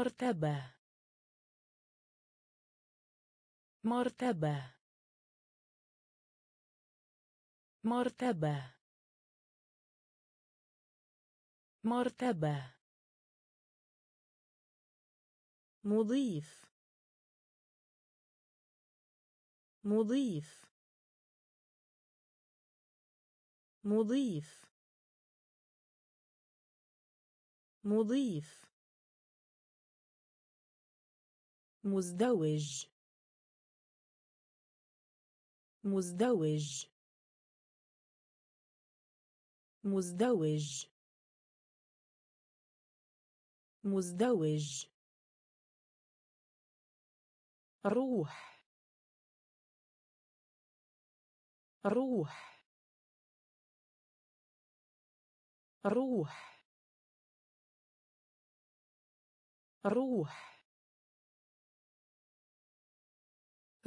مرتبة. مرتبة. مرتبة. مرتبة. مضيف. مضيف. مضيف. مضيف. مزدوج. مزدوج. مزدوج. مزدوج. روح. روح. روح. روح.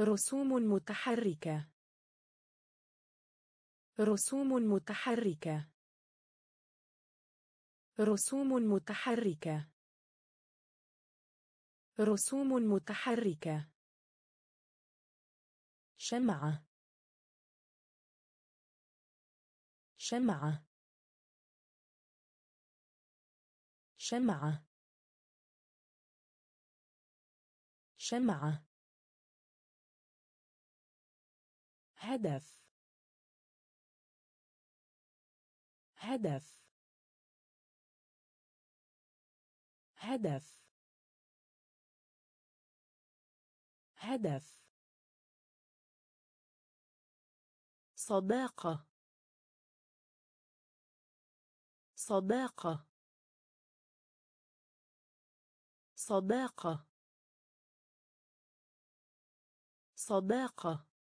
رسوم متحركة. رسوم متحركة. رسوم متحركة. رسوم متحركة. شمعة. شمعة. شمعة. شمعة. هدف. هدف. هدف. هدف. صداقة. صداقة. صداقة. صداقة.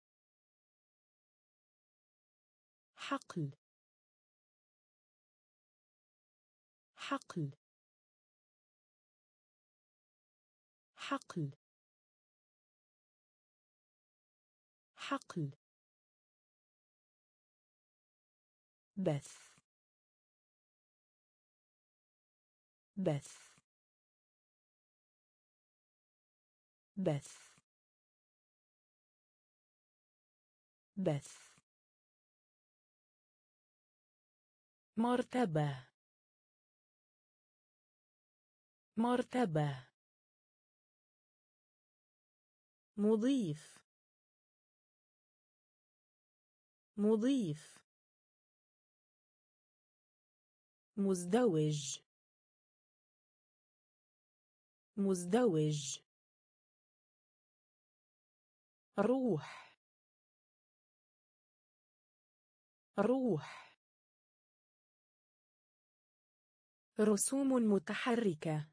حقل. حقل. حقل. حقل. بث. بث. بث. بث. مرتبة. مرتبة. مضيف. مضيف. مزدوج. مزدوج. روح. روح. رسوم متحركة.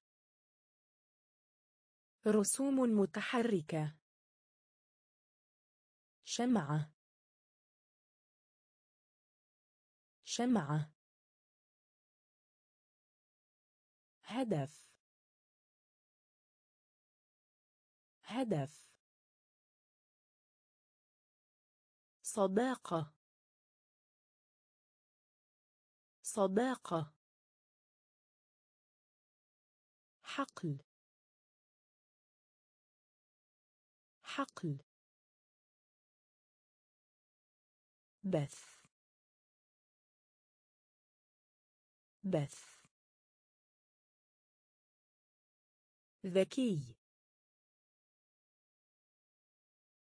رسوم متحركة. شمعة. شمعة. هدف. هدف. صداقة. صداقة. حقل. حقل. بث. بث. ذكي.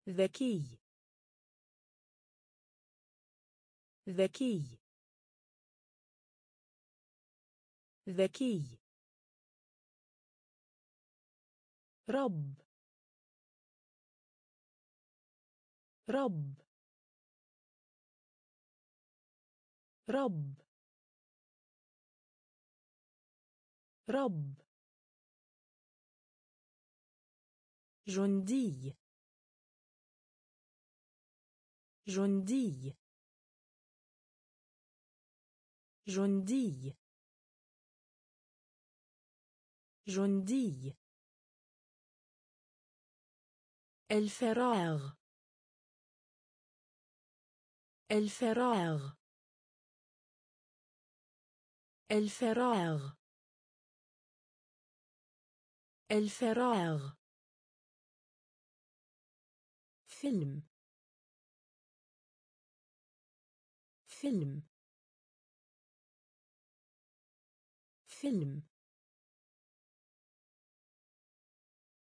ذكي. ذكي. ذكي. رب. رب. رب. رب. جندي. جندي. جندي. جندي. الفراغ الفراغ الفراغ الفراغ فيلم فيلم فيلم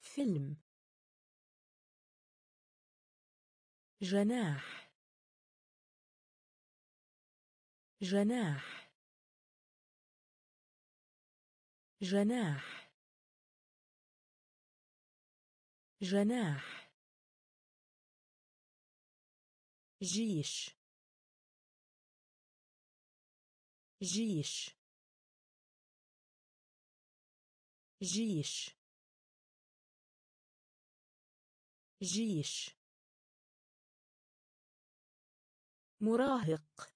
فيلم جناح. جناح. جناح. جناح. جيش. جيش. جيش. جيش. مراهق.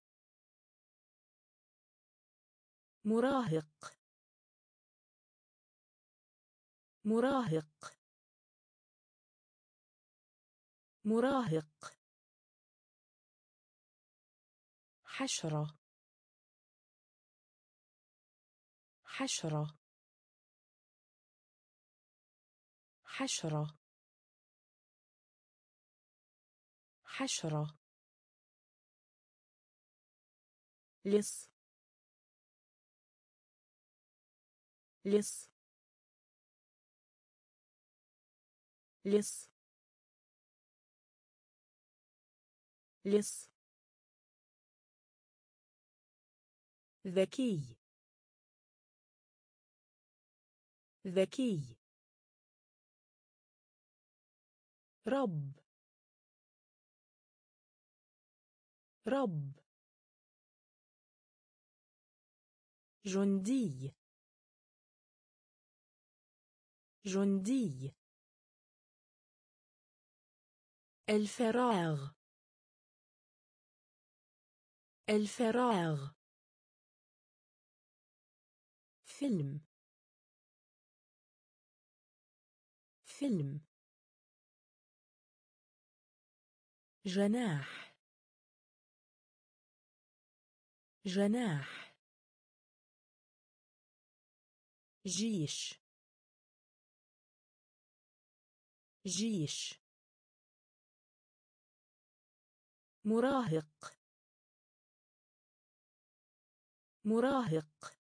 مراهق. مراهق. مراهق. حشرة. حشرة. حشرة. حشرة. لص. لص. لص. لص. ذكي. ذكي. رب. رب. جندي. جندي. الفراغ. الفراغ. فيلم. فيلم. جناح. جناح. جيش. جيش. مراهق. مراهق.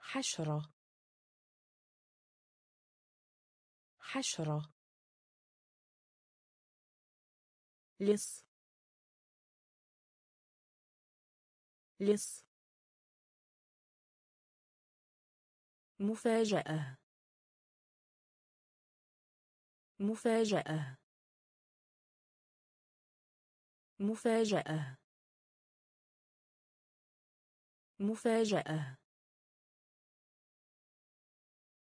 حشرة. حشرة. لص. لص. مفاجأة. مفاجأة. مفاجأة. مفاجأة.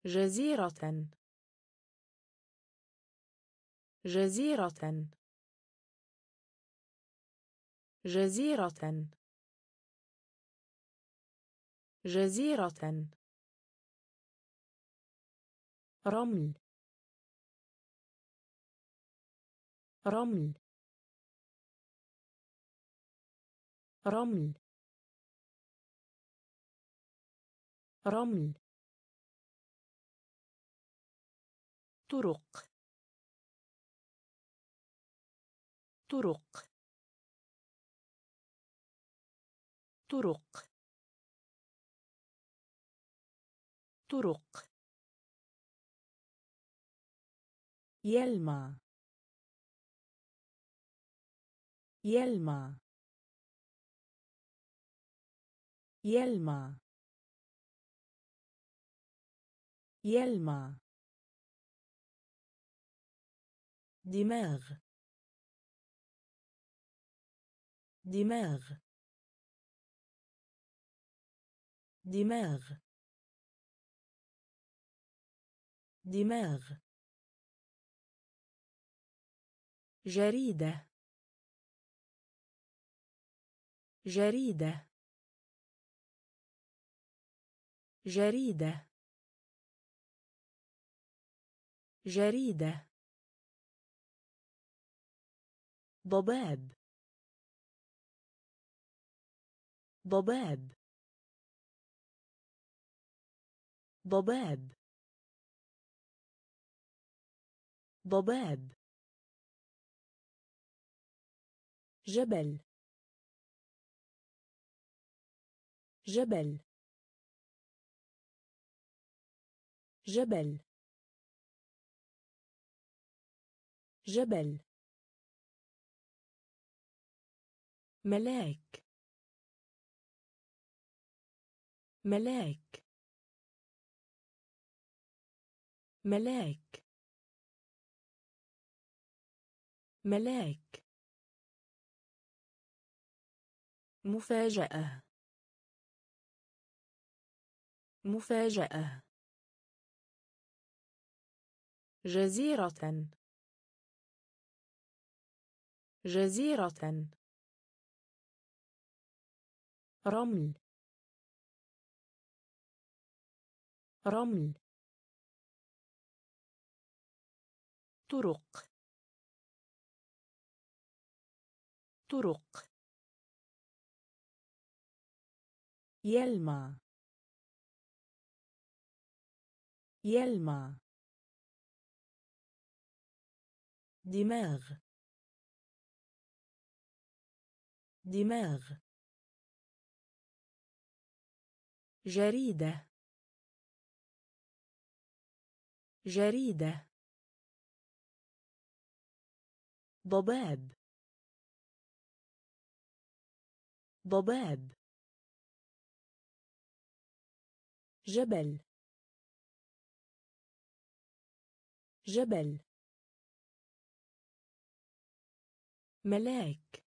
جزيرة. جزيرة. جزيرة. جزيرة. رمل رمل رمل رمل. طرق طرق. طرق طرق. يلمع يلمع يلمع يلمع دماغ دماغ دماغ دماغ جريدة. جريدة. جريدة. جريدة. ضباب. ضباب. ضباب. ضباب. جبل. جبل. جبل. جبل. ملاك. ملاك. ملاك. ملاك. مفاجأة. مفاجأة. جزيرة. جزيرة. رمل. رمل. طرق. طرق. يلمع يلمع دماغ دماغ جريدة جريدة ضباب ضباب جبل. جبل. ملاك.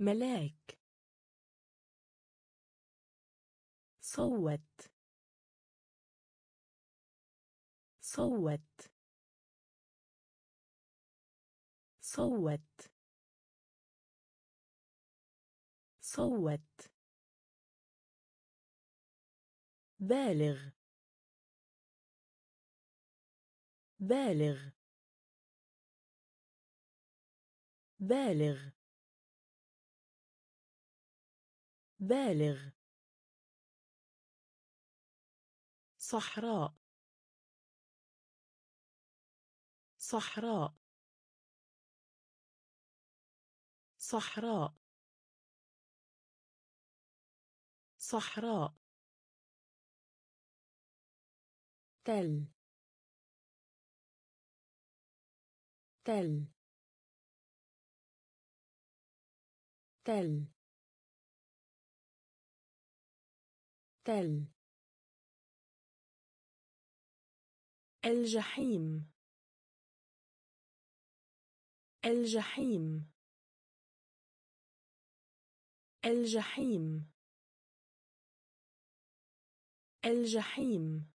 ملاك. صوت. صوت. صوت. صوت. بالغ. بالغ. بالغ. بالغ. صحراء. صحراء. صحراء. صحراء. تل. تل. تل. تل. الجحيم. الجحيم. الجحيم. الجحيم.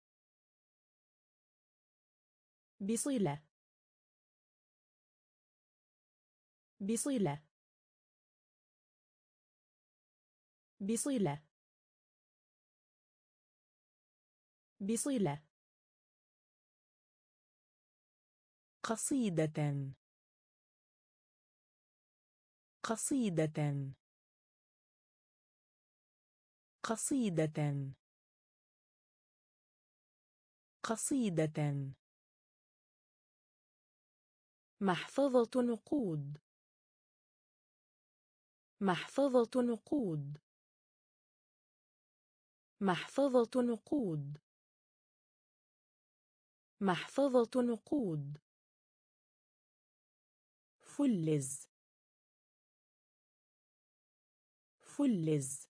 بصلة. بصلة. بصلة. بصلة. قصيدة. قصيدة. قصيدة. قصيدة. محفظة نقود. محفظة نقود. محفظة نقود. محفظة نقود. فلز. فلز.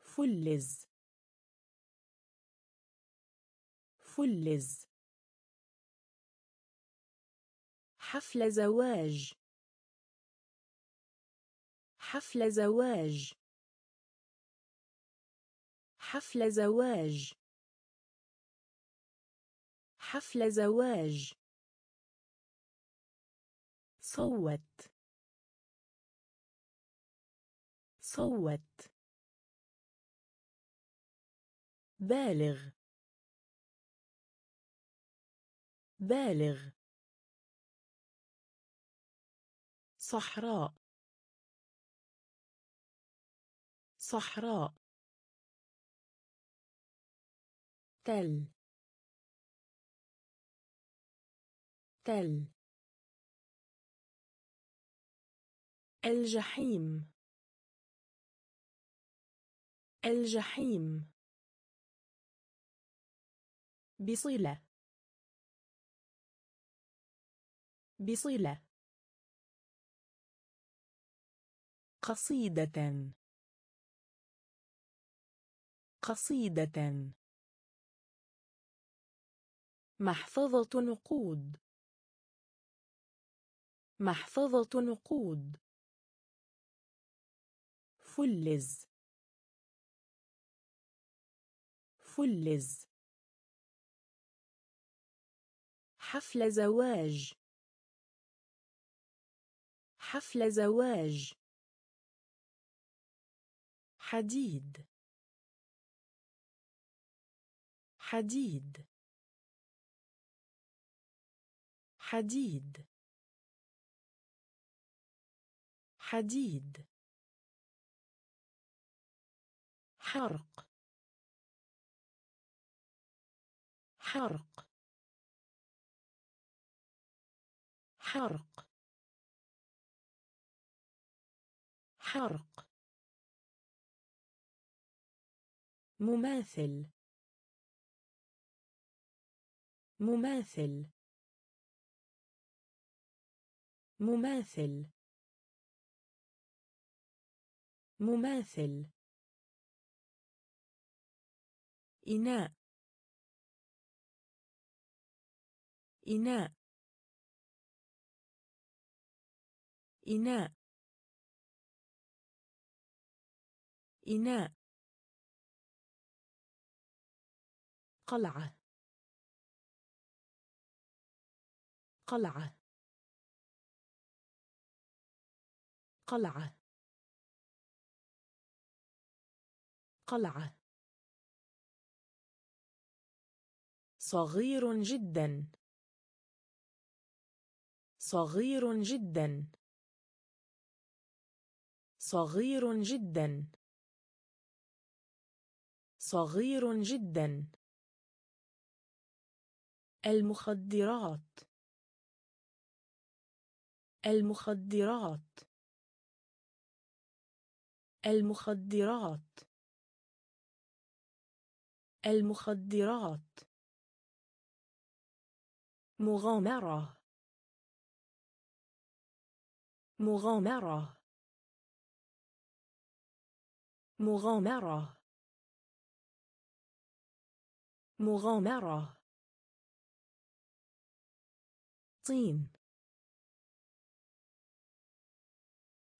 فلز. فلز. حفل زواج. حفل زواج. حفل زواج. حفل زواج. صوت. صوت. بالغ. بالغ. صحراء. صحراء. تل. تل. الجحيم. الجحيم. بصلة. بصلة. قصيدة. قصيدة. محفظة نقود. محفظة نقود. فلز. فلز. حفل زواج. حفل زواج. حديد. حديد. حديد. حديد. حرق. حرق. حرق. حرق. مماثل. مماثل. مماثل. مماثل. إناء. إناء. إناء. إناء. قلعة. قلعة. قلعة. قلعة. صغير جدا. صغير جدا. صغير جدا. صغير جدا. المخدرات. المخدرات. المخدرات. المخدرات. مغامرة. مغامرة. مغامرة. مغامرة. طين.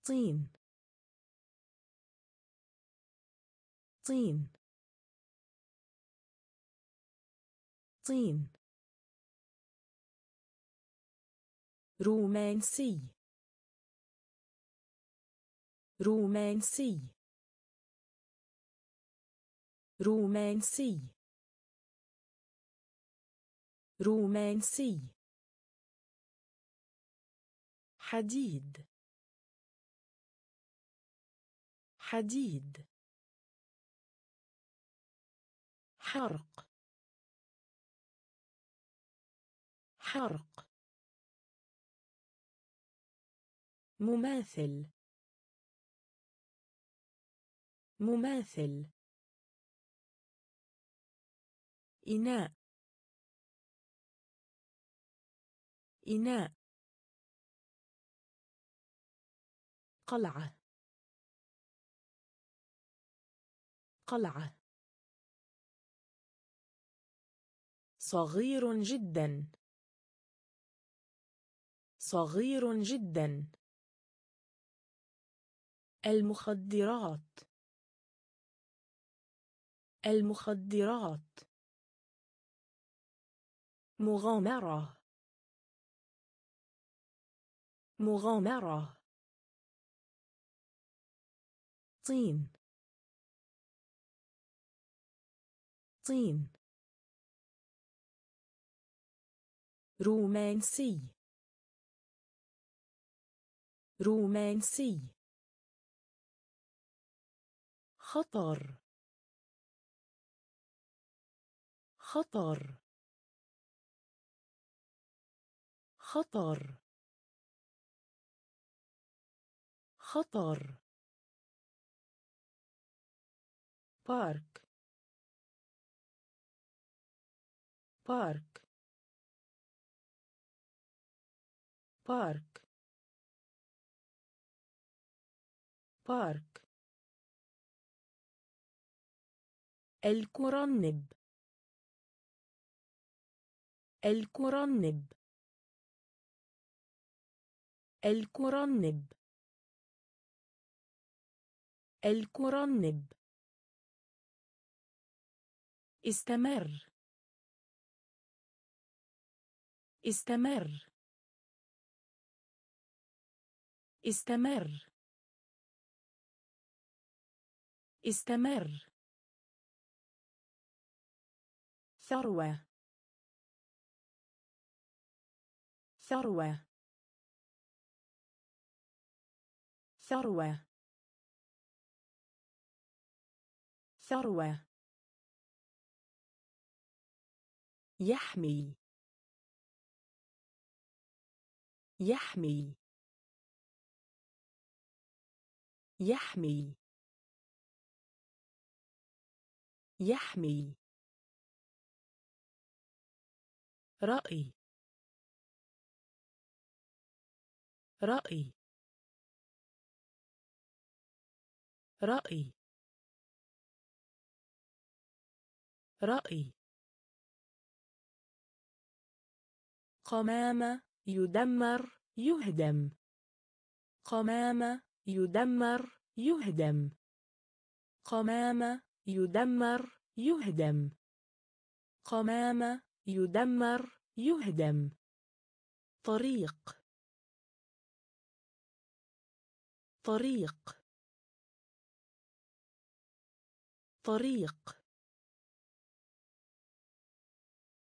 طين. طين. طين. رومانسي. رومانسي. رومانسي. رومانسي. حديد. حديد. حرق. حرق. مماثل. مماثل. إناء. إناء. قلعة. قلعة. صغير جدا. صغير جدا. المخدرات. المخدرات. مغامرة. مغامرة. طين. طين. رومانسي. رومانسي. خطر. خطر. خطر. خطر. بارك. بارك. بارك. بارك. الكرنب. الكرنب. الكرنب. الكرنب. استمر. استمر. استمر. استمر. ثروة. ثروة. ثروة. ثروة. يحمي يحمي يحمي يحمي رأي. رأي. رأي. رأي. قمامة يدمر يهدم. قمامة يدمر يهدم. قمامة يدمر يهدم. قمامة يدمر يهدم. طريق. طريق. طريق.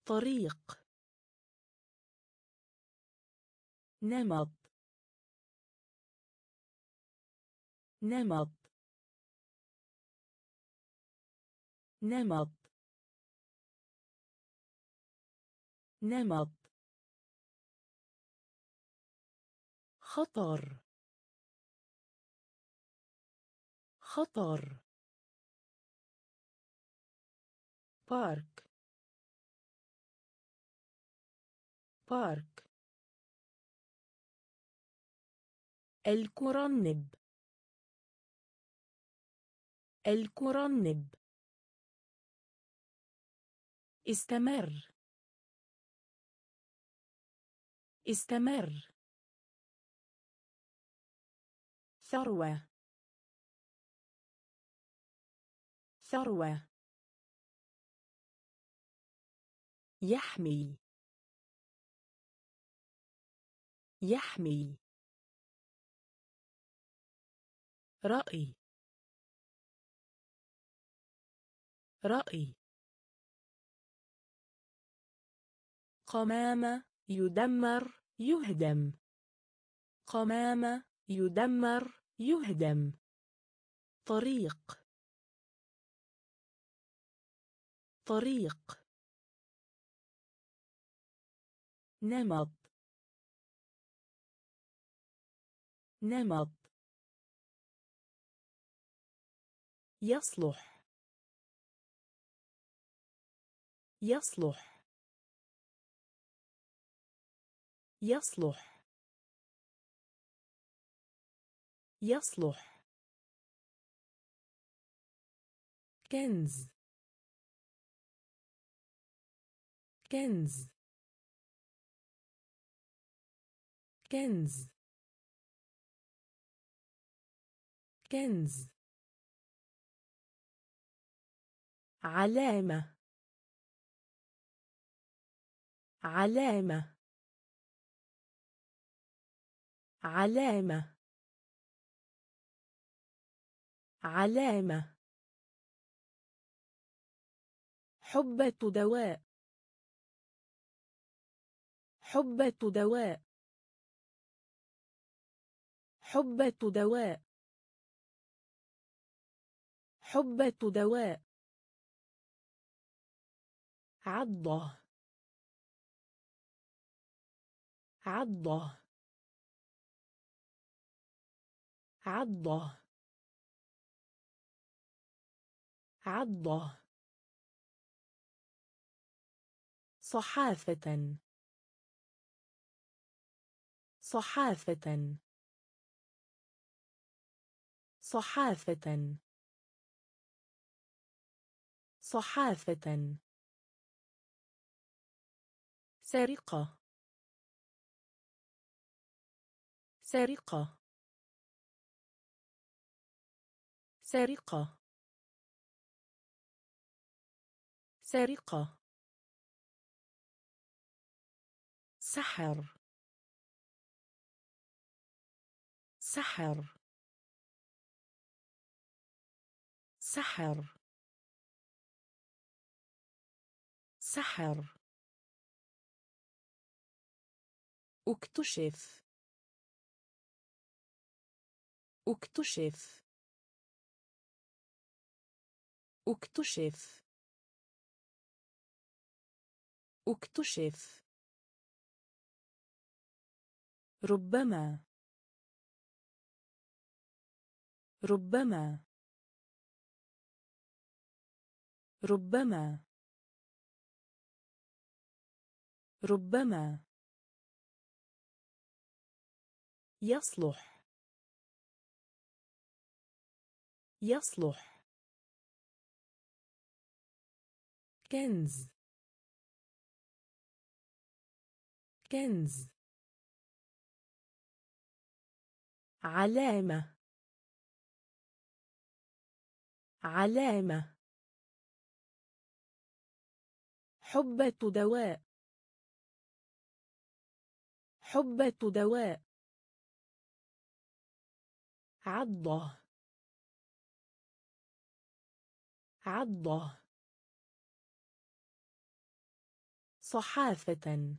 طريق. نمط. نمط. نمط. نمط. خطر. خطر. بارك. بارك. الكرنب. الكرنب. استمر. استمر. ثروة. ثروة. يحمي يحمي رأي. رأي. قمامة يدمر يهدم. قمامة يدمر يهدم. طريق. طريق. نمط. نمط. يصلح. يصلح. يصلح. يصلح. كنز. كنز. كنز. كنز. علامة. علامة. علامة. علامة. حبة دواء. حبة دواء. حبة دواء. حبة دواء. عضة. عضة. عضة. عضة. صحافة. صحافة. صحافة. صحافة. سرقة. سرقة. سرقة. سرقة. سحر. سحر. سحر. سحر. اكتشف اكتشف اكتشف اكتشف ربما ربما ربما ربما يصلح. يصلح. كنز. كنز. علامة. علامة. حبة دواء. حبة دواء. عضة. عضة. صحافة.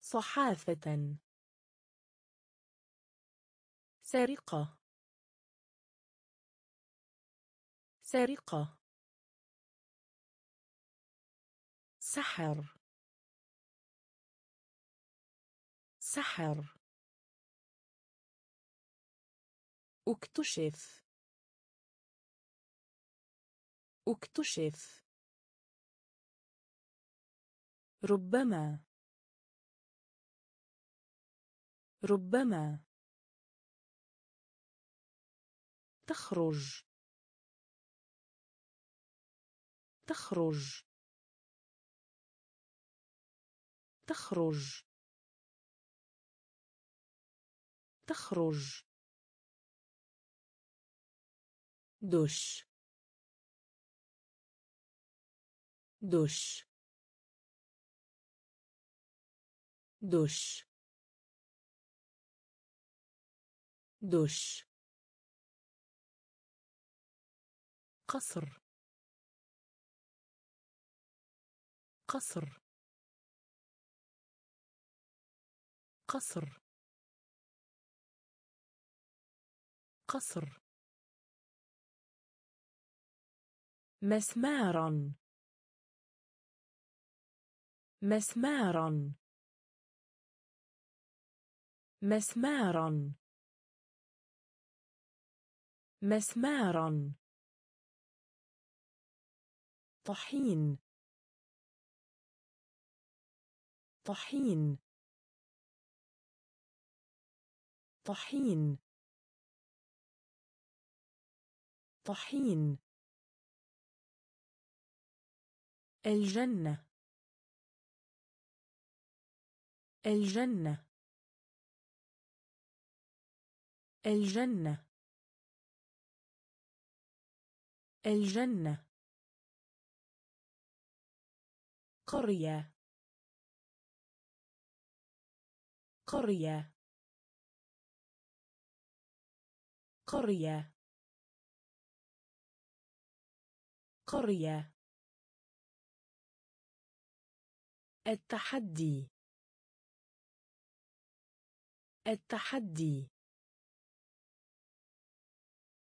صحافة. سرقة. سرقة. سحر. سحر. اكتشف اكتشف ربما ربما تخرج تخرج تخرج تخرج دش دش دش دش قصر. قصر. قصر. قصر. مسمارا. مسمارا. مسمارا. مسمارا. طحين. طحين. طحين. طحين. الجنة. الجنة. الجنة. الجنة. قرية. قرية. قرية. قرية. التحدي. التحدي.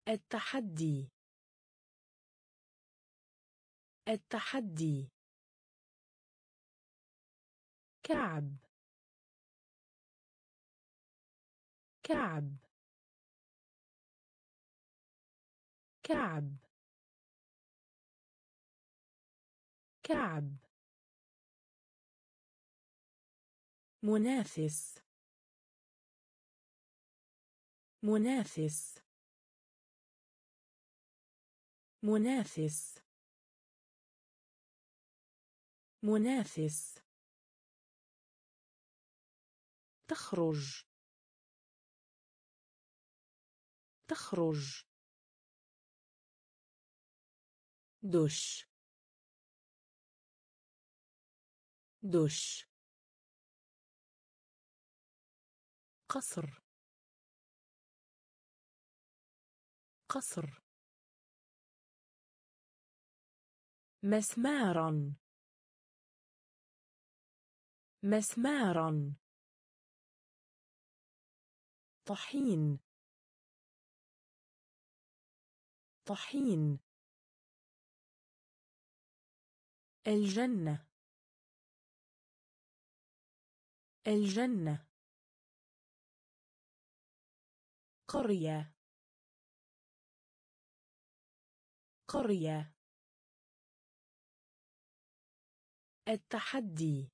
التحدي. التحدي. كعب. كعب. كعب. كعب. منافس. منافس. منافس. منافس. تخرج. تخرج. دش. دش. قصر. قصر. مسمارا. مسمارا. طحين. طحين. الجنة. الجنة. قرية. قرية. التحدي.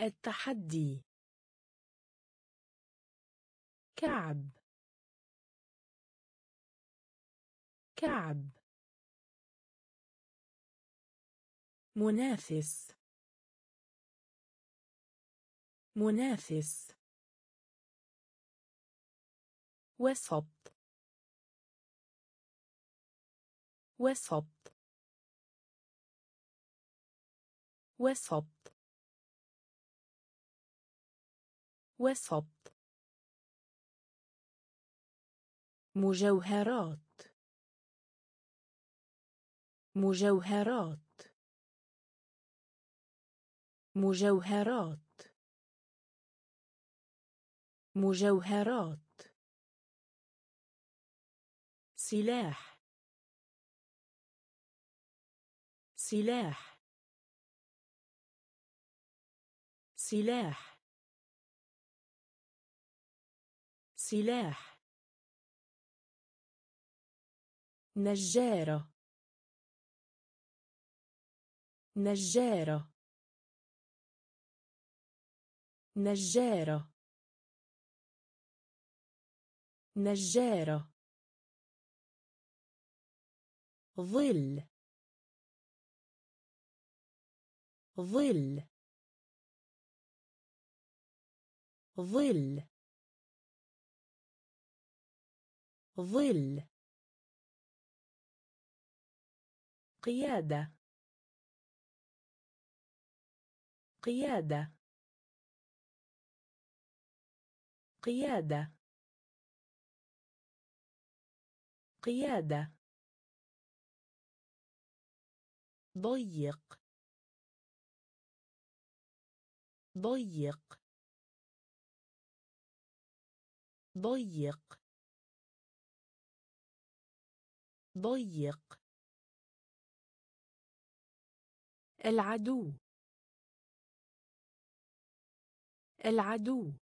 التحدي. كعب. كعب. منافس. منافس. وسط. وسط. وسط. وسط. مجوهرات. مجوهرات. مجوهرات. مجوهرات. سلاح. سلاح. سلاح. سلاح. نجارة. نجارة. نجارة. نجارة. ظل. ظل. ظل. ظل. قيادة. قيادة. قيادة. قيادة. ضيق. ضيق. ضيق. ضيق. العدو. العدو.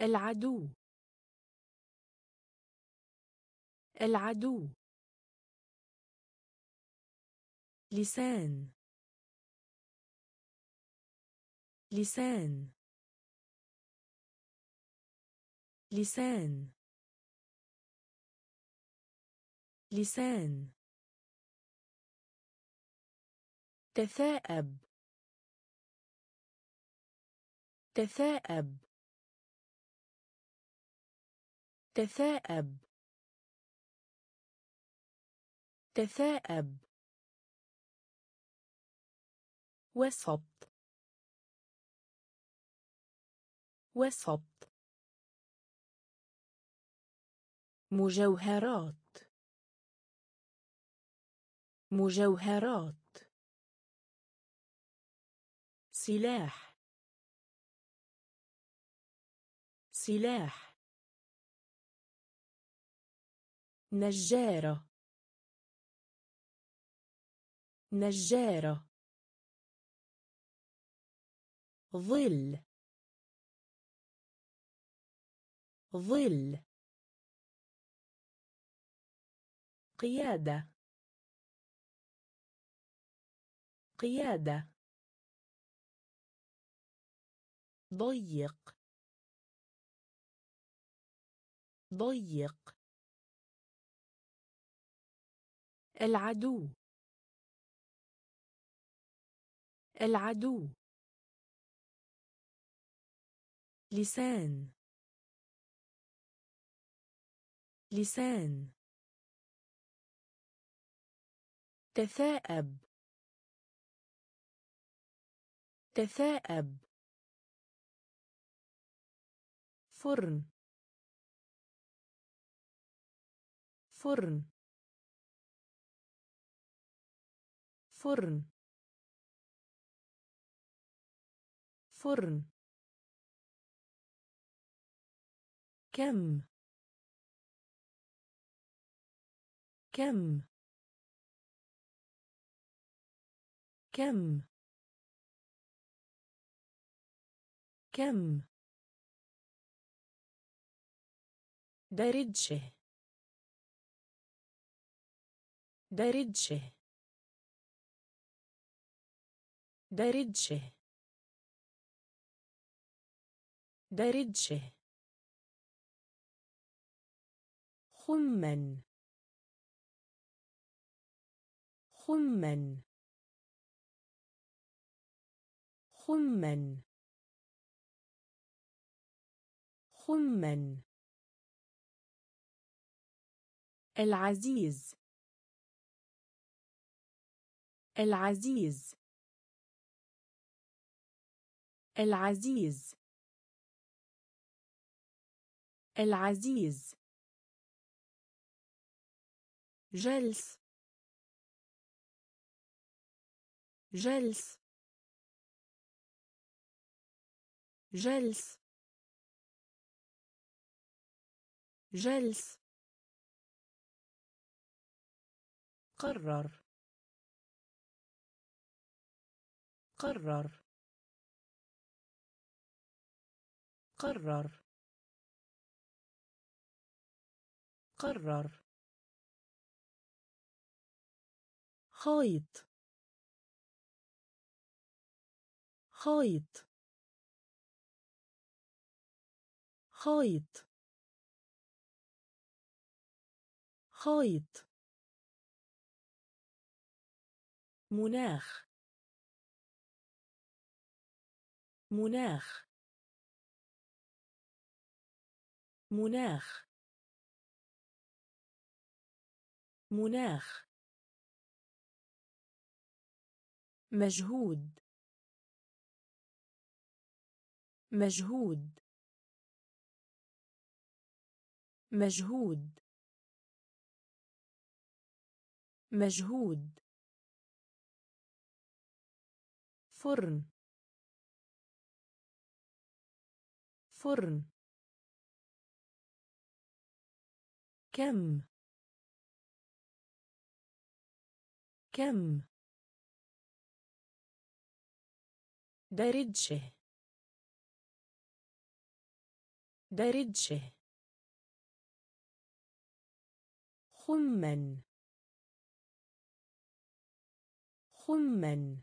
العدو. العدو. لسان. لسان. لسان. لسان. تثاءب. تثاءب. تثاءب. تثاءب. وسط. وسط. مجوهرات. مجوهرات. سلاح. سلاح. نجارة. نجارة. ظل. ظل. قيادة. قيادة. ضيق. ضيق. العدو. العدو. لسان. لسان. تثاءب. تثاءب. فرن. فرن. فرن. فرن. كم؟ كم؟ كم؟ كم؟ درجة. درجة. درجة. درجة. خمن خمن خمن خمن العزيز. العزيز. العزيز. العزيز. جلس. جلس. جلس. جلس. قرر. قرر. قرر. قرر. خيط خيط خيط خيط مناخ. مناخ. مناخ. مناخ. مجهود مجهود مجهود مجهود. فرن فرن. كم كم. درجه درجه خمن خمن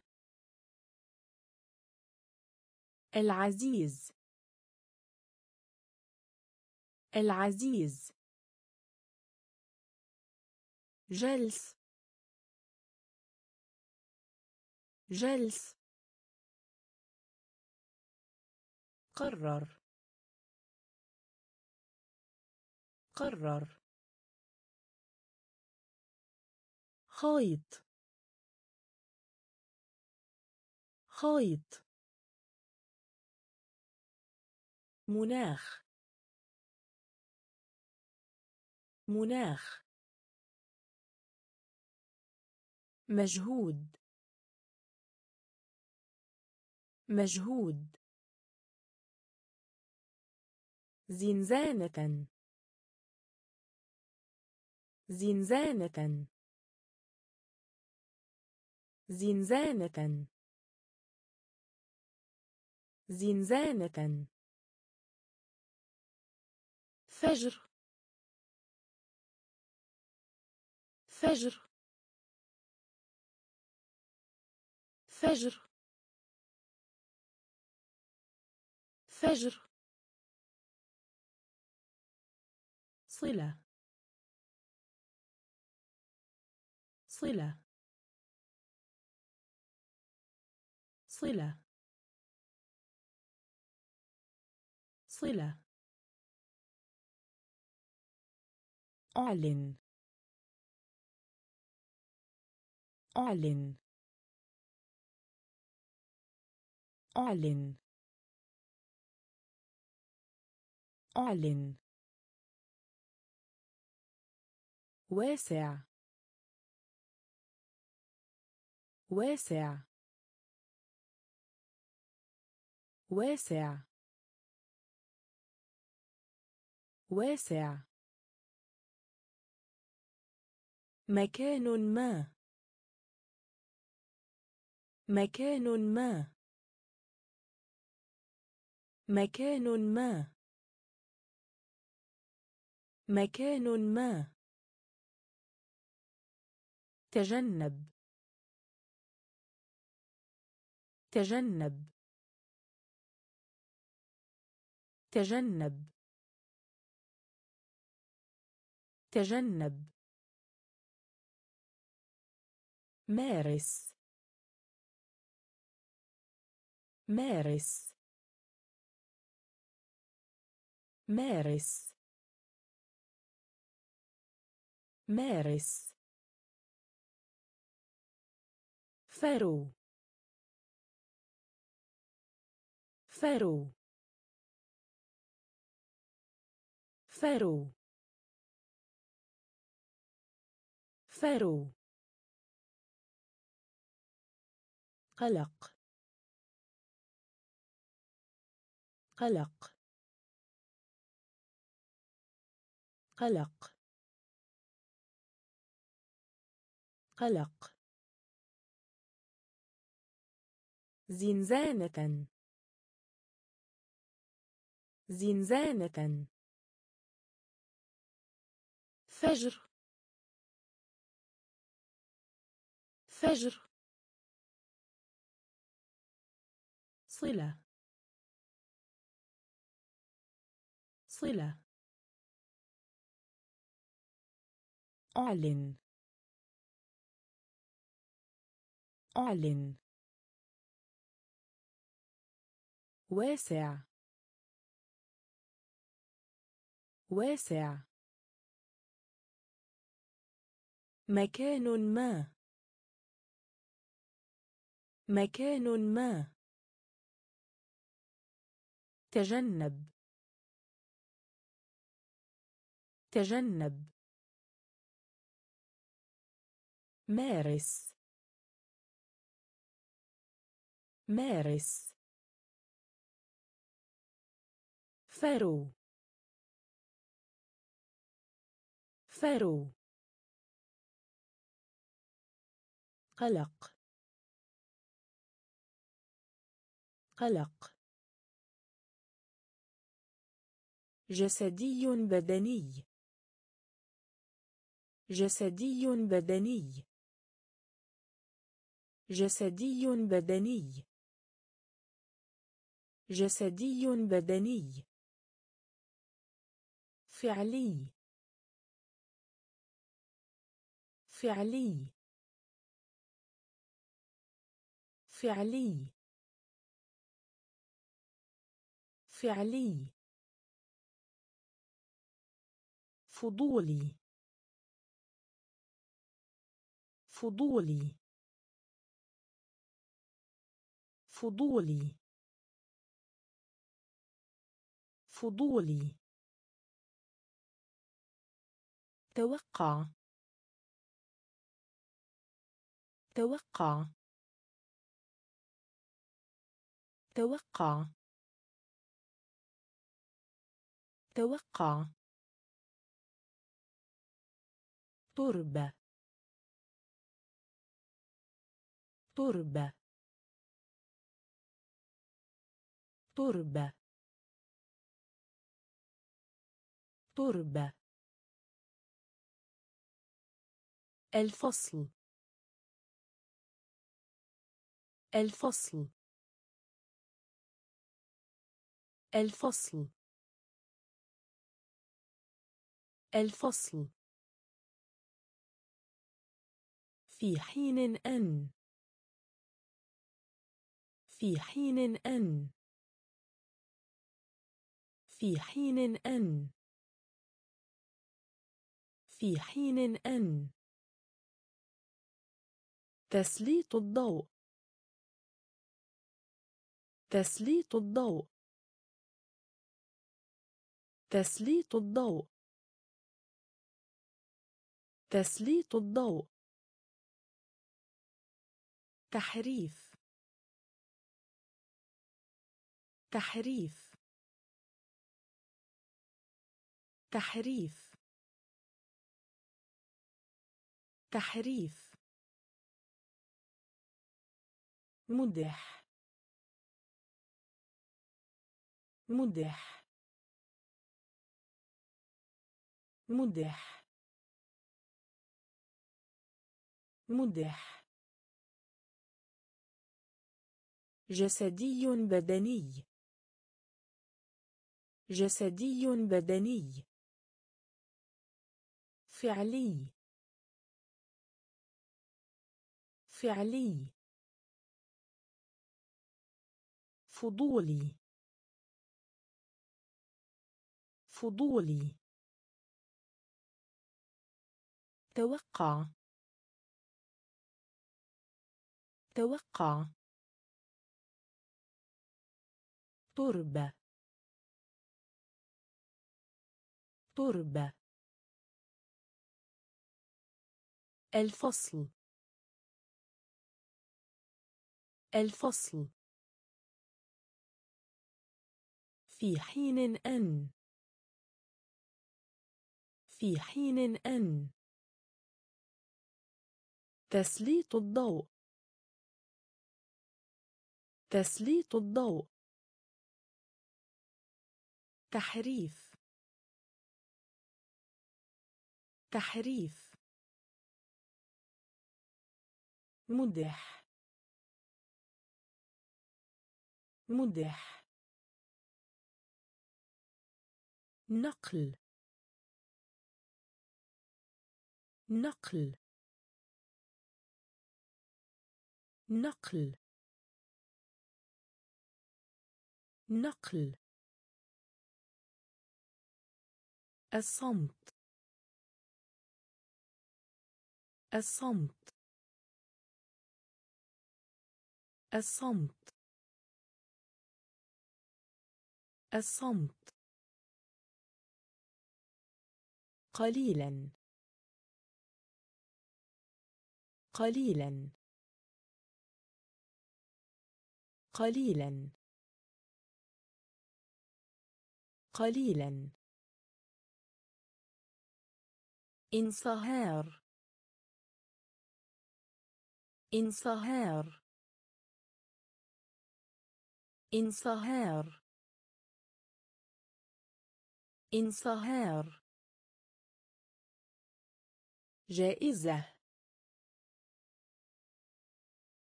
العزيز العزيز جلس جلس قرر. قرر. خيط خيط مناخ. مناخ. مجهود. مجهود. زنزانة. زنزانة. زنزانة. زنزانة. فجر. فجر. فجر. فجر. صلة. صلة. صلة. صلة. أعلن. أعلن. أعلن. أعلن. واسع. واسع. واسع. واسع. مكان ما. مكان ما. مكان ما. مكان ما. تجنب. تجنب. تجنب. تجنب. مارس. مارس. مارس. مارس. فرو فرو فرو فرو قلق. قلق. قلق. قلق. زنزانة. زنزانة. فجر. فجر. صلة. صلة. أعلن. أعلن. واسع. واسع. مكان ما. مكان ما. تجنب. تجنب. مارس. مارس. فرو فرو قلق. قلق. جسدي بدني. جسدي بدني. جسدي بدني. جسدي بدني. فعلي. فعلي. فعلي. فعلي. فضولي. فضولي. فضولي. فضولي. توقع. توقع. توقع. توقع. تربة. تربة. تربة. تربة. الفصل. الفصل. الفصل. الفصل. في حين أن. في حين أن. في حين أن. في حين أن. تسليط الضوء. تسليط الضوء. تسليط الضوء. تسليط الضوء. تحريف. تحريف. تحريف. تحريف. مدح مدح مدح مدح جسدي بدني. جسدي بدني. فعلي. فعلي. فضولي. فضولي. توقع. توقع. تربة. تربة. الفصل. الفصل. في حين أن. في حين أن. تسليط الضوء. تسليط الضوء. تحريف. تحريف. مدح. مدح. نقل. نقل. نقل. نقل. الصمت. الصمت. الصمت. الصمت. قليلا. قليلا. قليلا. قليلا. انصهار. انصهار. انصهار. انصهار. جائزة.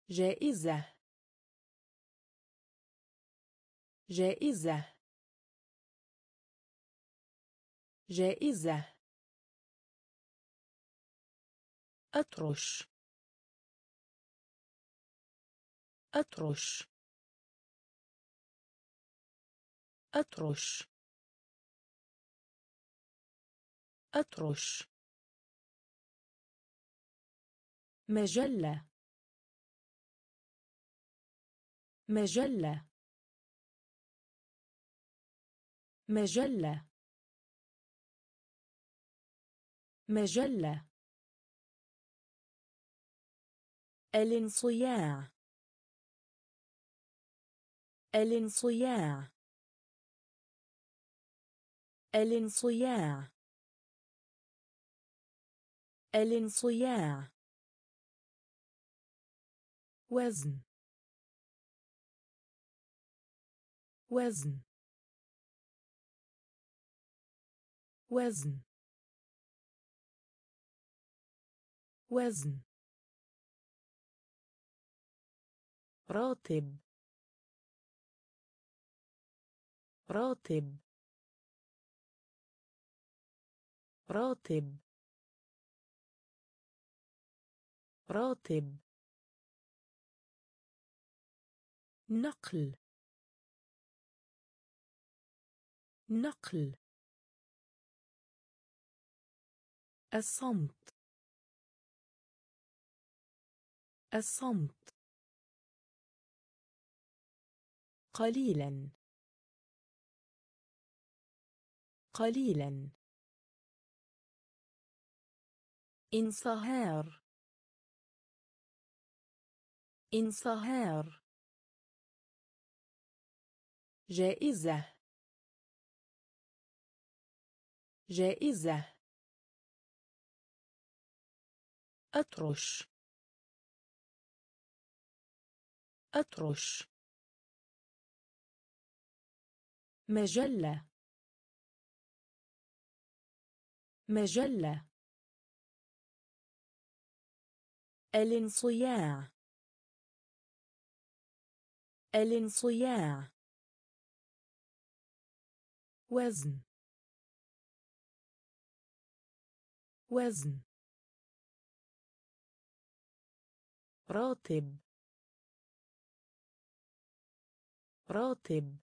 جائزة. جائزة. جائزة. أطرش. أطرش. أطرش. أطرش. مجلة. مجلة. مجلة. مجلة. الانصياع. الانصياع. الانصياع. الانصياع. وزن. وزن. وزن. وزن. راتب. راتب. راتب. راتب. نقل. نقل. الصمت. الصمت. قليلا. قليلا. انصهار انصهار جائزة. جائزة. أطرش. أطرش. مجلة. مجلة. الانصياع. الانصياع. وزن. وزن. راتب. راتب.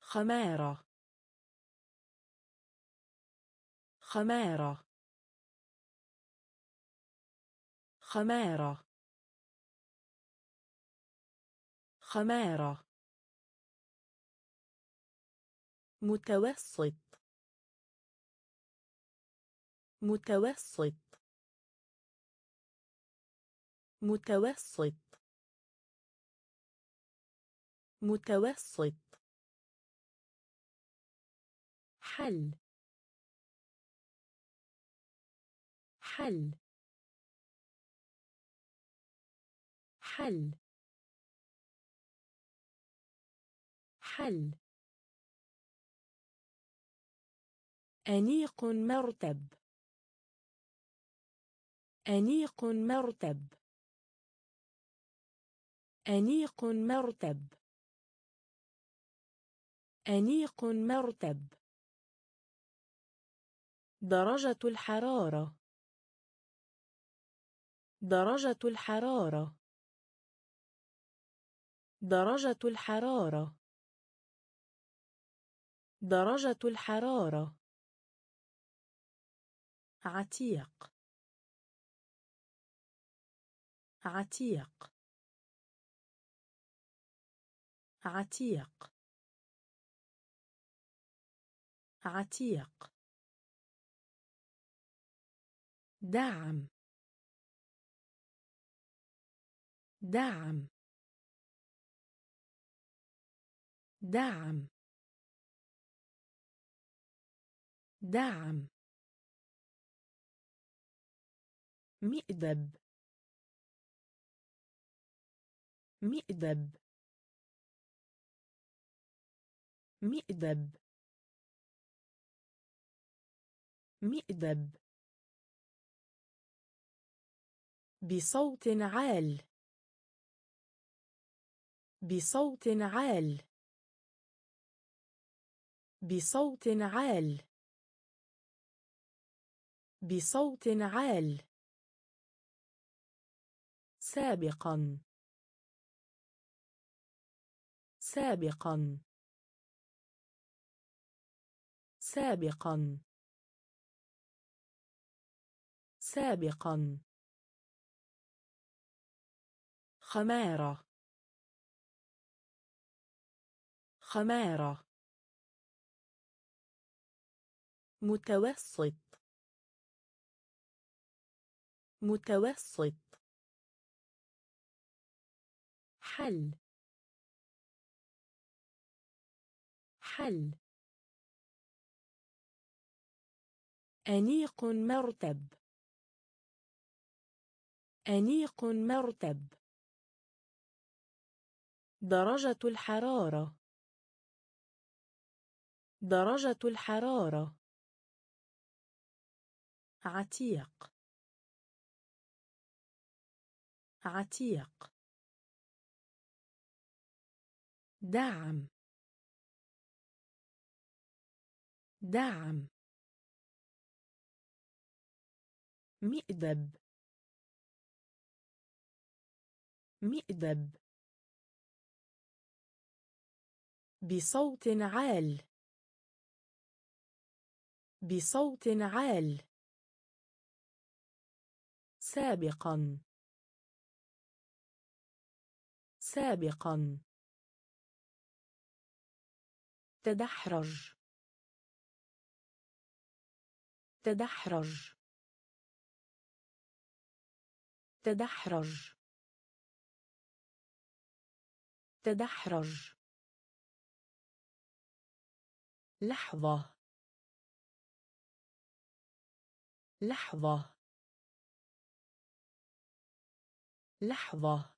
خمارة. خمارة. خمارة. خمارة. متوسط. متوسط. متوسط. متوسط. حل. حل. حل. حل. أنيق مرتب. أنيق مرتب. أنيق مرتب. أنيق مرتب. درجة الحرارة. درجة الحرارة. درجة الحرارة. درجة الحرارة. عتيق. عتيق. عتيق. عتيق. دعم. دعم. دعم. دعم. مئدب مئدب مئدب مئدب بصوت عال. بصوت عال. بصوت عال. بصوت عال. سابقا. سابقا. سابقا. سابقا. خمارة. خمارة. متوسط. متوسط. حل. محل أنيق مرتب. أنيق مرتب. درجة الحرارة. درجة الحرارة. عتيق. عتيق. دعم. دعم. مئدب مئدب بصوت عال. بصوت عال. سابقا. سابقا. تدحرج. تدحرج. تدحرج. تدحرج. لحظة. لحظة. لحظة.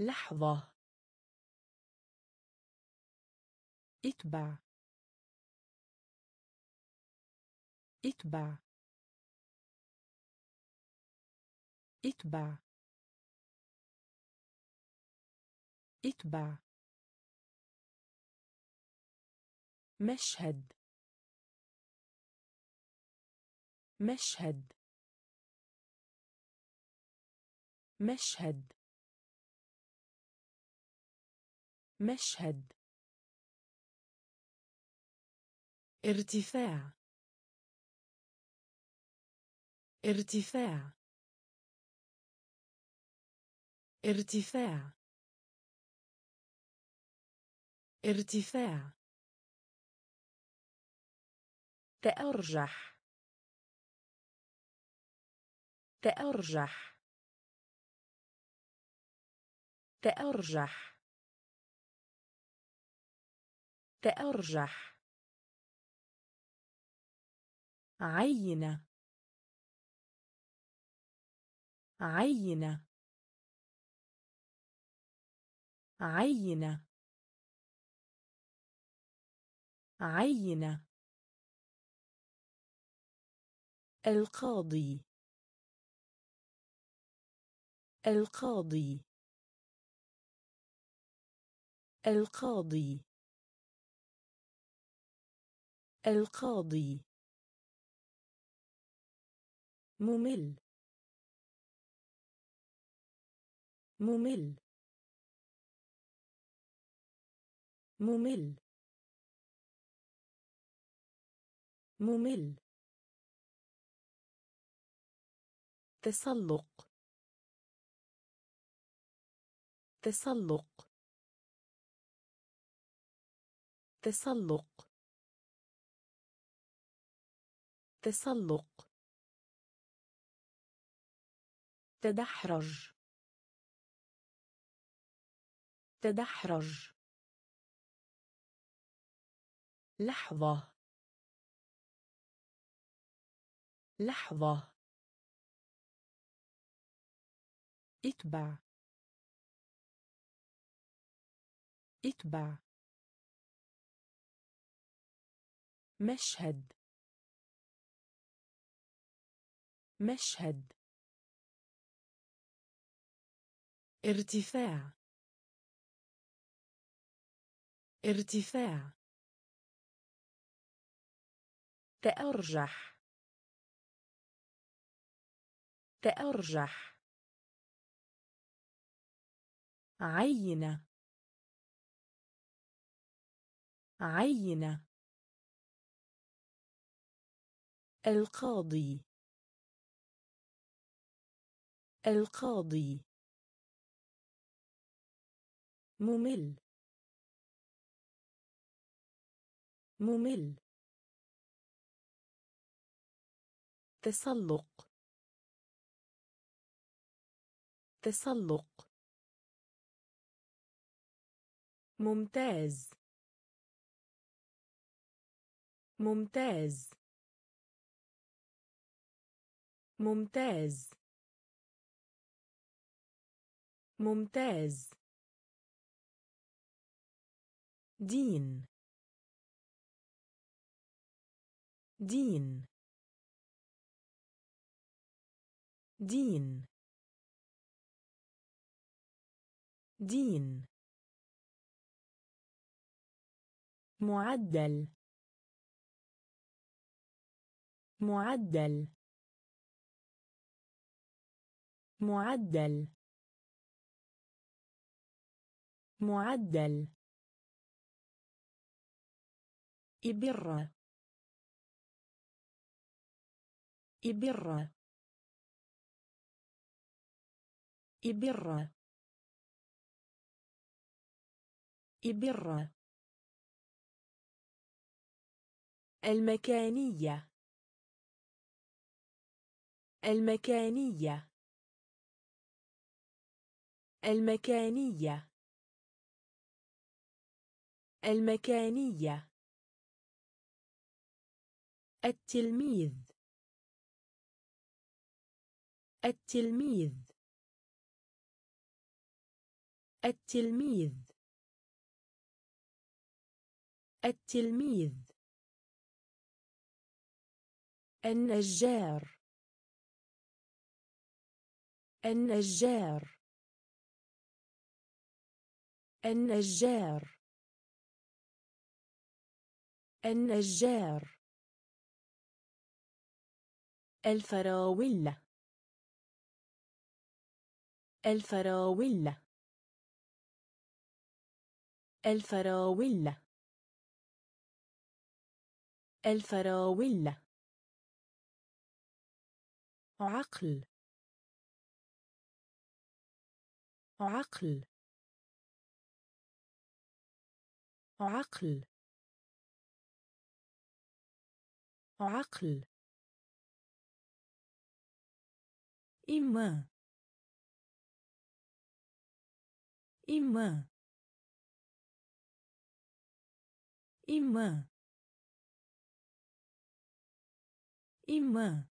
لحظة. اتبع. اتبع. اتبع. اتبع. مشهد. مشهد. مشهد. مشهد. ارتفاع. ارتفاع. ارتفاع. ارتفاع. تأرجح. تأرجح. تأرجح. تأرجح. عينة. عينة. عينة. عينة. القاضي. القاضي. القاضي. القاضي. ممل. ممل. ممل. ممل. تسلق. تسلق. تسلق. تسلق. تدحرج. تدحرج. لحظة. لحظة. اتبع. اتبع. مشهد. مشهد. ارتفاع. ارتفاع. تأرجح. تأرجح. عينة. عينة. القاضي. القاضي. ممل. ممل. تسلق. تسلق. ممتاز. ممتاز. ممتاز. ممتاز. دين. دين. دين. دين. معدل. معدل. معدل. معدل. إبرة. إبرة. إبرة. إبرة. المكانية. المكانية. المكانية. المكانية. التلميذ. التلميذ. التلميذ. التلميذ. النجار. النجار. النجار. النجار. الفراولة. الفراولة. الفراولة. الفراولة. عقل. عقل. عقل. عقل. إما إما إما إما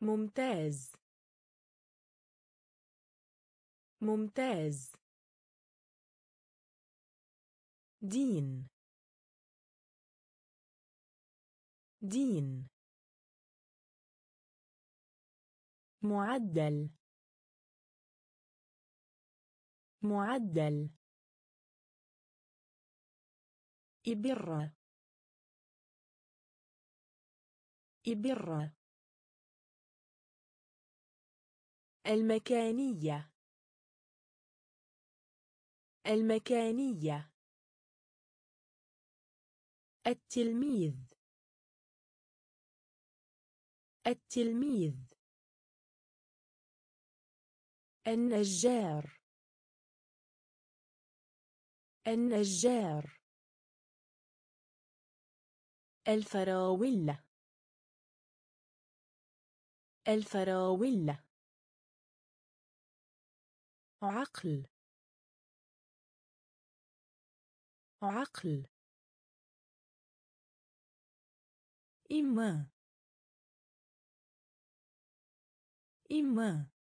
ممتاز ممتاز دين دين معدل. معدل. إبرة. إبرة. المكانية. المكانية. التلميذ. التلميذ. النجار. النجار. الفراولة. الفراولة. عقل. عقل. إما. إما.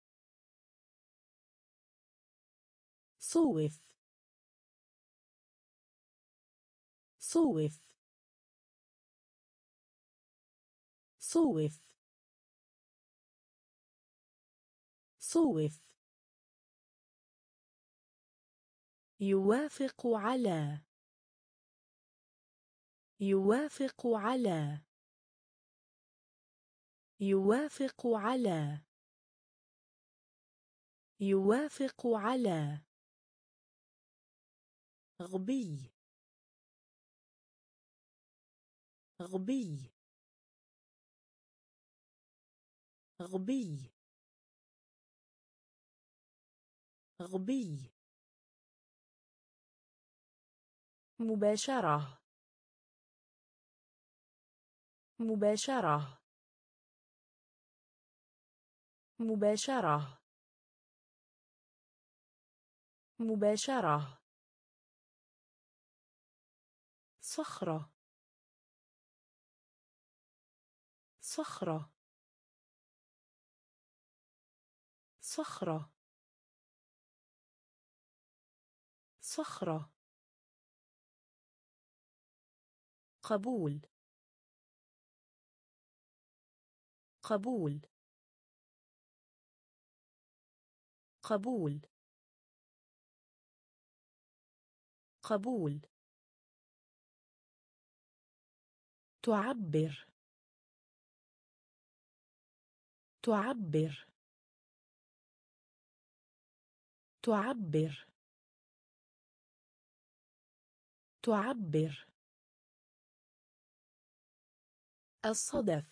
صوف. صوف. صوف. صوف. يوافق على. يوافق على. يوافق على. يوافق على. غبي. غبي. غبي. غبي. مباشرة. مباشرة. مباشرة. مباشرة. صخرة. صخرة. صخرة. صخرة. قبول. قبول. قبول. قبول. تعبر. تعبر. تعبر. تعبر. الصدف.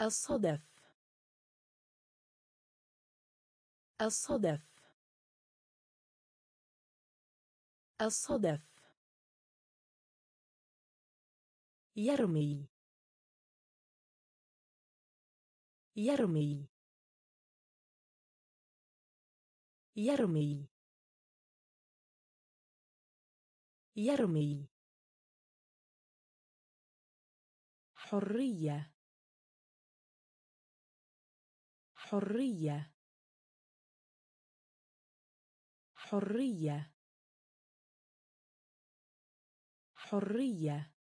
الصدف. الصدف. الصدف. يرمي. يرمي. يرمي. يرمي. حرية. حرية. حرية. حرية.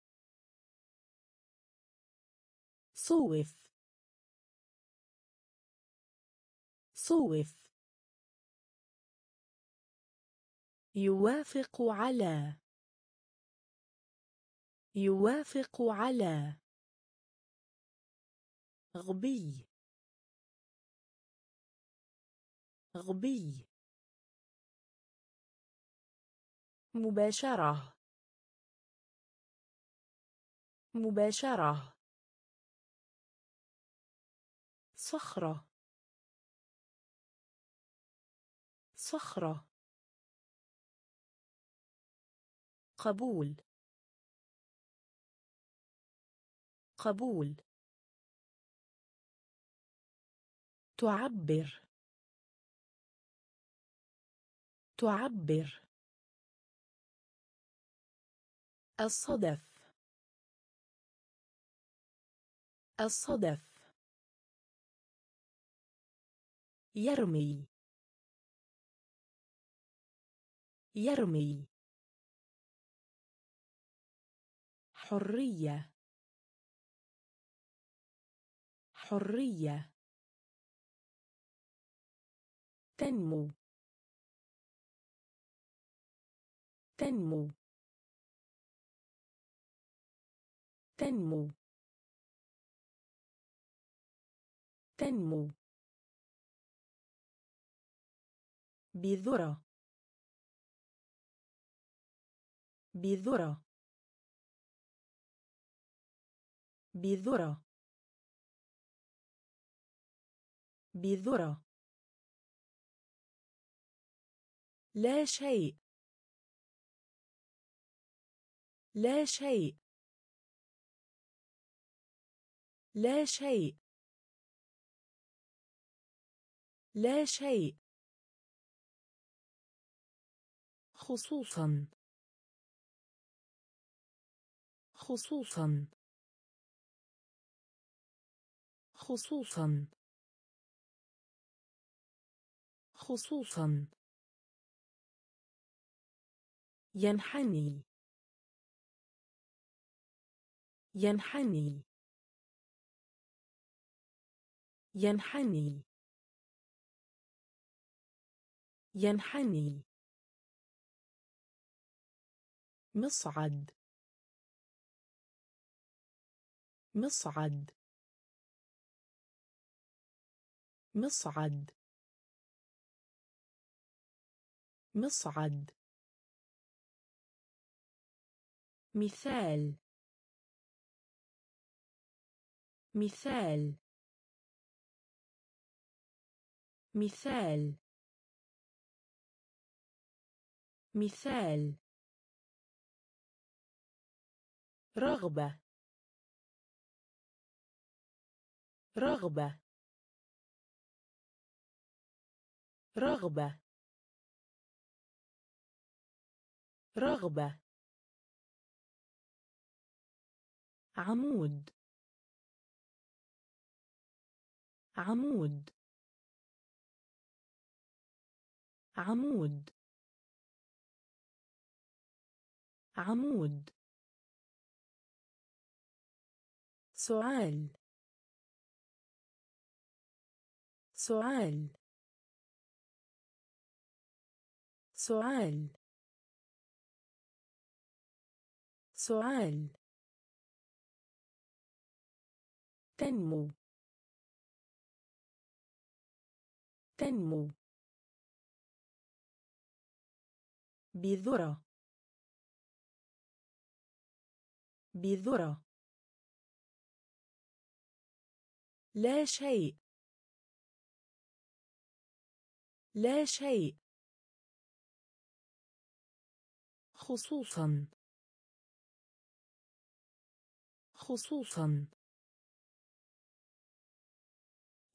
صوف. صوف. يوافق على. يوافق على. غبي. غبي. مباشرة. مباشرة. صخرة. صخرة. قبول. قبول. تعبر. تعبر. الصدف. الصدف. يرمي. يرمي. حرية. حرية. تنمو. تنمو. تنمو. تنمو. بذرة. بذرة. بذرة. بذرة. لا شيء. لا شيء. لا شيء. لا شيء. خصوصا. خصوصا. خصوصا. خصوصا. ينحني. ينحني. ينحني. ينحني. مصعد. مصعد. مصعد. مصعد. مثال. مثال. مثال. مثال. رغبة. رغبة. رغبة. رغبة. عمود. عمود. عمود. عمود. سؤال. سؤال. سؤال. سؤال. تنمو. تنمو. بذرة. بذرة. لا شيء. لا شيء. خصوصا. خصوصا.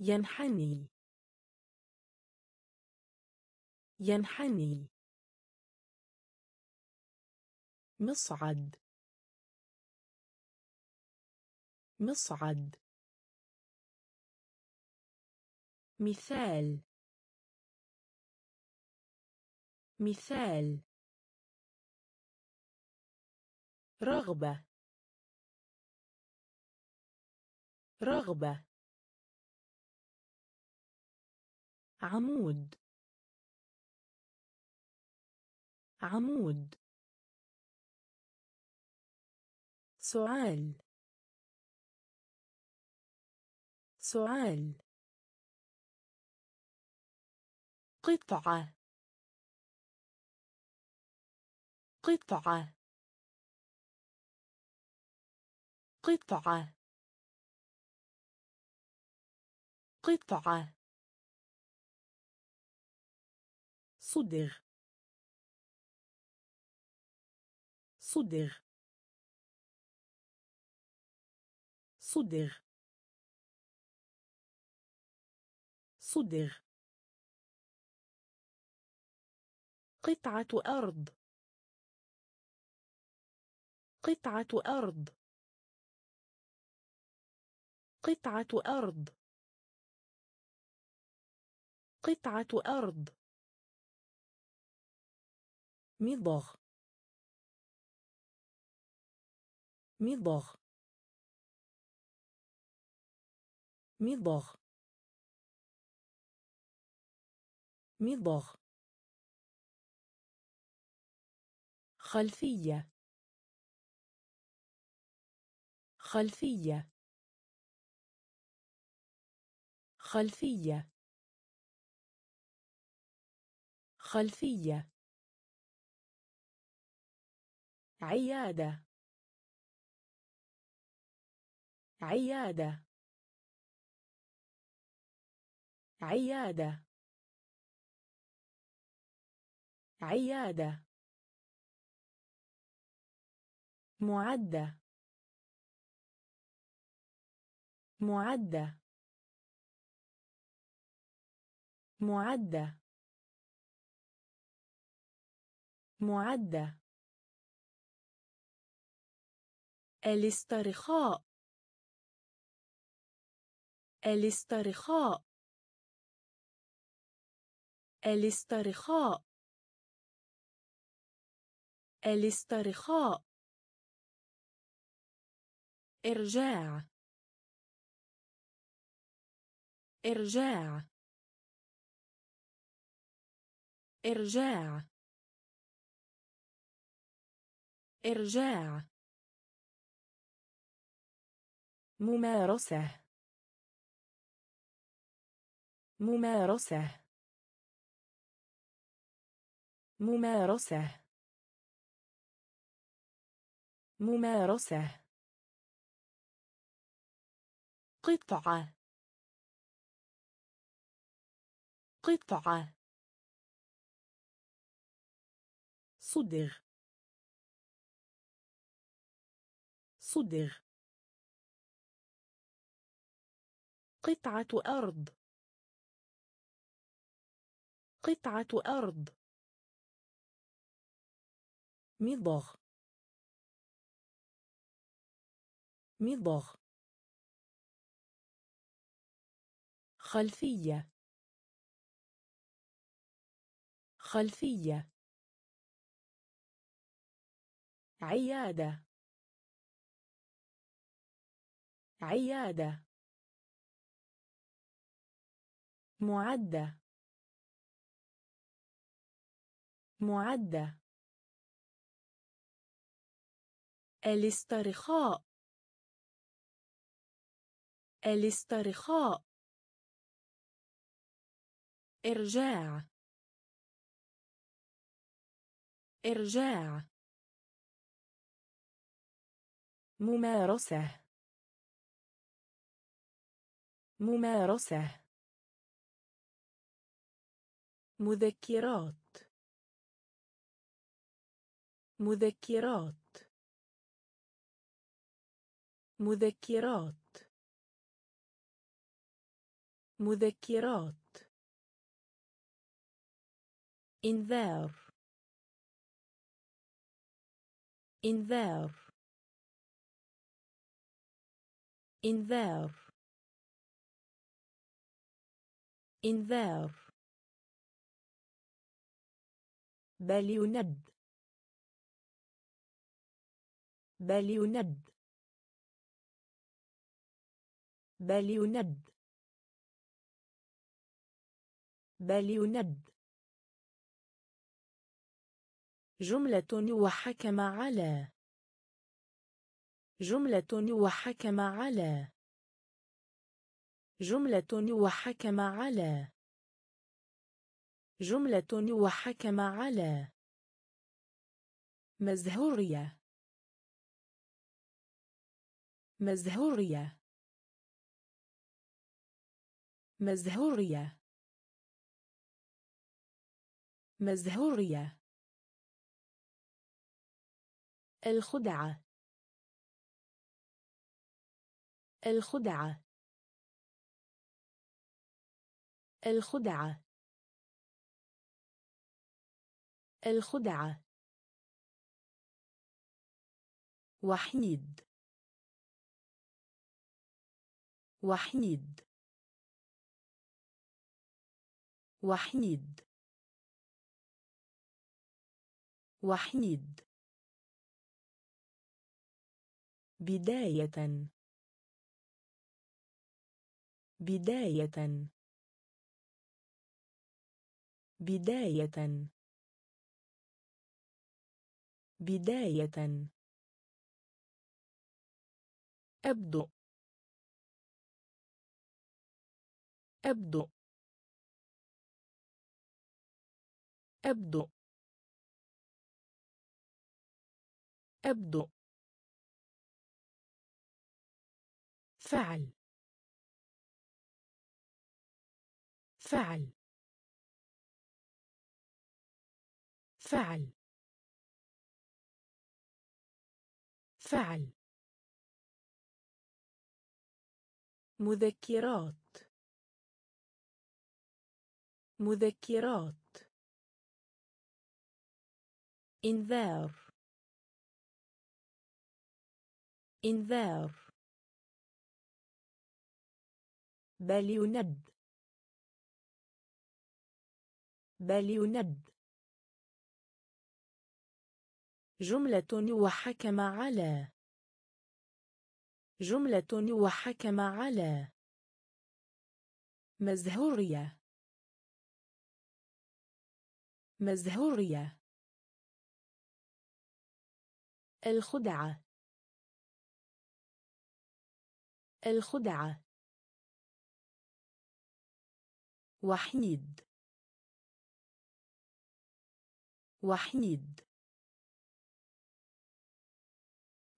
ينحني. ينحني. مصعد. مصعد. مثال. مثال. رغبة. رغبة. عمود. عمود. سؤال سؤال قطعة. قطعة. قطعة. قطعة. صدغ. صدغ. صدغ. صدغ. قطعة أرض. قطعة أرض. قطعة أرض. قطعة أرض. مضغ. مضغ. مضغ. مضغ. خلفية. خلفية. خلفية. خلفية. عيادة. عيادة. عيادة. عيادة. معدة. معدة. معدة. معدة. الاسترخاء. الاسترخاء. الاسترخاء. الاسترخاء. إرجاع. إرجاع. إرجاع. إرجاع. ممارسة. ممارسة. ممارسة. ممارسة. قطعة. قطعة. صدغ. صدغ. قطعة أرض. قطعة أرض. مضغ. مضغ. خلفية. خلفية. عيادة. عيادة. معدة. معدة. الاسترخاء. الاسترخاء. إرجاع. إرجاع. ممارسة. ممارسة. مذكرات. مذكرات. مذكرات. مذكرات. إنذار. إنذار. إنذار. إنذار. بل يند بل يند بل يند بل يند جملة وحكم على. جملة وحكم على. جملة وحكم على. جملة وحكم على. مزهورية. مزهورية. مزهورية. مزهورية. الخدعة. الخدعة. الخدعة. الخدعة. وحيد. وحيد. وحيد. وحيد. بداية. بداية. بداية. بداية. أبدو. أبدو. أبدو. أبدو. فعل. فعل. فعل. فعل. مذكرات. مذكرات. إنذار. إنذار. بل يند بل يند جملة وحكم على. جملة وحكم على. مزهورية. مزهورية. الخدعة. الخدعة. وحيد. وحيد.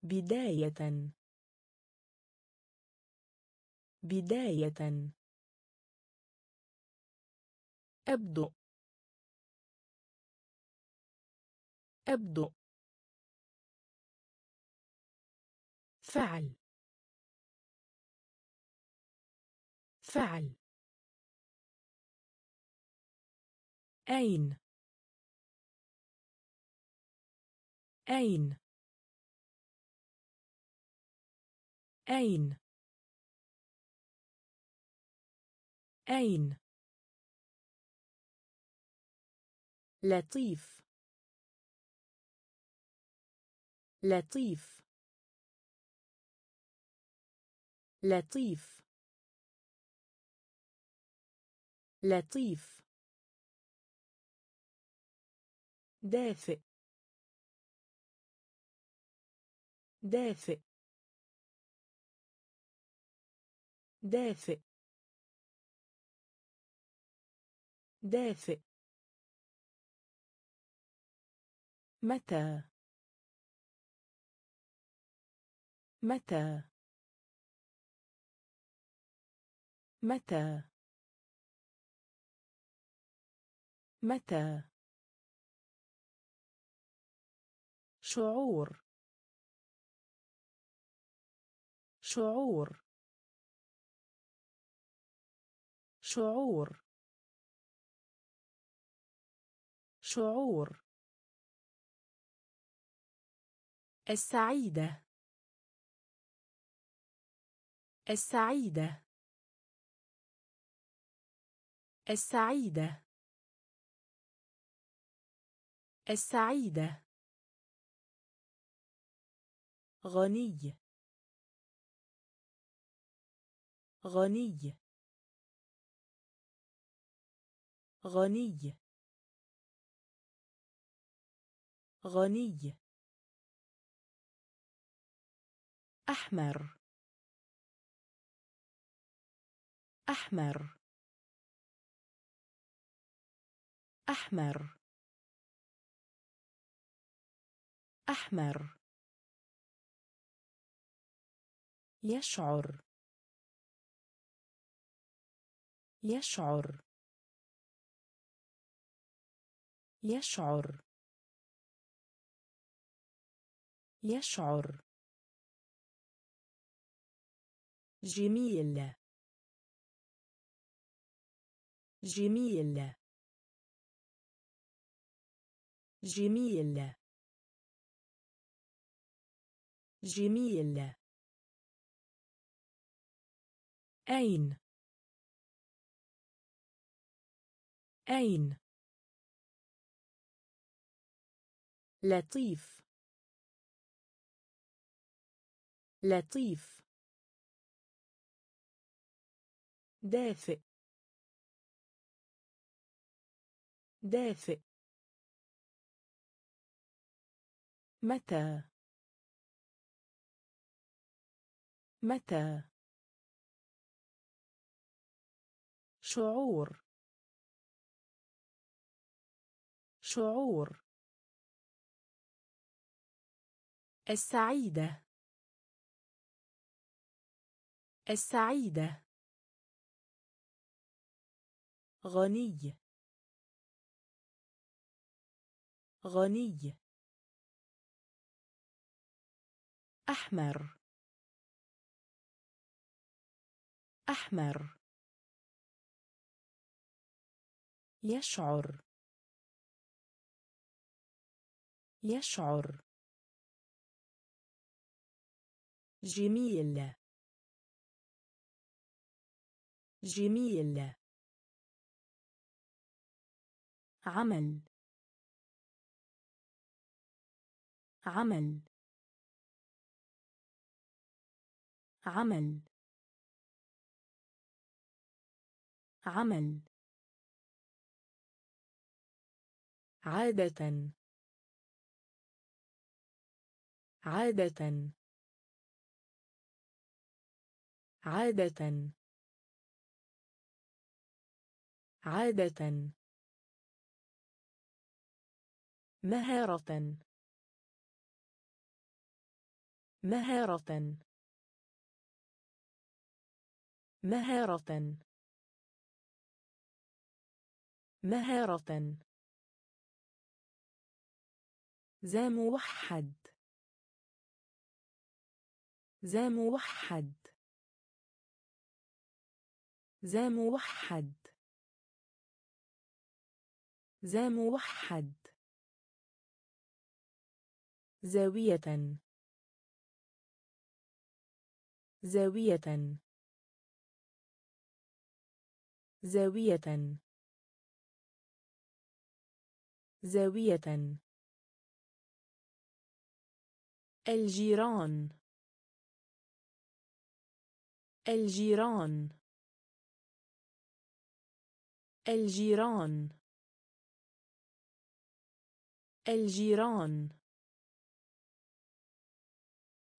بداية. بداية. أبدو. أبدو. فعل. فعل. أين؟ أين؟ أين؟ أين؟ لطيف. لطيف. لطيف. لطيف. دافئ. دافئ. دافئ. دافئ. متى؟ متى؟ متى؟ متى؟ شعور. شعور. شعور. شعور. السعيدة. السعيدة. السعيدة. السعيدة. غني. غني. غني. غني. أحمر. أحمر. أحمر. أحمر. يشعر. يشعر. يشعر. يشعر. جميل. جميل. جميل. جميل. أين؟ أين؟ لطيف. لطيف. دافئ. دافئ. متى؟ متى؟ شعور. شعور. السعيدة. السعيدة. غني. غني. أحمر. أحمر. يشعر. يشعر. جميل. جميل. عمل. عمل. عمل. عمل. عادة. عادة. عادة. عادة. مهارة. مهارة. مهارة. مهارة. ذا موحد. ذا موحد. ذا موحد. ذا موحد. زاوية. زاوية. زاوية. زاوية. الجيران. الجيران. الجيران. الجيران.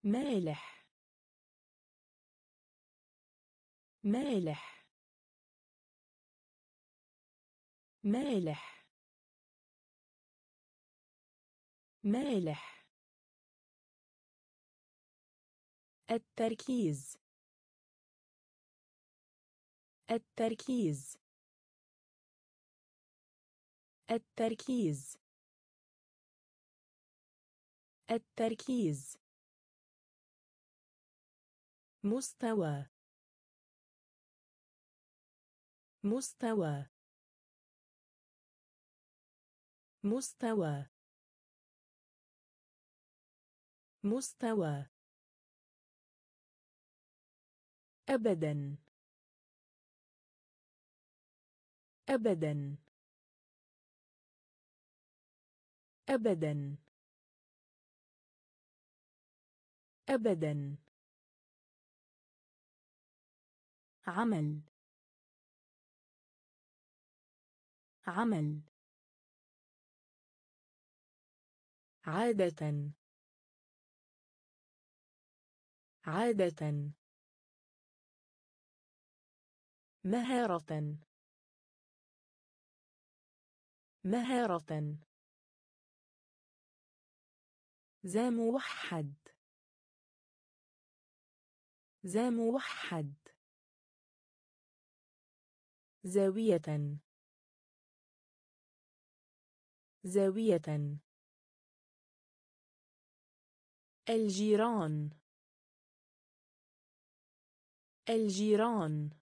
مالح. مالح. مالح. مالح. التركيز. التركيز. التركيز. التركيز. مستوى. مستوى. مستوى. مستوى. أبدا. أبدا. أبدا. أبدا. عمل. عمل. عادة. عادة. مهارة. مهارة. ذا موحد. ذا موحد. زاوية. زاوية. الجيران. الجيران.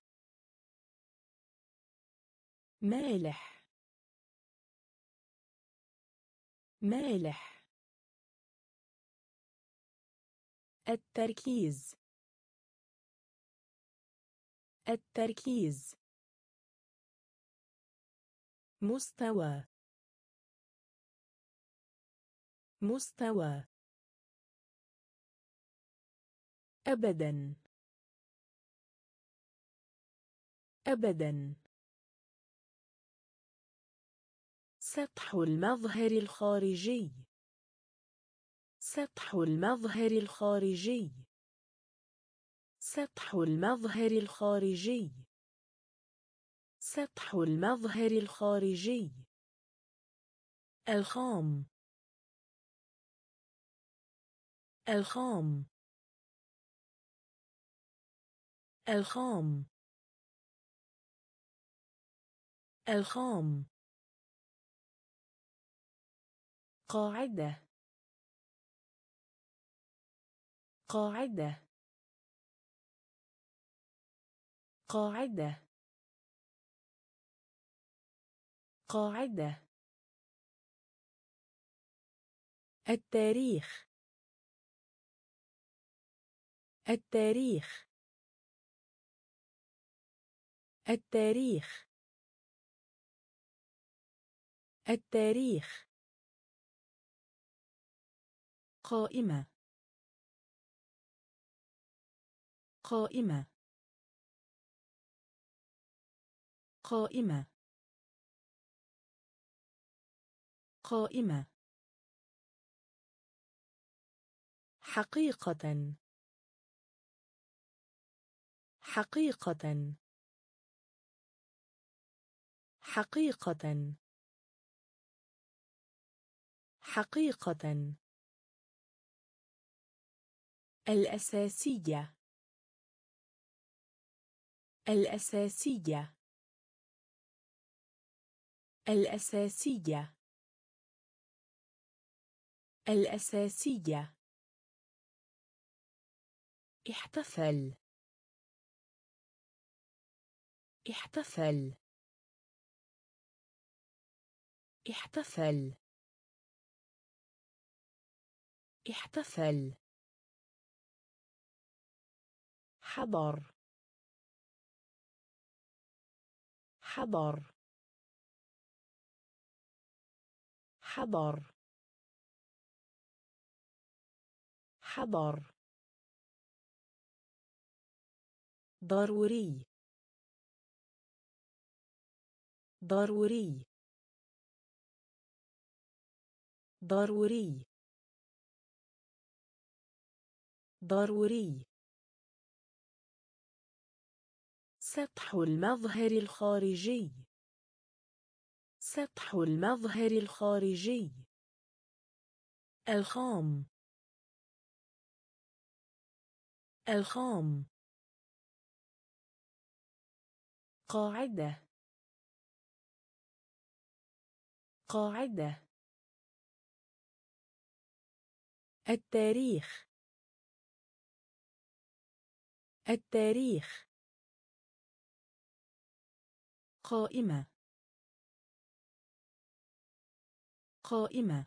مالح. مالح. التركيز. التركيز. مستوى. مستوى. أبدا. أبدا. سطح المظهر الخارجي. سطح المظهر الخارجي. سطح المظهر الخارجي. سطح المظهر الخارجي. الخام. الخام. الخام. الخام. قاعدة. قاعدة. قاعدة. قاعدة. التاريخ. التاريخ. التاريخ. التاريخ. قائمة. قائمة. قائمة. قائمة. حقيقة. حقيقة. حقيقة. حقيقة. الأساسية. الأساسية. الأساسية. الأساسية. احتفل. احتفل. احتفل. احتفل. حضر. حضر. حضر. حضر. ضروري. ضروري. ضروري. ضروري. سطح المظهر الخارجي. سطح المظهر الخارجي. الخام. الخام. قاعدة. قاعدة. التاريخ. التاريخ. قائمة. قائمة.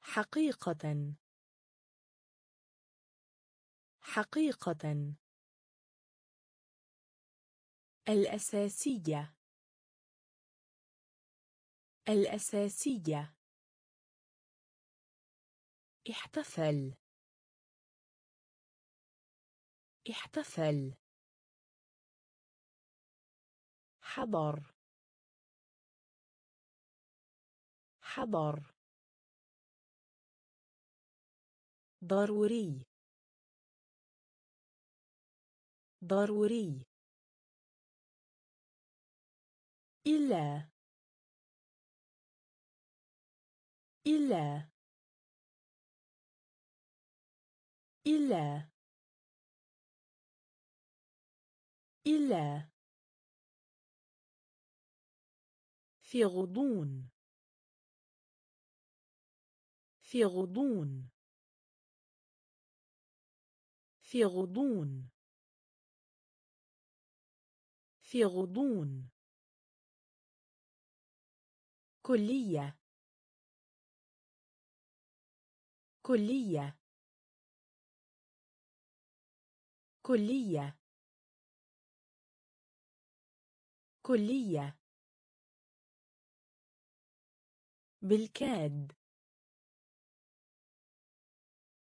حقيقة. حقيقة. الأساسية. الأساسية. احتفل. احتفل. حضر. حضر. ضروري. ضروري. إلا. إلا. إلا. إلا. في غضون. في غضون. في غضون. في غضون. كلية. كلية. كلية. كلية. بالكاد.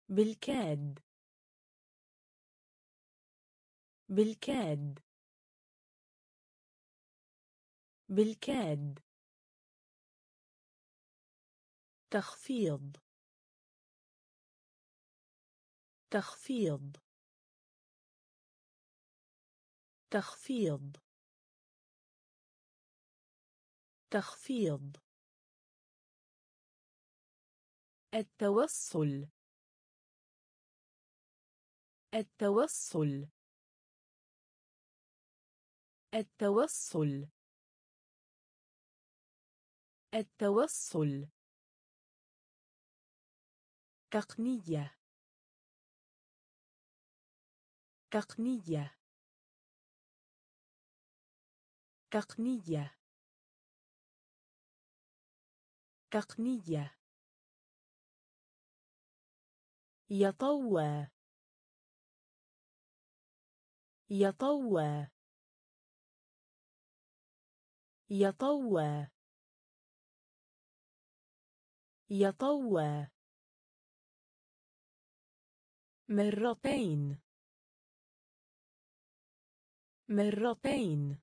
بالكاد. بالكاد. بالكاد. تخفيض. تخفيض. تخفيض. تخفيض. التوصل. التوصل. التوصل. التوصل. تقنية. تقنية. تقنية. تقنية. يطوى. يطوى. يطوى. يطوى. مرتين. مرتين.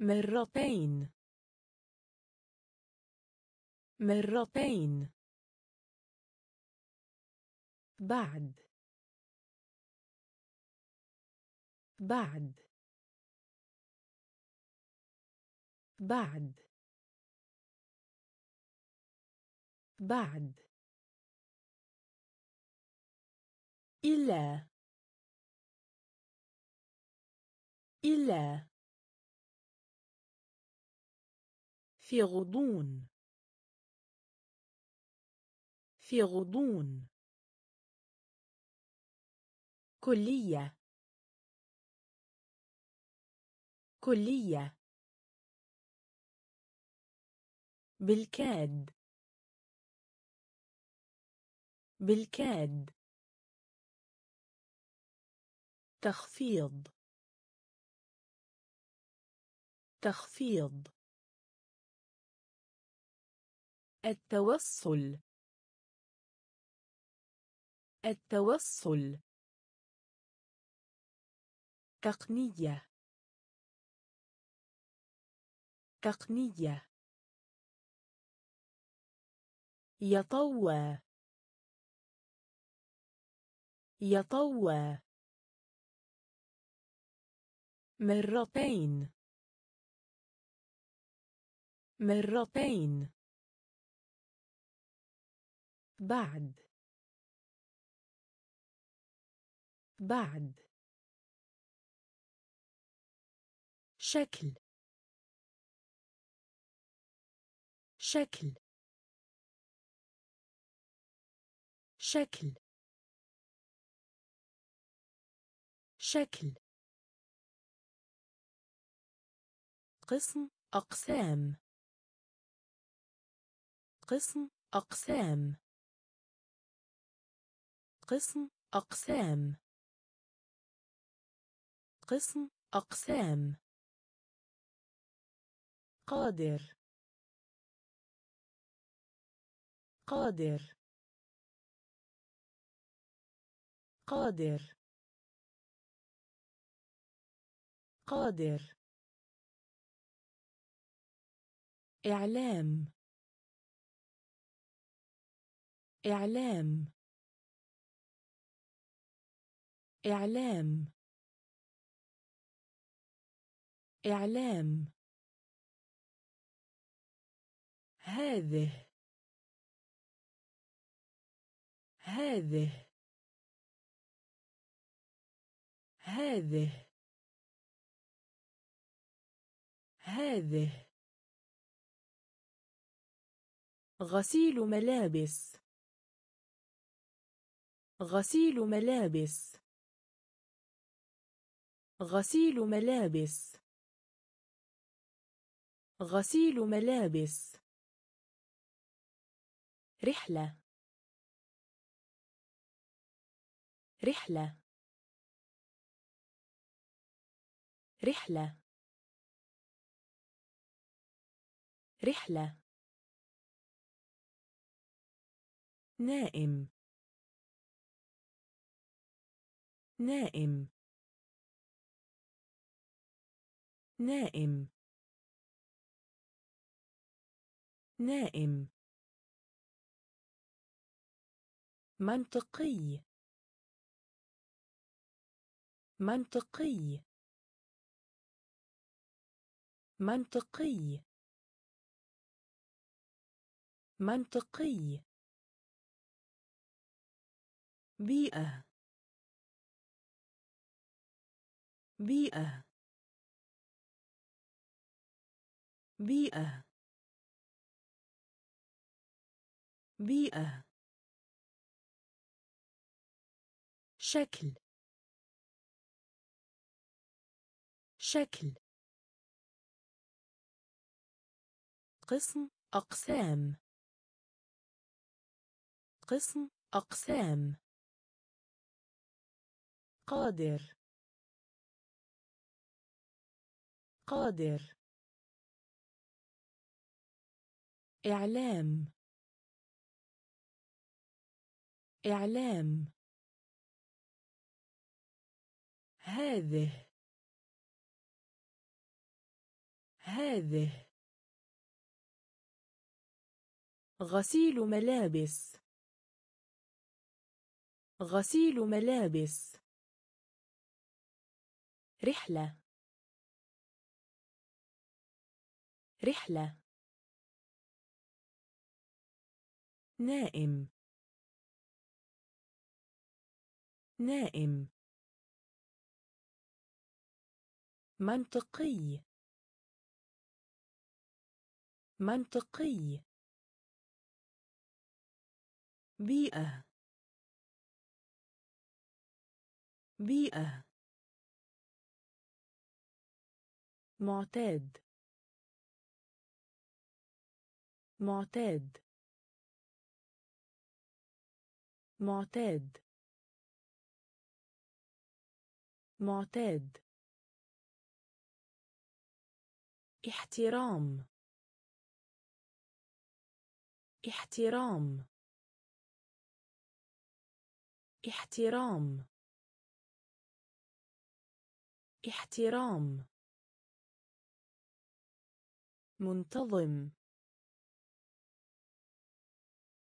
مرتين. مرتين. بعد. بعد. بعد. بعد. إلا. إلا. في غضون. في غضون. كلية. كلية. بالكاد. بالكاد. تخفيض. تخفيض. التوصل. التوصل. تقنية. تقنية. يطوى. يطوى. مرتين. مرتين. بعد. بعد. شكل. شكل. شكل. شكل. قسم أقسام. قسم أقسام. قسم أقسام. قسم أقسام. قادر. قادر. قادر. قادر. إعلام. إعلام. إعلام. إعلام. هذه. هذه. هذه. هذه. غسيل ملابس. غسيل ملابس. غسيل ملابس. غسيل ملابس. رحلة. رحلة. رحلة. رحلة. نائم. نائم. نائم. نائم. منطقي. منطقي. منطقي. منطقي. بيئة. بيئة. بيئة. بيئة. شكل. شكل. قسم أقسام. قسم أقسام. قادر. قادر. إعلام. إعلام. هذه. هذه. غسيل ملابس. غسيل ملابس. رحلة. رحلة. نائم. نائم. منطقي. منطقي. بيئة. بيئة. معتاد. معتاد. معتاد. معتاد. احترام. احترام. احترام. احترام. منتظم.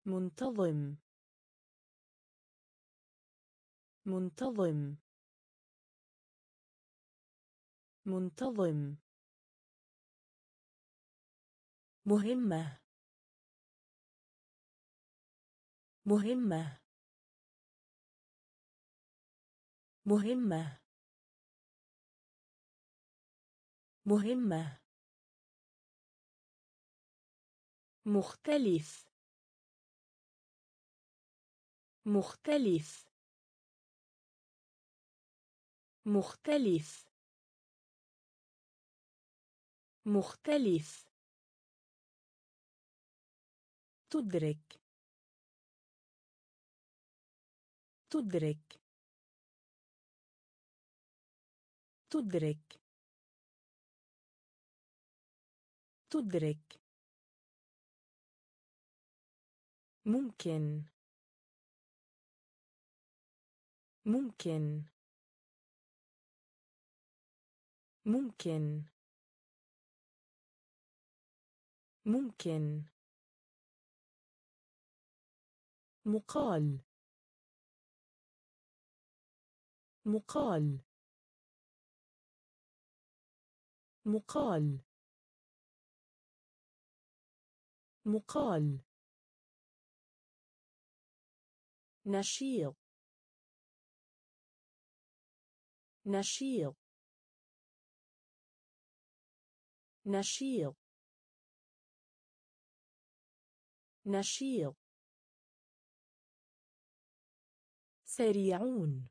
منتظم. منتظم. منتظم. مهمة. مهمة. مهمة. مهمة. مختلف. مختلف. مختلف. مختلف. تدرك. تدرك. تدرك. تدرك. ممكن. ممكن. ممكن. ممكن. مقال. مقال. مقال. مقال. نشيط. نشيط. نشيط. نشيط. سريعون.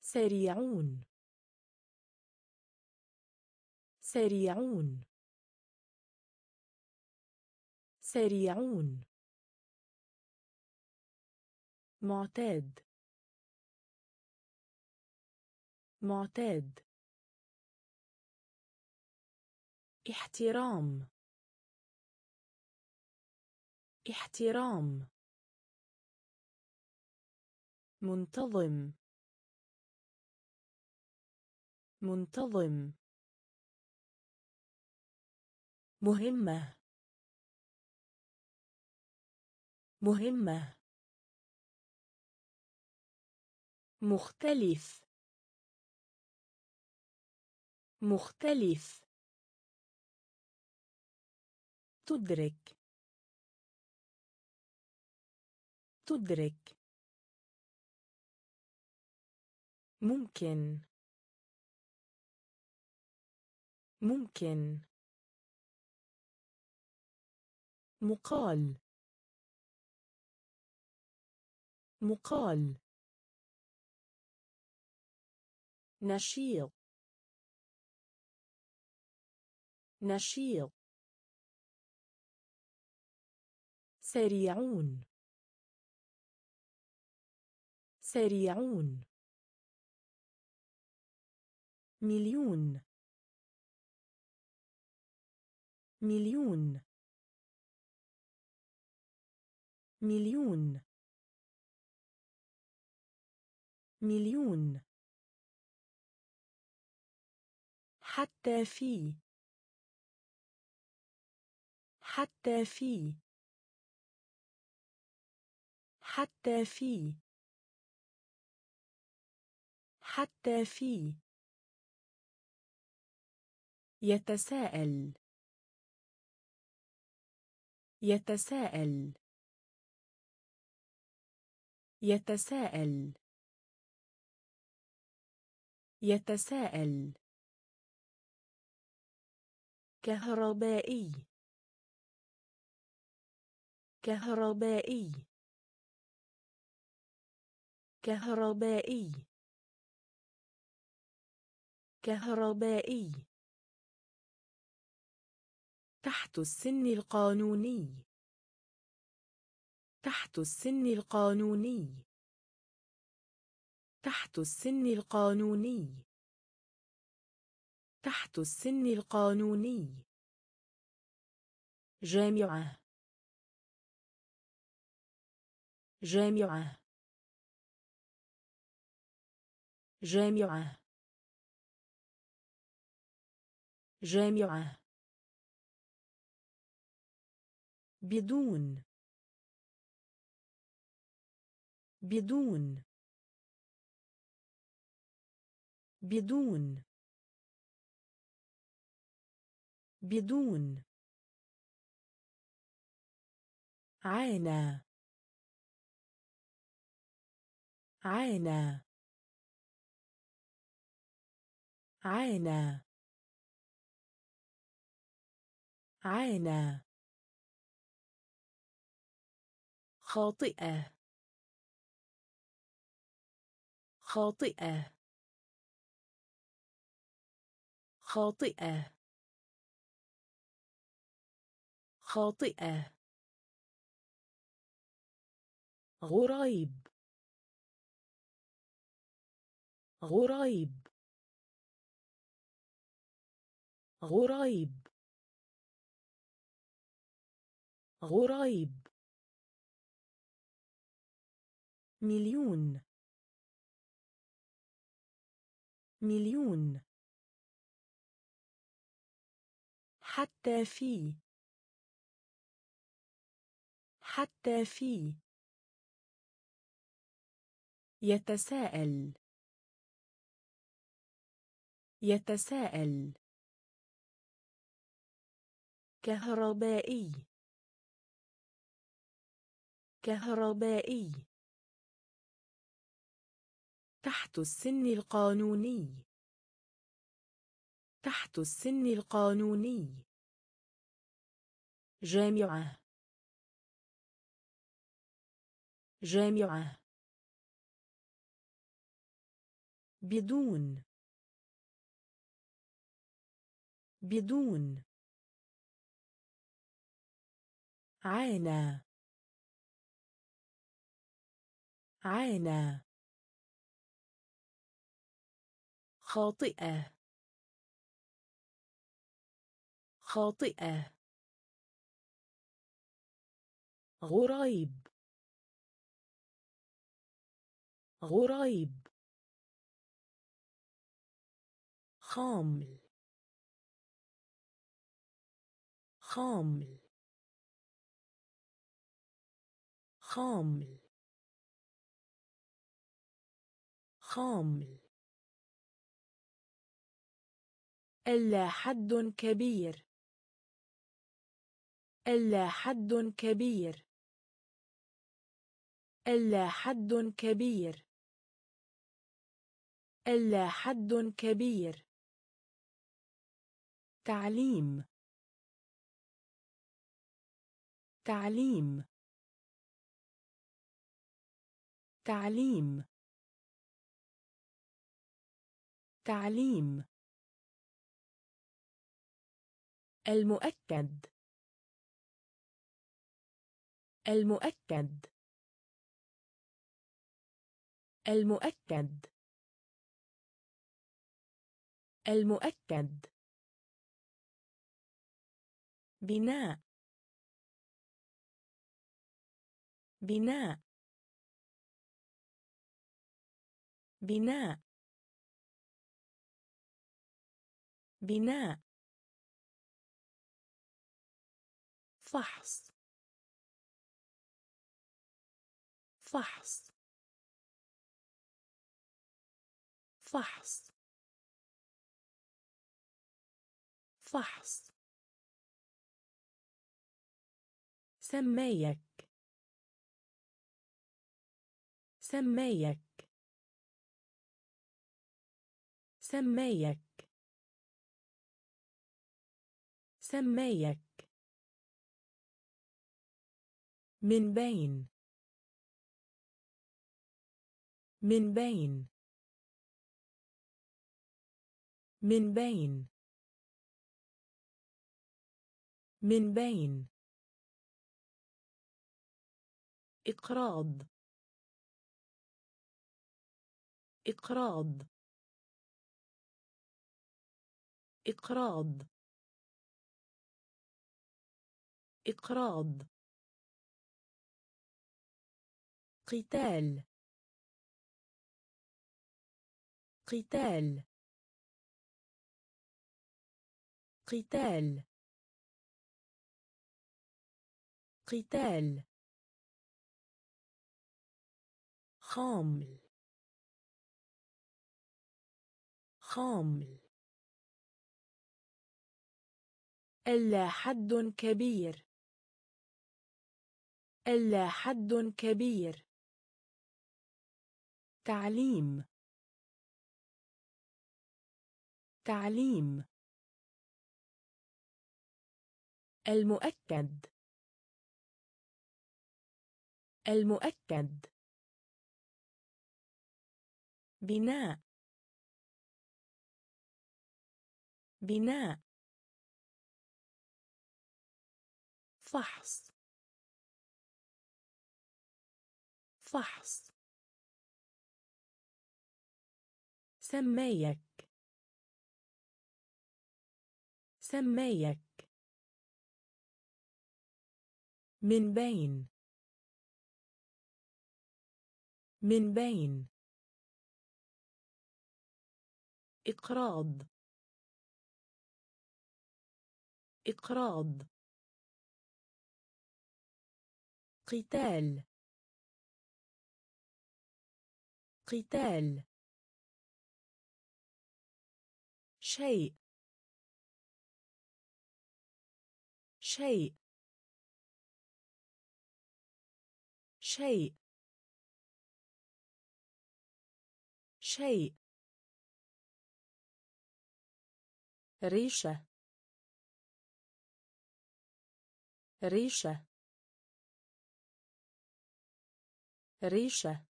سريعون. سريعون. سريعون. معتاد. معتاد. احترام. احترام. منتظم. منتظم. مهمة. مهمة. مختلف. مختلف. تدرك. تدرك. ممكن. ممكن. مقال. مقال. نشيط. نشيط. سريعون. سريعون. مليون. مليون. مليون. مليون. حتى في. حتى في. حتى في. حتى في. يتساءل. يتساءل. يتساءل. يتساءل. كهربائي. كهربائي. كهربائي. كهربائي. تحت السن القانوني. تحت السن القانوني. تحت السن القانوني. تحت السن القانوني. جامعة. جامعة. جامعة. جامعة. بدون. بدون. بدون. بدون. عانى. عانى. عانى. عانى. خاطئة. خاطئة. خاطئة. خاطئة. غريب. غريب. غريب. غريب. مليون. مليون. حتى في. حتى في. يتساءل. يتساءل. كهربائي. كهربائي. تحت السن القانوني. تحت السن القانوني. جامعة. جامعة. بدون. بدون. عانى. عانى. خاطئة. خاطئة. غريب. غريب. خامل. خامل. خامل. خامل. ألا حد كبير. ألا حد كبير. ألا حد كبير. ألا حد كبير. تعليم. تعليم. تعليم. تعليم. المؤكد. المؤكد. المؤكد. المؤكد. بناء. بناء. بناء. بناء. فحص. فحص. فحص. فحص. سمايك. سمايك. سمايك. سمايك. من بين. من بين. من بين. من بين. إقراض. إقراض. إقراض. إقراض. قتال. قتال. قتال. قتال. خامل. خامل. ألا حد كبير. ألا حد كبير. تعليم. تعليم. المؤكد. المؤكد. بناء. بناء. فحص. فحص. سميك سميك من بين. من بين. إقراض. إقراض. قتال. قتال. شيء. شيء. شيء. شيء. ريشة. ريشة. ريشة.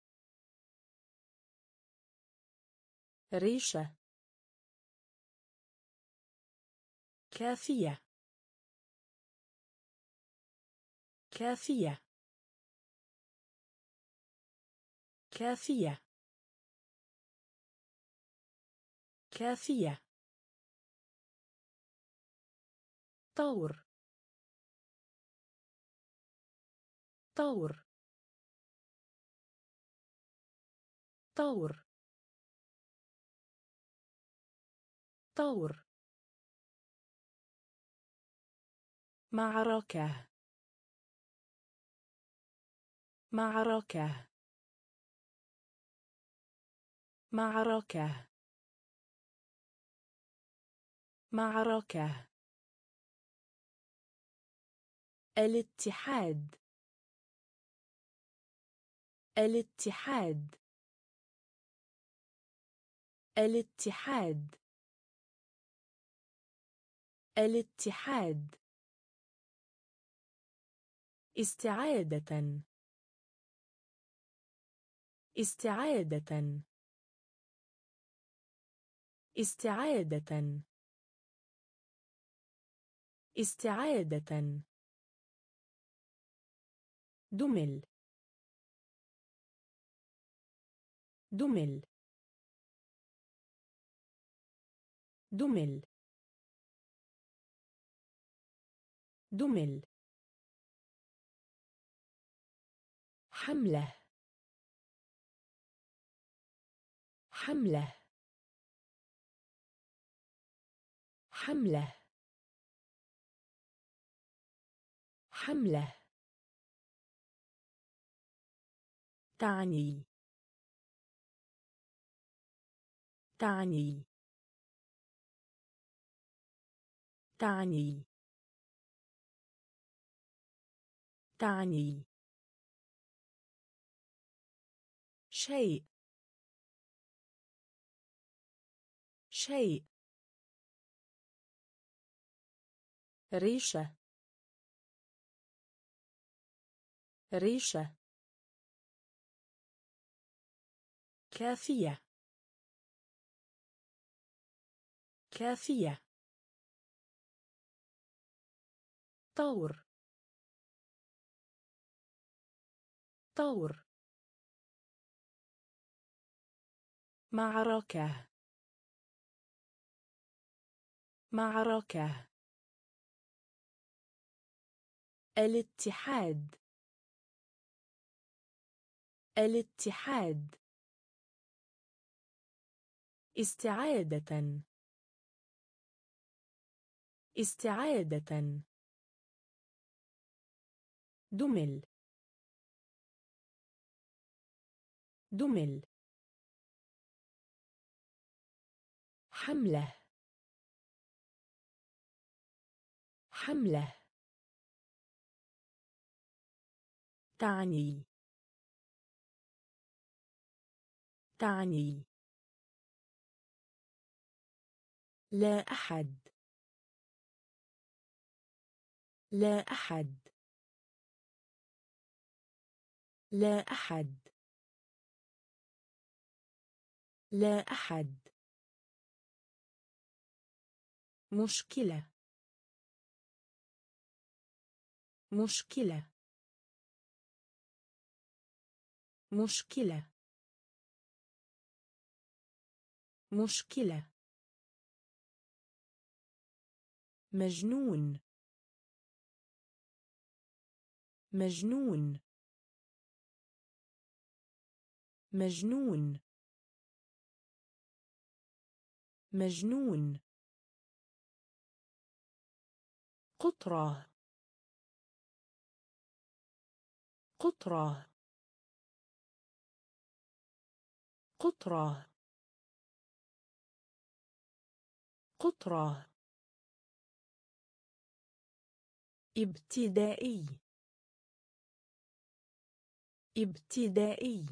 ريشة. كافية. كافية. كافية. كافية. طور. طور. طور. طور. معركة. معركة. معركة. معركة. الاتحاد. الاتحاد. الاتحاد. الاتحاد. استعادة. استعادة. استعادة. استعادة. دمل. دمل. دمل. دمل. حملة. حملة. حملة. حملة. تعني. تعني. تعني. تعني. شيء. شيء. ريشة. ريشة. كافية. كافية. طور. طور. معركة. معركة. الاتحاد. الاتحاد. استعادة. استعادة. دمل. دمل. حملة. حملة. تعني. تعني. لا أحد. لا أحد. لا أحد. لا أحد. مشكلة. مشكلة. مشكلة. مشكلة. مجنون. مجنون. مجنون. مجنون. قطرة. قطرة. قطرة. قطرة. ابتدائي. ابتدائي.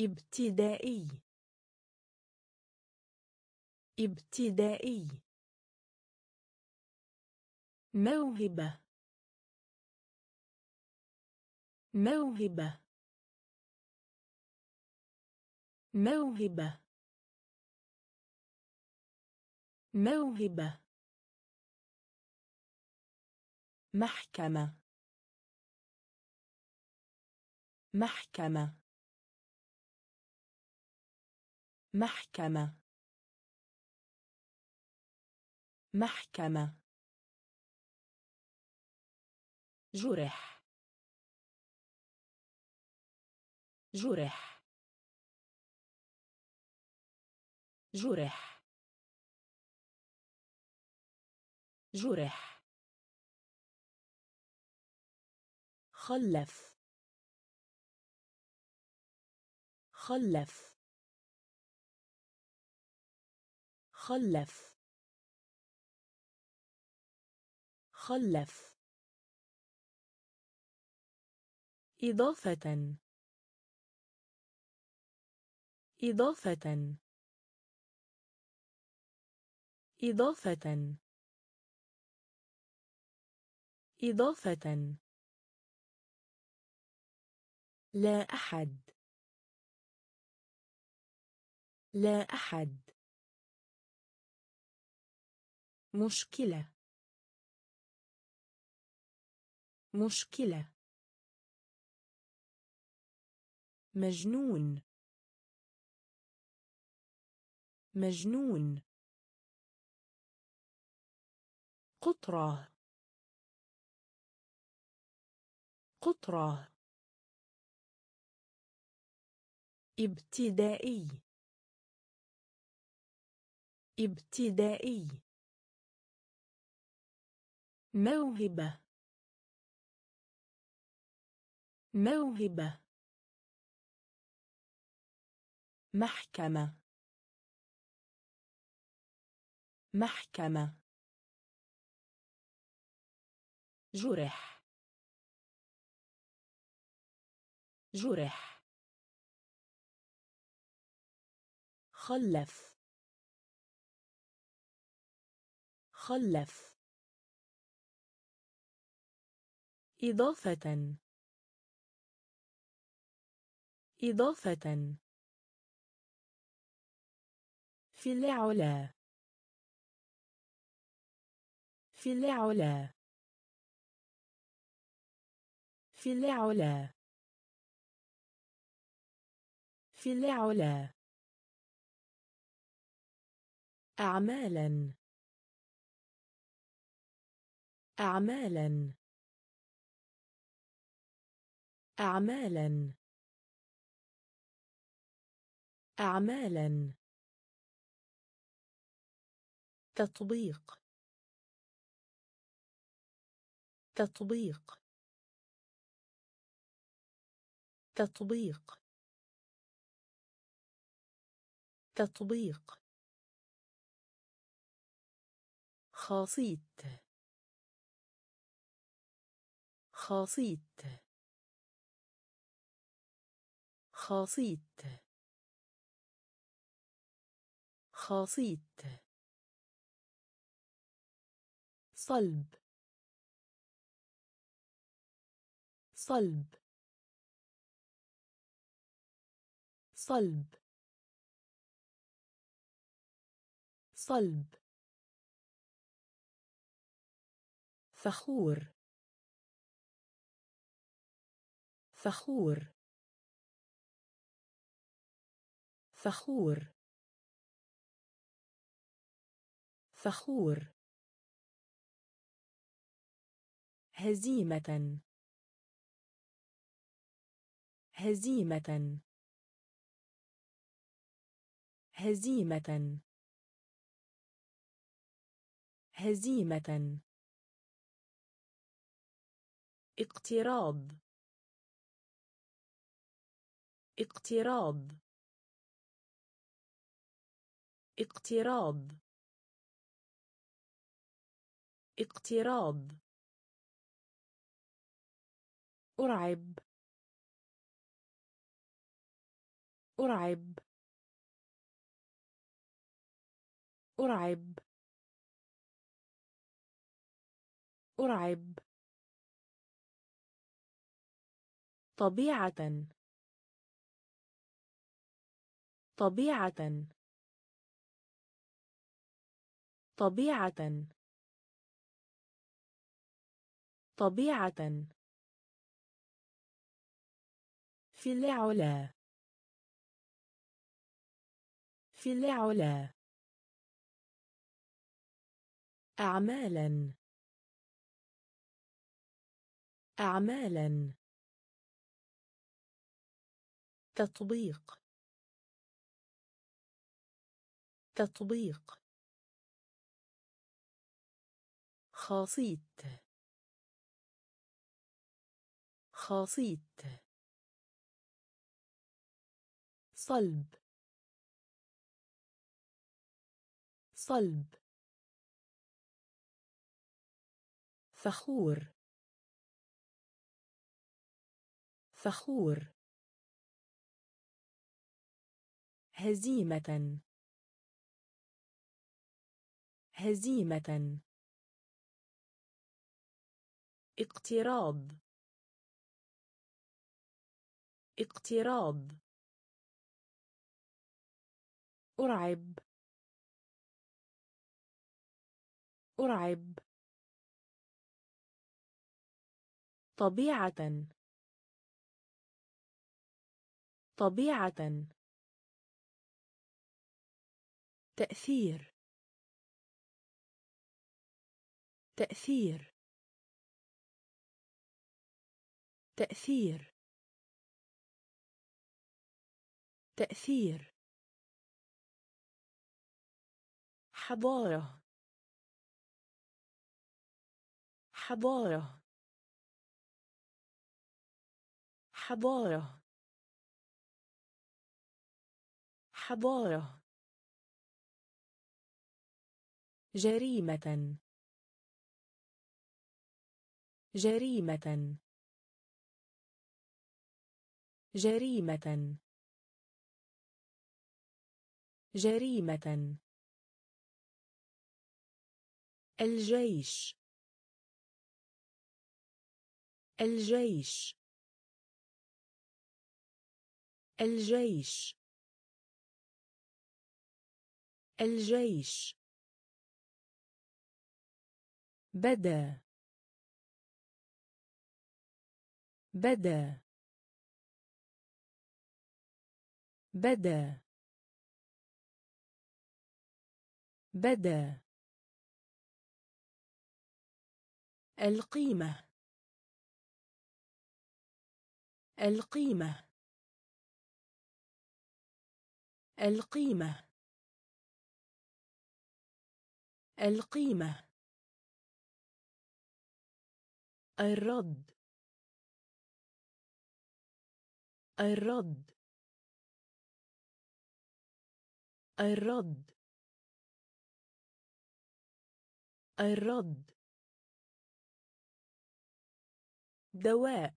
ابتدائي. ابتدائي. موهبة. موهبة. موهبة. موهبة. محكمة. محكمة. محكمة. محكمة. جرح. جرح. جرح. جرح. خلف. خلف. خلف. خلف. إضافة. إضافة. إضافة. إضافة. لا أحد. لا أحد. مشكلة. مشكلة. مجنون. مجنون. قطرة. قطرة. ابتدائي. ابتدائي. موهبة. موهبة. محكمة. محكمة. جرح. جرح. خلف. خلف. إضافة. إضافة. في العلا. في العلا. في العلا. في العلا. أعمالا. أعمالا. أعمالا. أعمالا. تطبيق. تطبيق. تطبيق. تطبيق. خاصيت. خاصيت. خاصيت. خاصيت. صلب. صلب. صلب. صلب. فخور. فخور. فخور. فخور. هزيمة. هزيمة. هزيمة. هزيمة. اقتراض. اقتراض. اقتراض. اقتراض. أرعب. أرعب. أرعب. أرعب. طبيعة. طبيعة. طبيعة. طبيعة. في العلا. في العلا. أعمالا. أعمالا. تطبيق. تطبيق. خاصيت. خاصيت. صلب. صلب. فخور. فخور. هزيمة. هزيمة. اقتراض اقتراض أرعب. أرعب. طبيعة. طبيعة. تأثير. تأثير. تأثير. تأثير. حضارة. حضارة. حضارة. حضارة. جريمة. جريمة. جريمة. جريمة. الجيش. الجيش. الجيش. الجيش. بدأ. بدأ. بدأ. بدأ. القيمة. القيمة. القيمة. القيمة. الرد. الرد. الرد. الرد. دواء.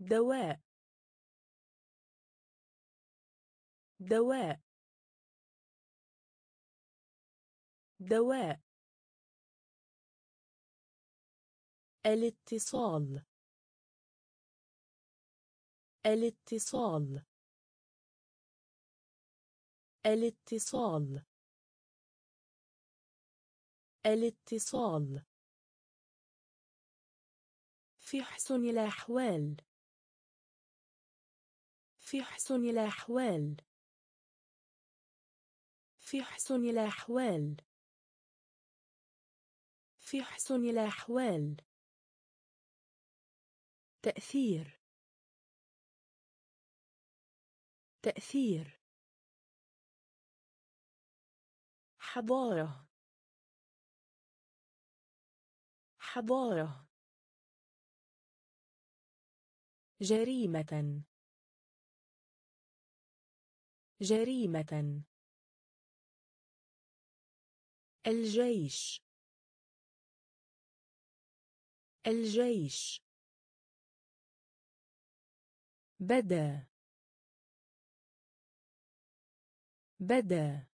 دواء. دواء. دواء. الاتصال. الاتصال. الاتصال. الاتصال. في حسن الأحوال. في حسن الأحوال. في حسن الأحوال. في حسن الأحوال. تأثير. تأثير. حضارة. حضارة. جريمة. جريمة. الجيش. الجيش. بدأ. بدأ.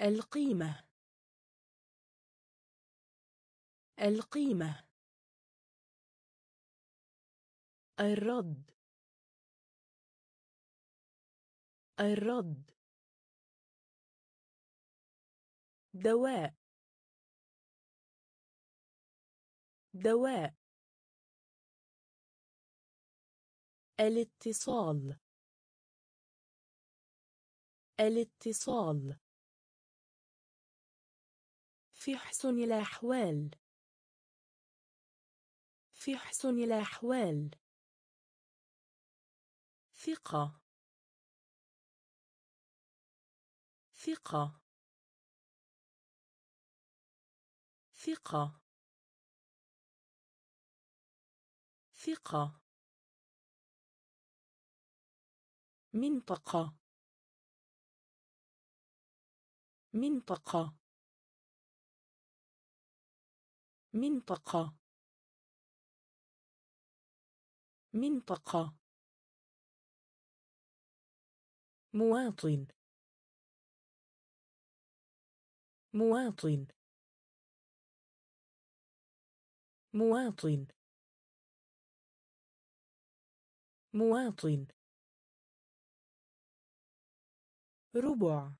القيمة. القيمة. الرد. الرد. دواء. دواء. الاتصال. الاتصال. في حسن الأحوال. في حسن الأحوال. ثقة. ثقة. ثقة. ثقة. منطقة. منطقة. منطقة. منطقة. مواطن. مواطن. مواطن. مواطن. ربع.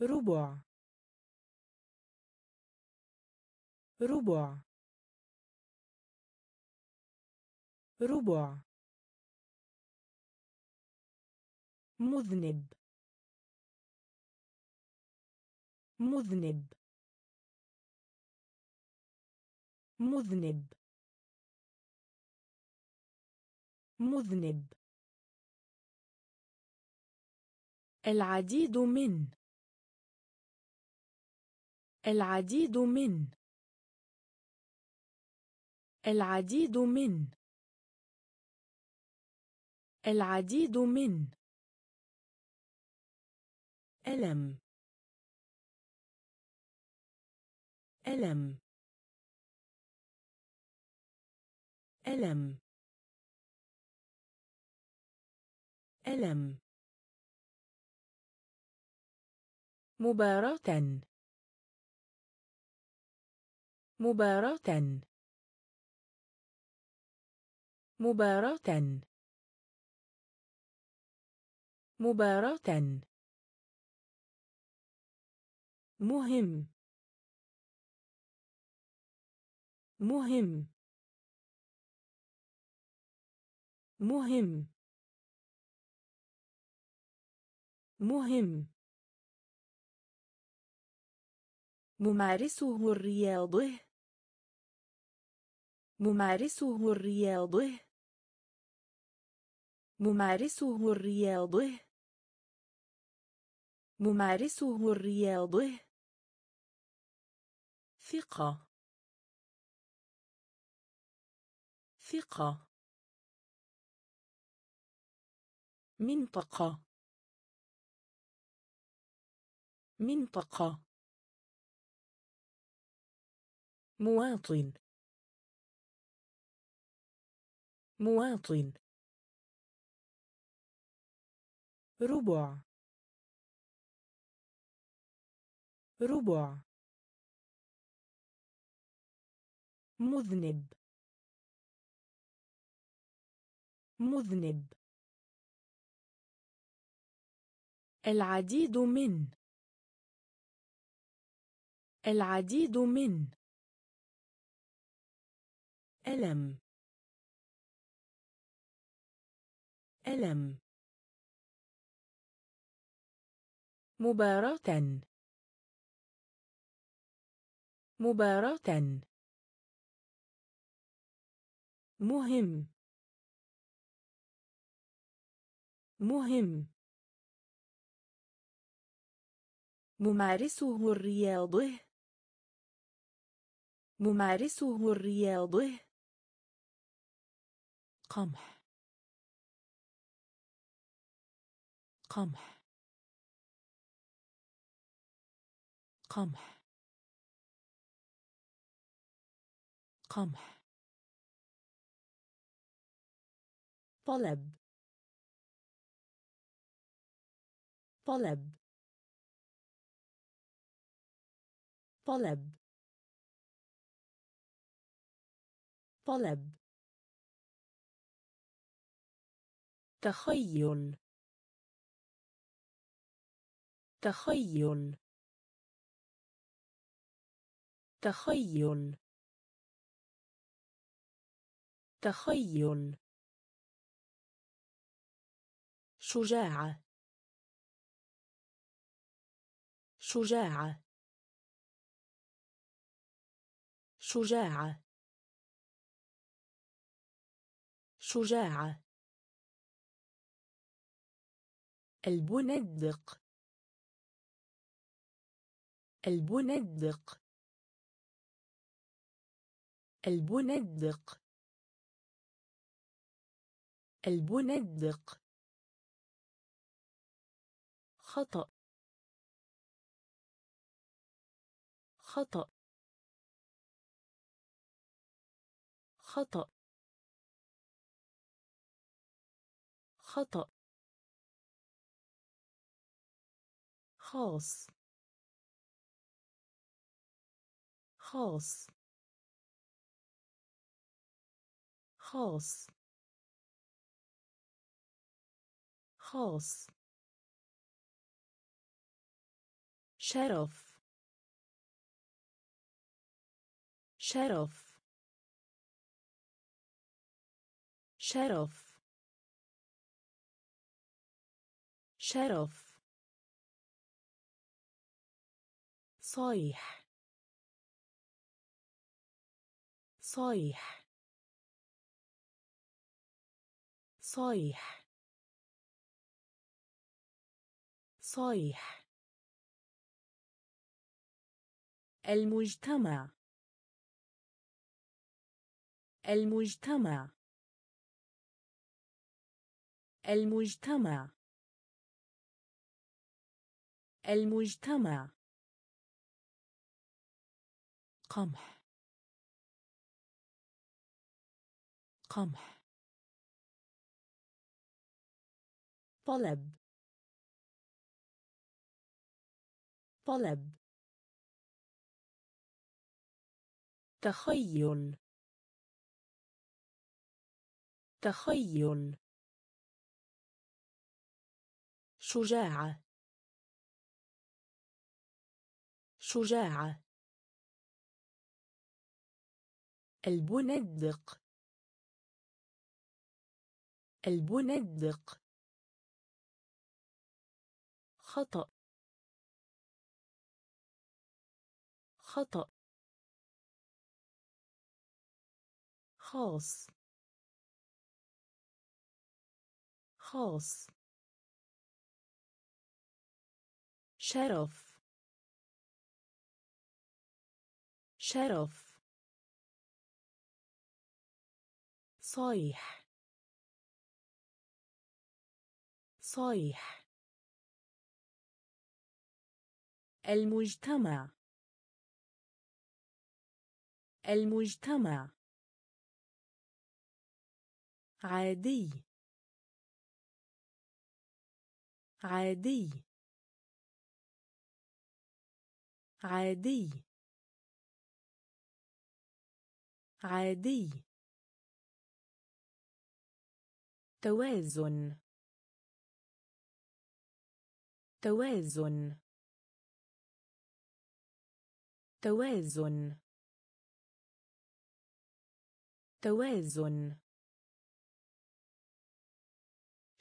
ربع. ربع. ربع. مذنب. مذنب. مذنب. مذنب. العديد من. العديد من. العديد من. العديد من. ألم. ألم. ألم. ألم. مباراة. مباراة. مباراة. مباراة. مهم. مهم. مهم. مهم. ممارسه الرياضه. ممارسه الرياضه. ممارسه الرياضه. ممارسه الرياضه. ثقة. ثقة. منطقة. منطقة. مواطن. مواطن. ربع. ربع. مذنب. مذنب. العديد من. العديد من. ألم. ألم. مباراة. مباراة. مهم. مهم. ممارسه الرياضه. ممارسه الرياضه. قمح. قمح. قمح. قمح. طلب. طلب. طلب. طلب. تخيل. تخيل. تخيل. تخيل. شجاعة. شجاعة. شجاعة. شجاعة. البندق البندق البندق البندق خطأ. خطأ. خطأ. خطأ. خاص. خاص. خاص. خاص. شرف شرف شرف. شرف. صيح. صيح. صيح. صيح. المجتمع. المجتمع. المجتمع. المجتمع. قمح. قمح. طلب. طلب. تخيل. تخيل. شجاعة. شجاعة. البندق البندق خطأ. خطأ. خاص. خاص. شرف. شرف. صيح. صيح. المجتمع. المجتمع. عادي. عادي. عادي. عادي. توازن. توازن. توازن. توازن.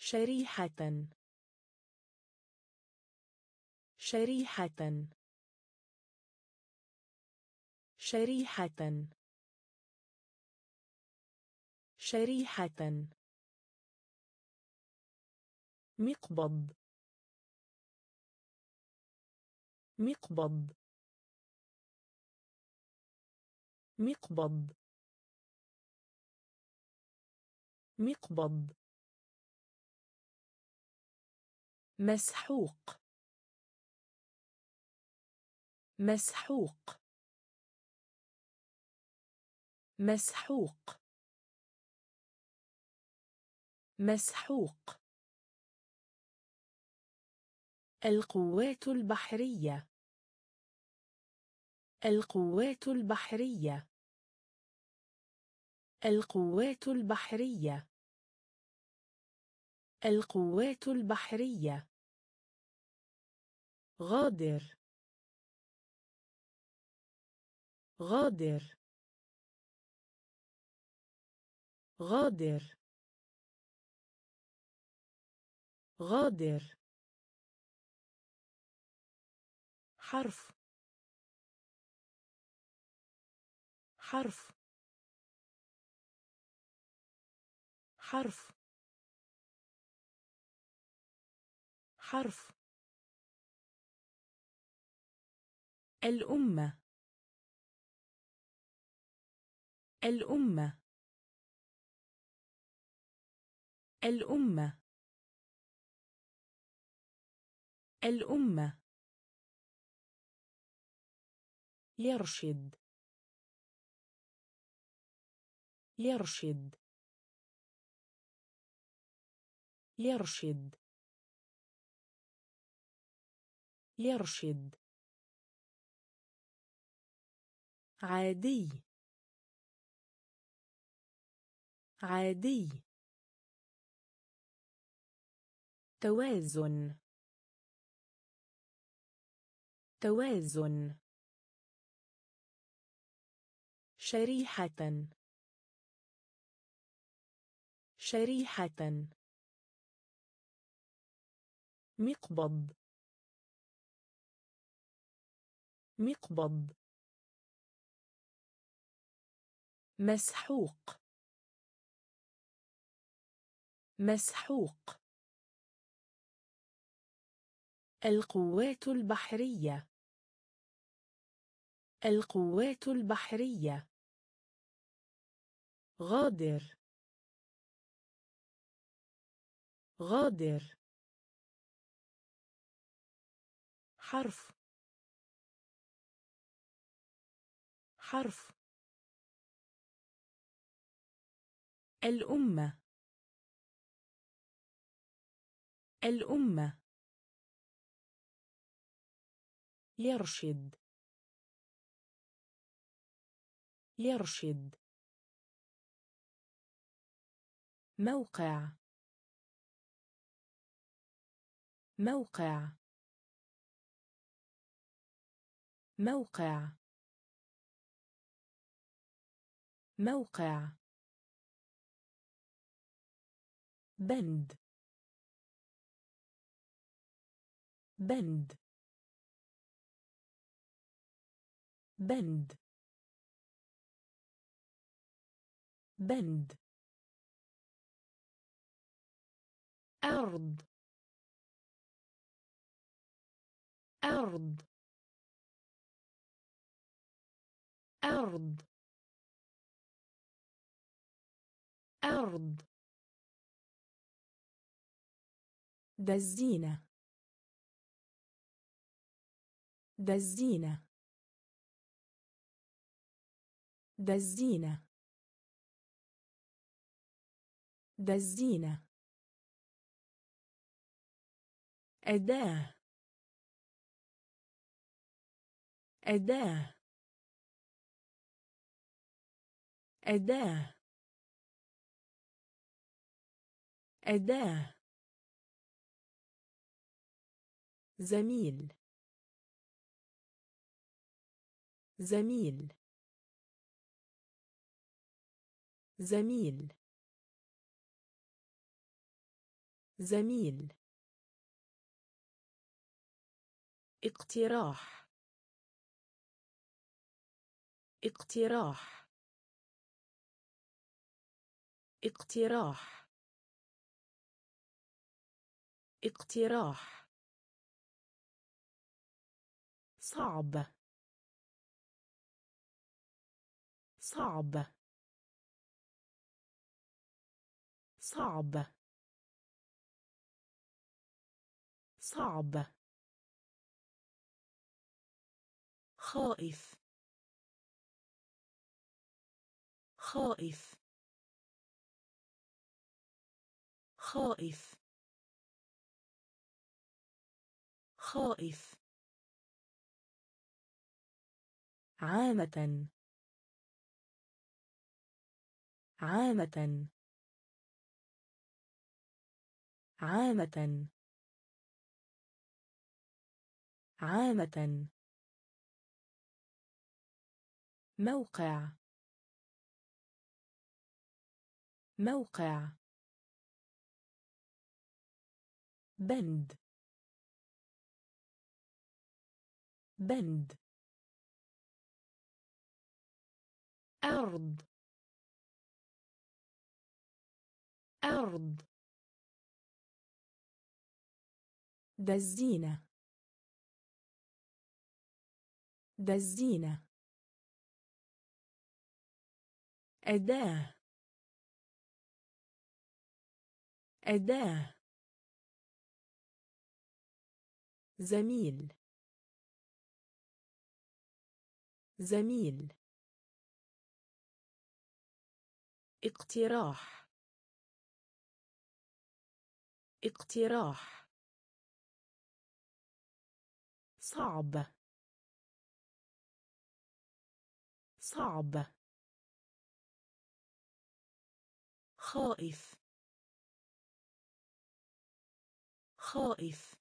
شريحة. شريحة. شريحة. شريحة. مقبض. مقبض. مقبض. مقبض. مسحوق. مسحوق. مسحوق. مسحوق. القوات البحرية. القوات البحرية. القوات البحرية. القوات البحرية. غادر. غادر. غادر. غادر. حرف. حرف. حرف. حرف. الأمة. الأمة. الأمة. الأمة. يرشد. يرشد. يرشد. يرشد. عادي. عادي. توازن. توازن. شريحة. شريحة. مقبض. مقبض. مسحوق. مسحوق. القوات البحرية. القوات البحرية. غادر. غادر. حرف. حرف. الأمة. الأمة. يرشد. يرشد. موقع. موقع. موقع. موقع. بند. بند. بند. بند. أرض. أرض. أرض. أرض. دزينة دزينة دزينة دزينة أداة. أداة. أداة. أداة. زميل. زميل. زميل. زميل. اقتراح. اقتراح. اقتراح. اقتراح. صعب. صعب. صعب. صعب. خائف. خائف. خائف. خائف. عامة. عامة. عامة. عامة. موقع. موقع. بند. بند. أرض. أرض. دزينة. دزينة. أداة. أداة. زميل. زميل. اقتراح. اقتراح. صعب. صعب. خائف. خائف.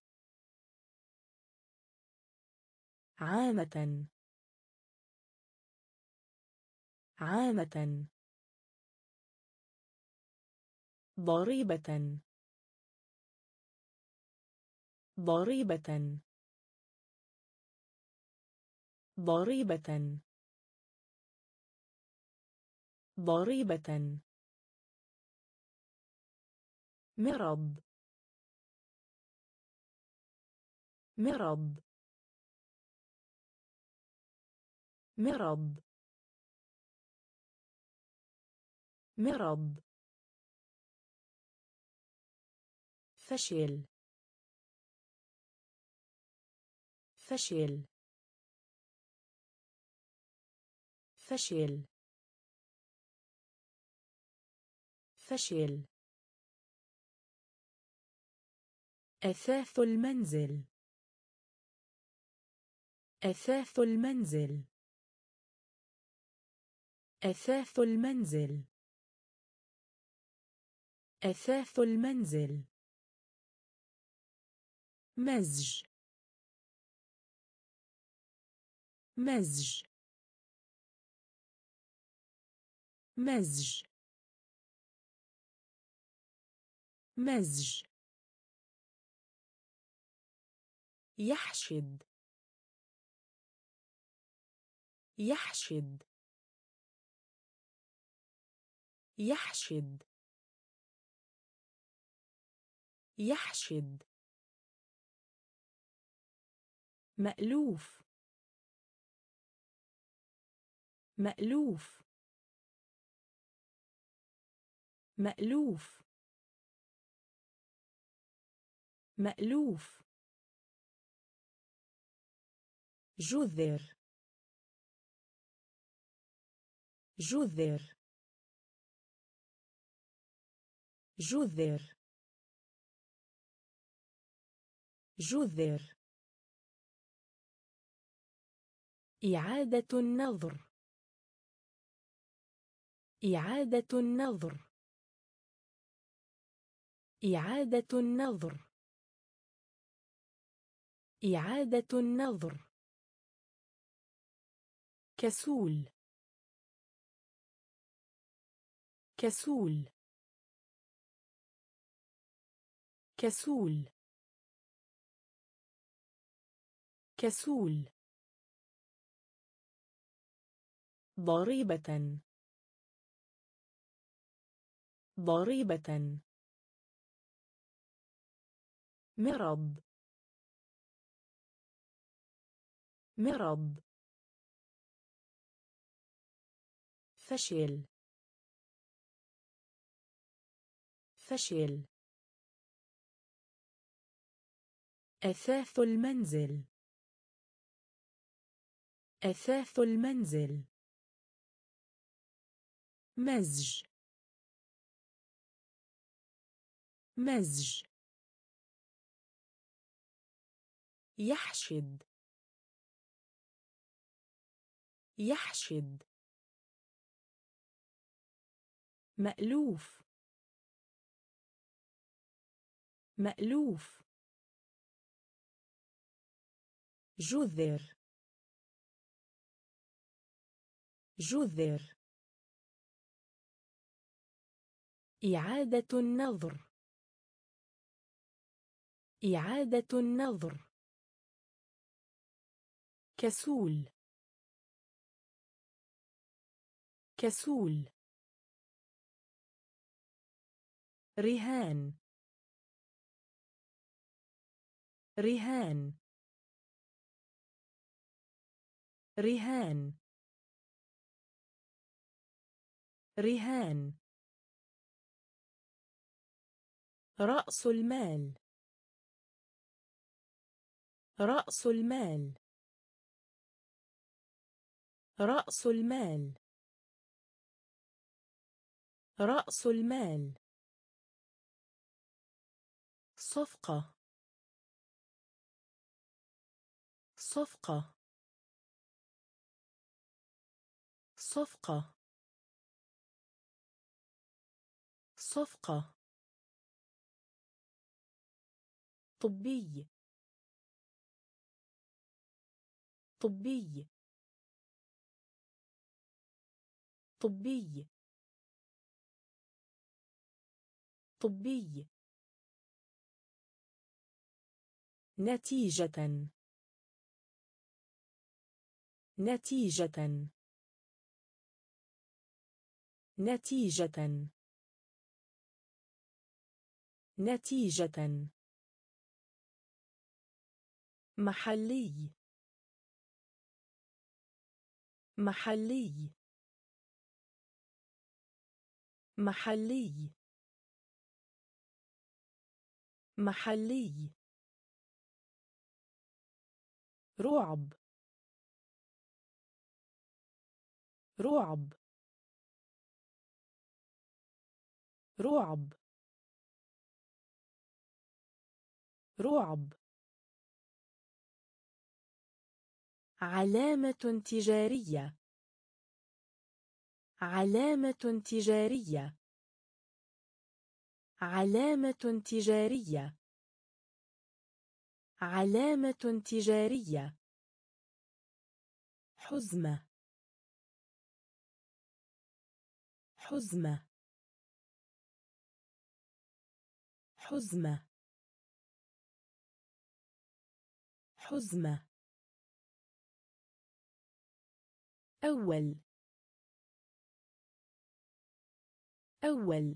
عامة. عامة. ضريبة. ضريبة. ضريبة. ضريبة. مرض. مرض. مرض. مرض. فشل. فشل. فشل. فشل. أثاث المنزل. أثاث المنزل. أثاث المنزل. أثاث المنزل. مزج. مزج. مزج. مزج. يحشد. يحشد. يحشد. يحشد. مألوف. مألوف. مألوف. مألوف. جذر. جذر. جذر. جذر. إعادة النظر. إعادة النظر. إعادة النظر. إعادة النظر. كسول. كسول. كسول. كسول. ضريبة. ضريبة. مرض. مرض. فشل. فشل. أثاث المنزل. أثاث المنزل. مزج. مزج. يحشد. يحشد. مألوف. مألوف. جذر. جذر. إعادة النظر. إعادة النظر. كسول. كسول. رهان. رهان. رهان. رهان. رأس المال. رأس المال. رأس المال. رأس المال. صفقة. صفقة. صفقة. صفقة. طبي. طبي. طبي. طبي. نتيجة. نتيجة. نتيجة. نتيجة. محلي. محلي. محلي. محلي. رعب. رعب. رعب. رعب. علامة تجارية. علامة تجارية. علامة تجارية. علامة تجارية. حزمة. حزمة. حزمة. حزمة. أول. أول.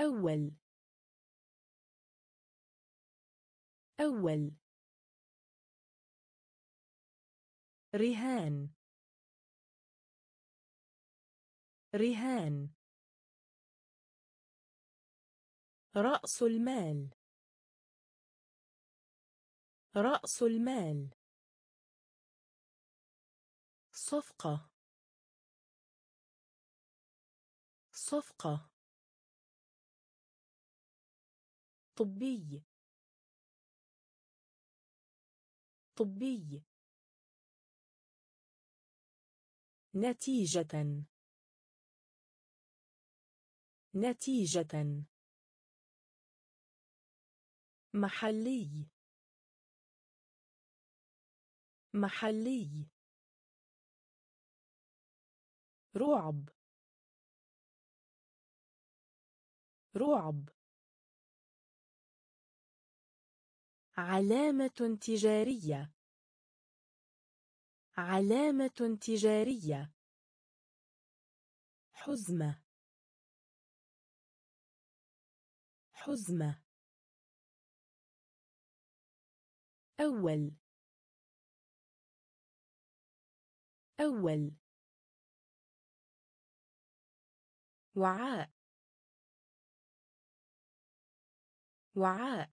أول. أول. رهان. رهان. رأس المال. رأس المال. صفقة. صفقة. طبي. طبي. نتيجة. نتيجة. محلي. محلي. رعب. رعب. علامة تجارية. علامة تجارية. حزمة. حزمة. أول. أول. وعاء. وعاء.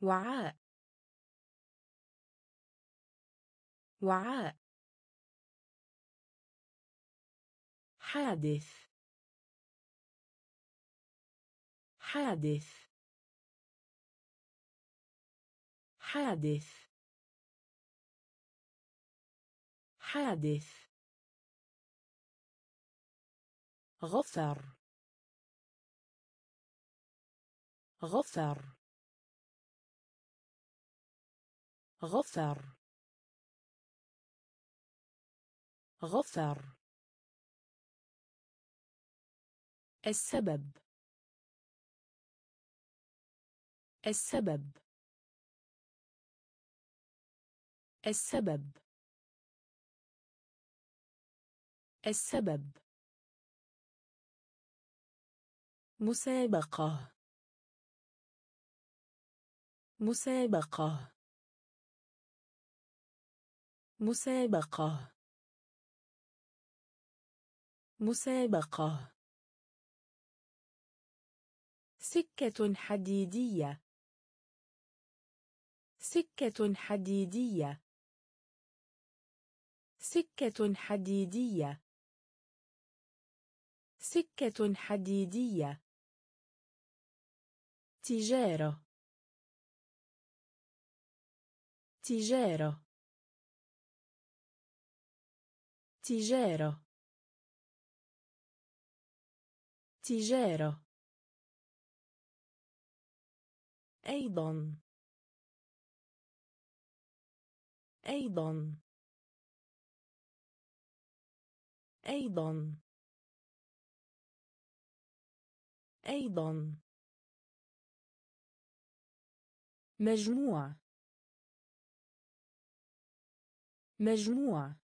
وعاء. وعاء. حادث. حادث. حادث. حادث. غفر. غفر. غفر. غفر. السبب. السبب. السبب. السبب. مسابقة. مسابقة. مسابقة. مسابقة. سكة حديدية. سكة حديدية. سكة حديدية. سكة حديدية. تجارة. تجارة. تجارة. تجارة. أيضا. أيضا. أيضا. أيضا. مجموع مجموع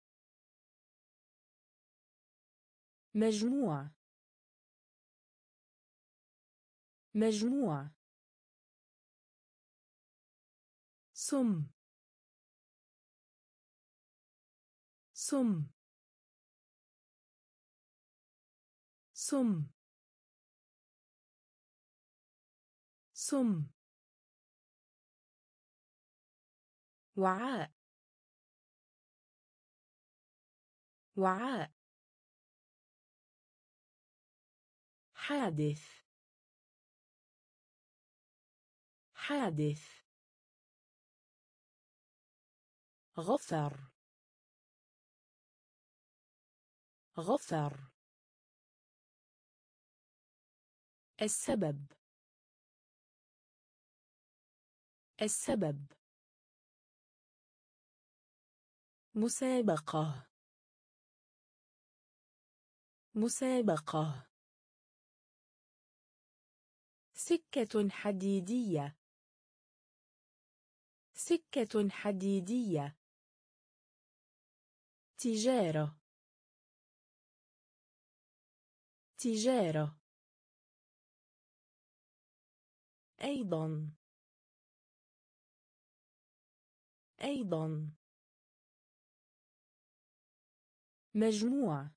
مجموع مجموع سم. سم. سم. سم وعاء. وعاء. حادث. حادث. غفر. غفر. السبب. السبب. مسابقة. مسابقة. سكة حديدية. سكة حديدية. تجارة. تجارة. أيضا. أيضا. مجموع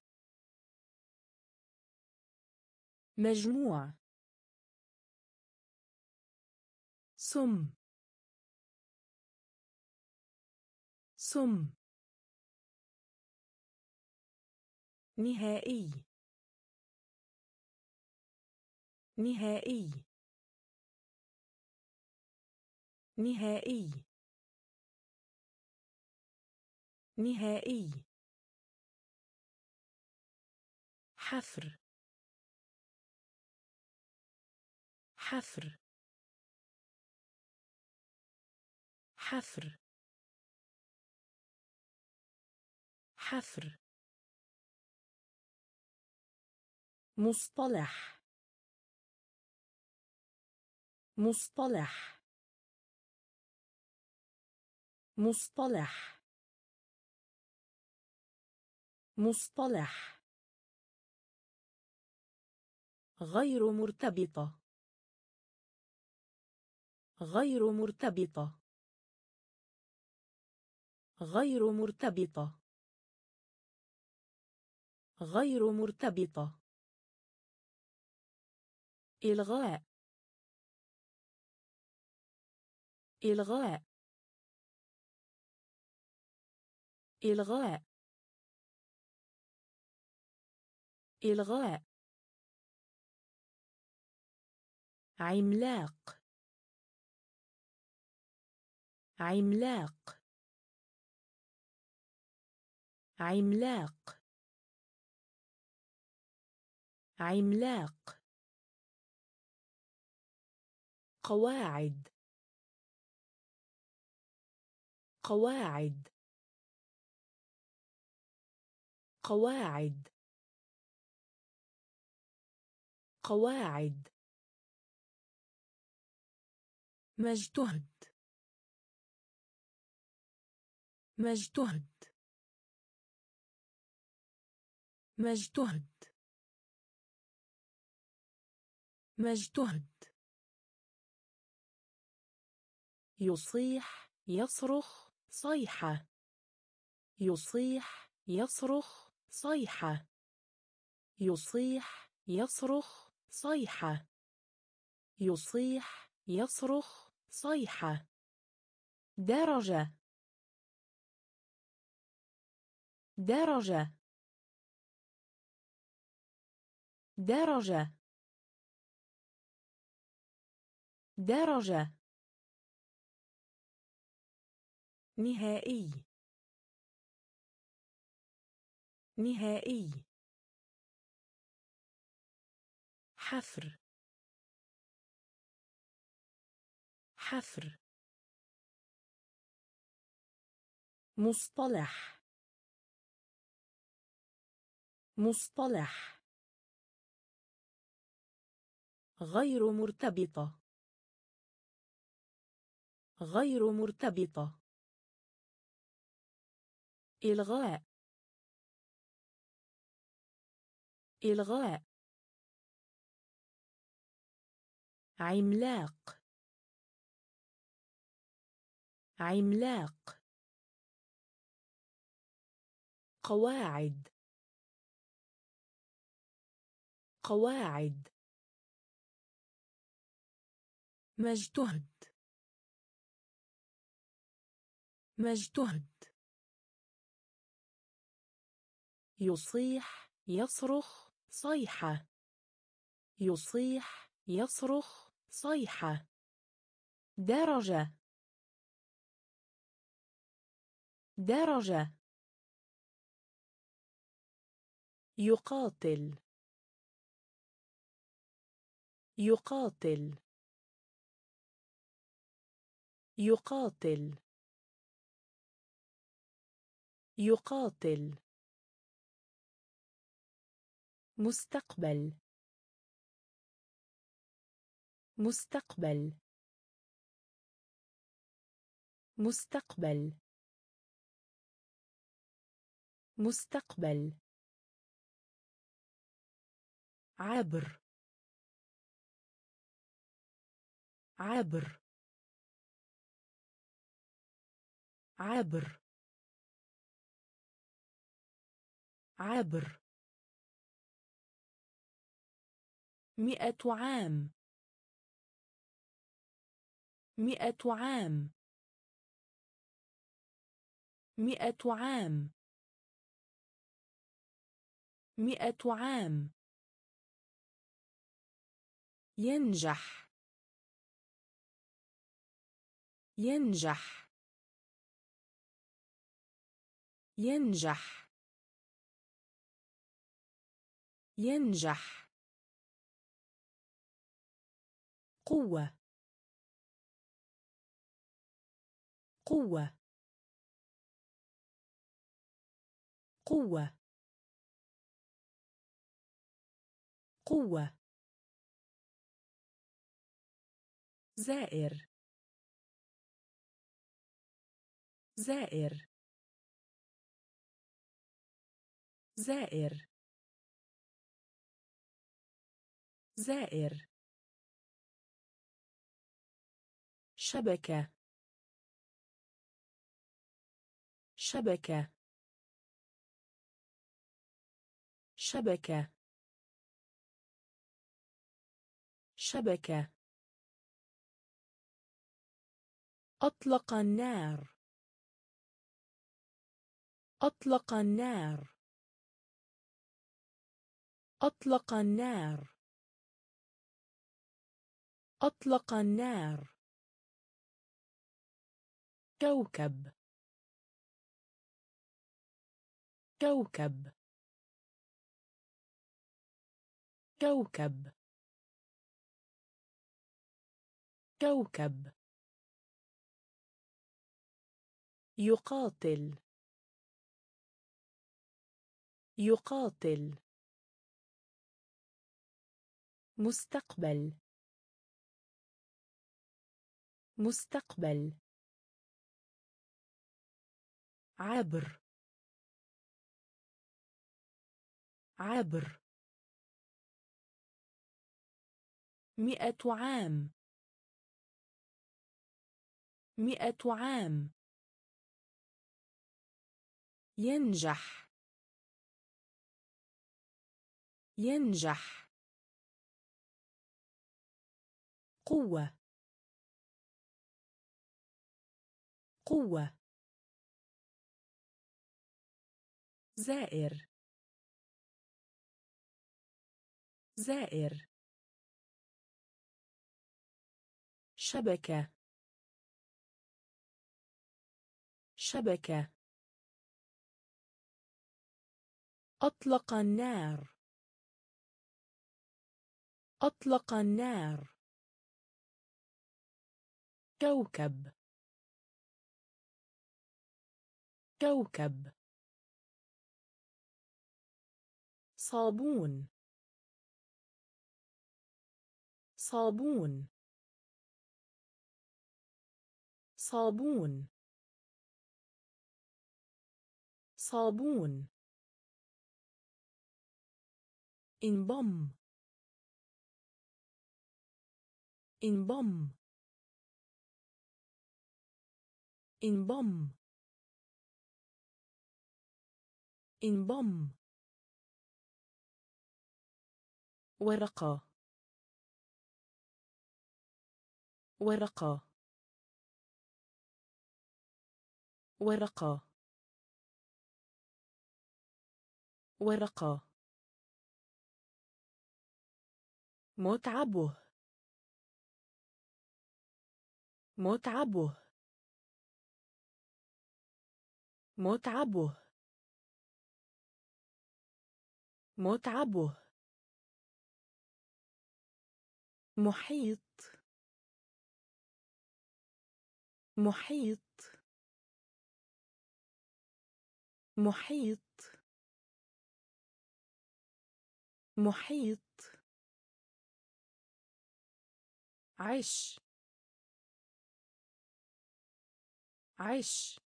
مجموع سم. سم. نهائي. نهائي. نهائي. نهائي. حفر. حفر. حفر. حفر. مصطلح. مصطلح. مصطلح. مصطلح. غير مرتبطة. غير مرتبطة. غير مرتبطة. غير مرتبطة. إلغاء. إلغاء. إلغاء. إلغاء. عملاق. عملاق. عملاق. عملاق. قواعد. قواعد. قواعد. قواعد. مجتهد مجتهد مجتهد مجتهد يصيح يصرخ صيحة. يصيح يصرخ صيحة. يصيح يصرخ صيحة. يصيح يصرخ صيحة. درجة. درجة. درجة. درجة. نهائي. نهائي. حفر. حفر. مصطلح. مصطلح. غير مرتبطة. غير مرتبطة. إلغاء. إلغاء. عملاق. عملاق. قواعد. قواعد. مجتهد. مجتهد. يصيح يصرخ صيحة. يصيح يصرخ صيحة. درجة. درجة. يقاتل. يقاتل. يقاتل. يقاتل. مستقبل. مستقبل. مستقبل. مستقبل. عبر. عبر. عبر. عبر. مئة عام. مئة عام. مئة عام. مئة عام. ينجح. ينجح. ينجح. ينجح. قوة. قوة. قوة. قوة. زائر. زائر. زائر. زائر. شبكة. شبكة. شبكة. شبكة. أطلق النار. أطلق النار. أطلق النار. أطلق النار. كوكب. كوكب. كوكب. كوكب. يقاتل. يقاتل. مستقبل. مستقبل. عبر. عبر مئة عام. مئة عام. ينجح. ينجح. قوة. قوة. زائر. زائر. شبكة. شبكة. أطلق النار. أطلق النار. كوكب. كوكب. صابون. صابون. صابون. صابون. انضم. انضم. انضم. انضم. ورقة. ورقة. ورقة. ورقة. متعبه. متعبه. متعبه. متعبه. محيط. محيط. محيط. محيط. عش. عش.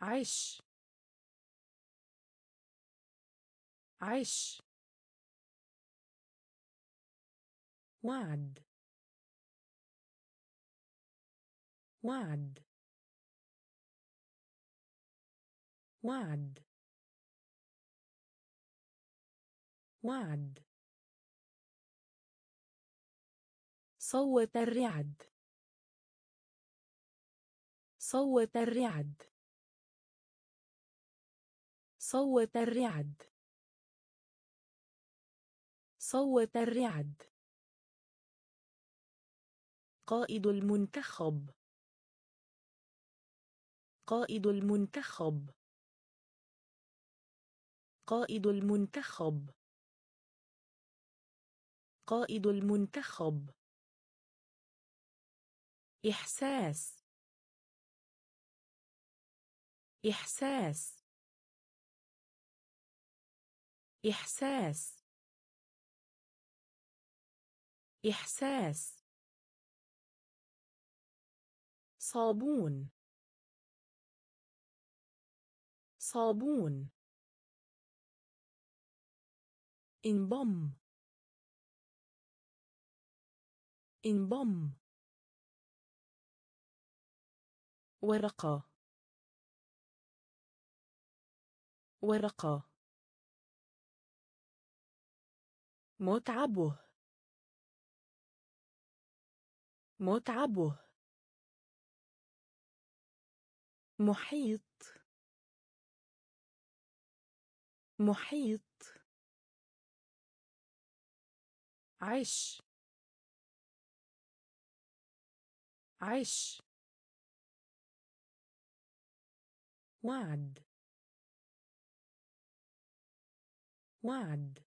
عش. عش. وعد. وعد وعد وعد صوت الرعد. صوت الرعد. صوت الرعد. صوت الرعد. قائد المنتخب. قائد المنتخب. قائد المنتخب. قائد المنتخب. إحساس. إحساس. إحساس. إحساس. صابون. صابون. انضم انضم ورقة. ورقة. متعبه. متعبه. محيط. محيط. عش. عش. وعد. وعد.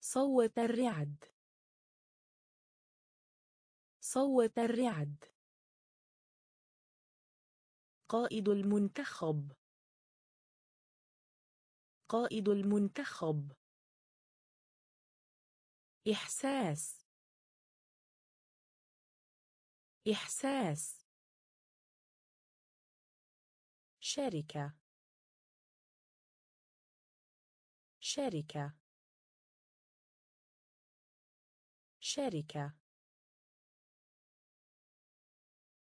صوت الرعد. صوت الرعد. قائد المنتخب. قائد المنتخب. إحساس. إحساس. شركة. شركة. شركة.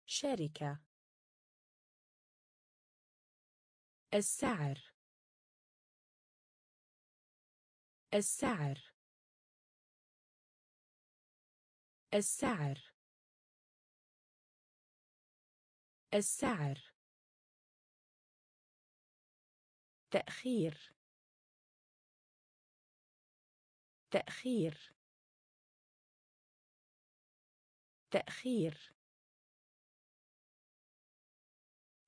شركة. السعر. السعر. السعر. السعر. تأخير. تأخير. تأخير.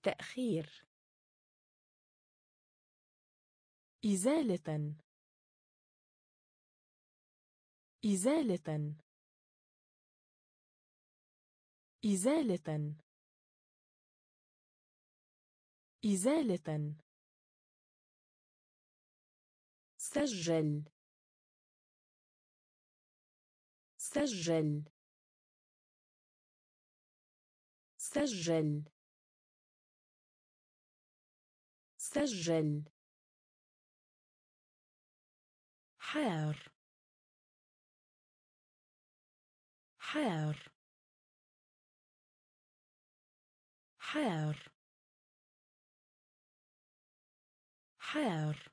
تأخير. إزالة. إزالة. إزالة. إزالة. سجل. سجل. سجل. سجل. حار. حار. حار. حار.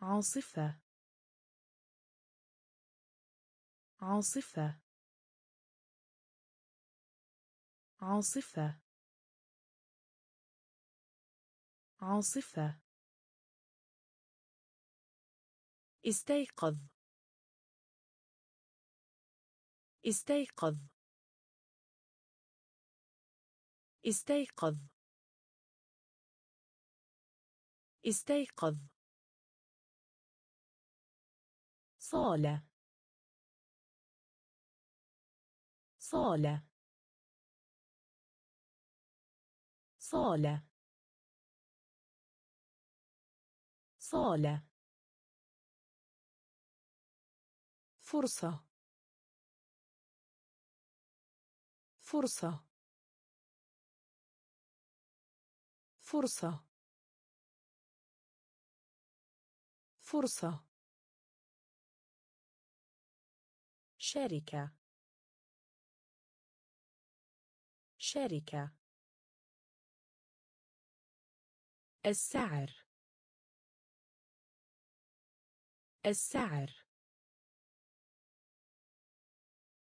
عاصفة. عاصفة. عاصفة. عاصفة. استيقظ. استيقظ. استيقظ. استيقظ. صالة. صالة. صالة. صالة. فرصة. فرصة. فرصة. فرصة. شركة. شركة. السعر. السعر.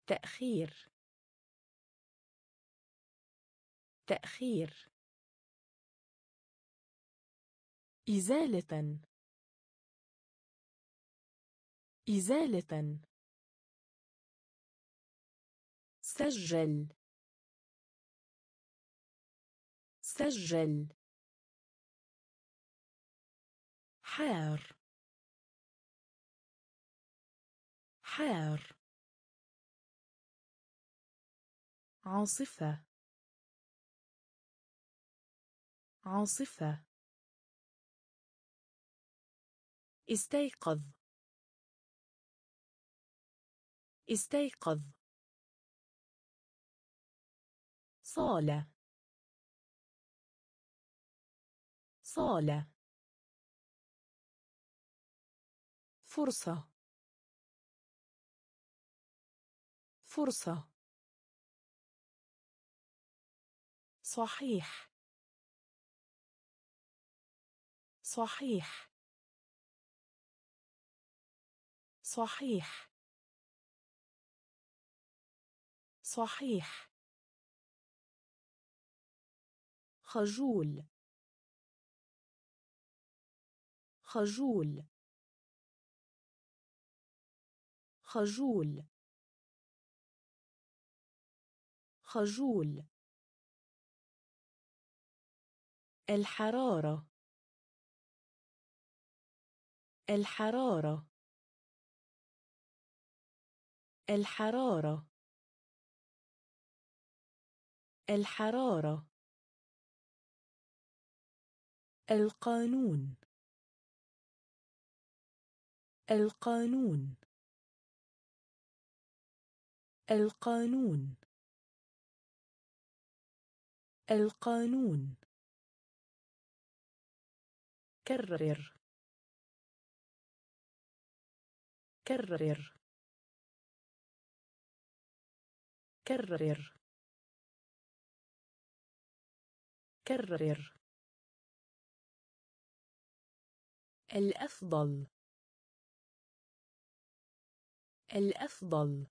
تأخير. تأخير إزالة. إزالة. سجل. سجل. حار. حار. عاصفة. عاصفة. استيقظ. استيقظ. صالة صالة فرصة. فرصة. صحيح. صحيح. صحيح. صحيح. خجول. خجول. خجول. خجول. الحرارة. الحرارة. الحرارة. الحرارة. القانون. القانون. القانون. القانون. كرر. كرر. كرر. كرر. الأفضل. الأفضل.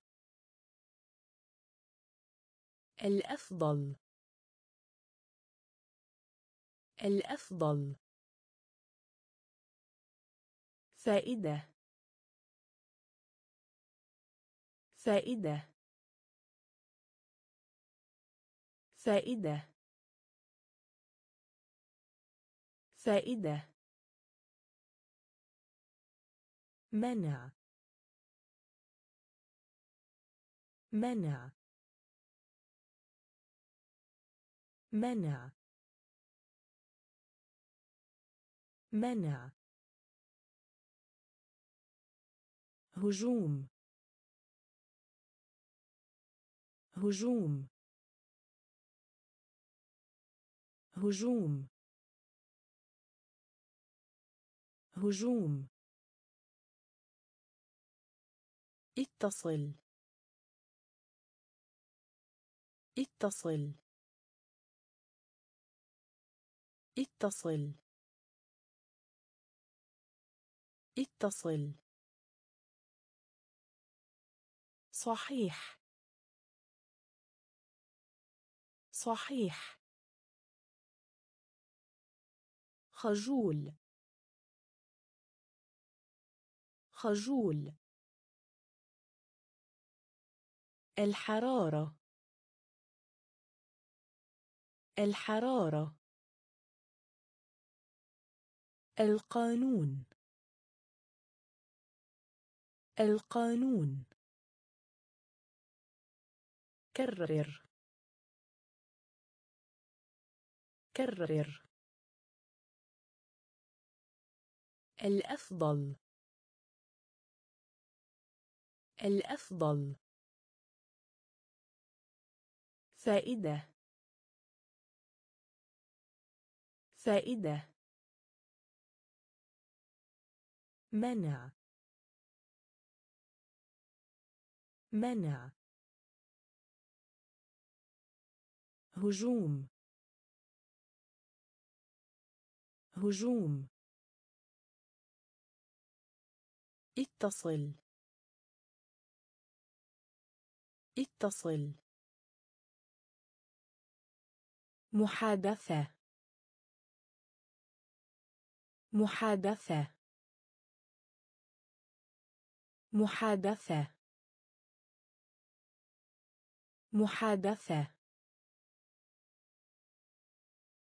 الأفضل. الأفضل. فائدة. فائدة. فائدة. فائدة. منع. منع. منع. منع. هجوم. هجوم. هجوم. هجوم. اتصل. اتصل. اتصل. اتصل. صحيح. صحيح. خجول. خجول. الحرارة. الحرارة. القانون. القانون. كرر. كرر الأفضل. الأفضل. فائدة. فائدة. منع. منع. هجوم. هجوم. اتصل. اتصل. محادثة. محادثة. محادثة. محادثة.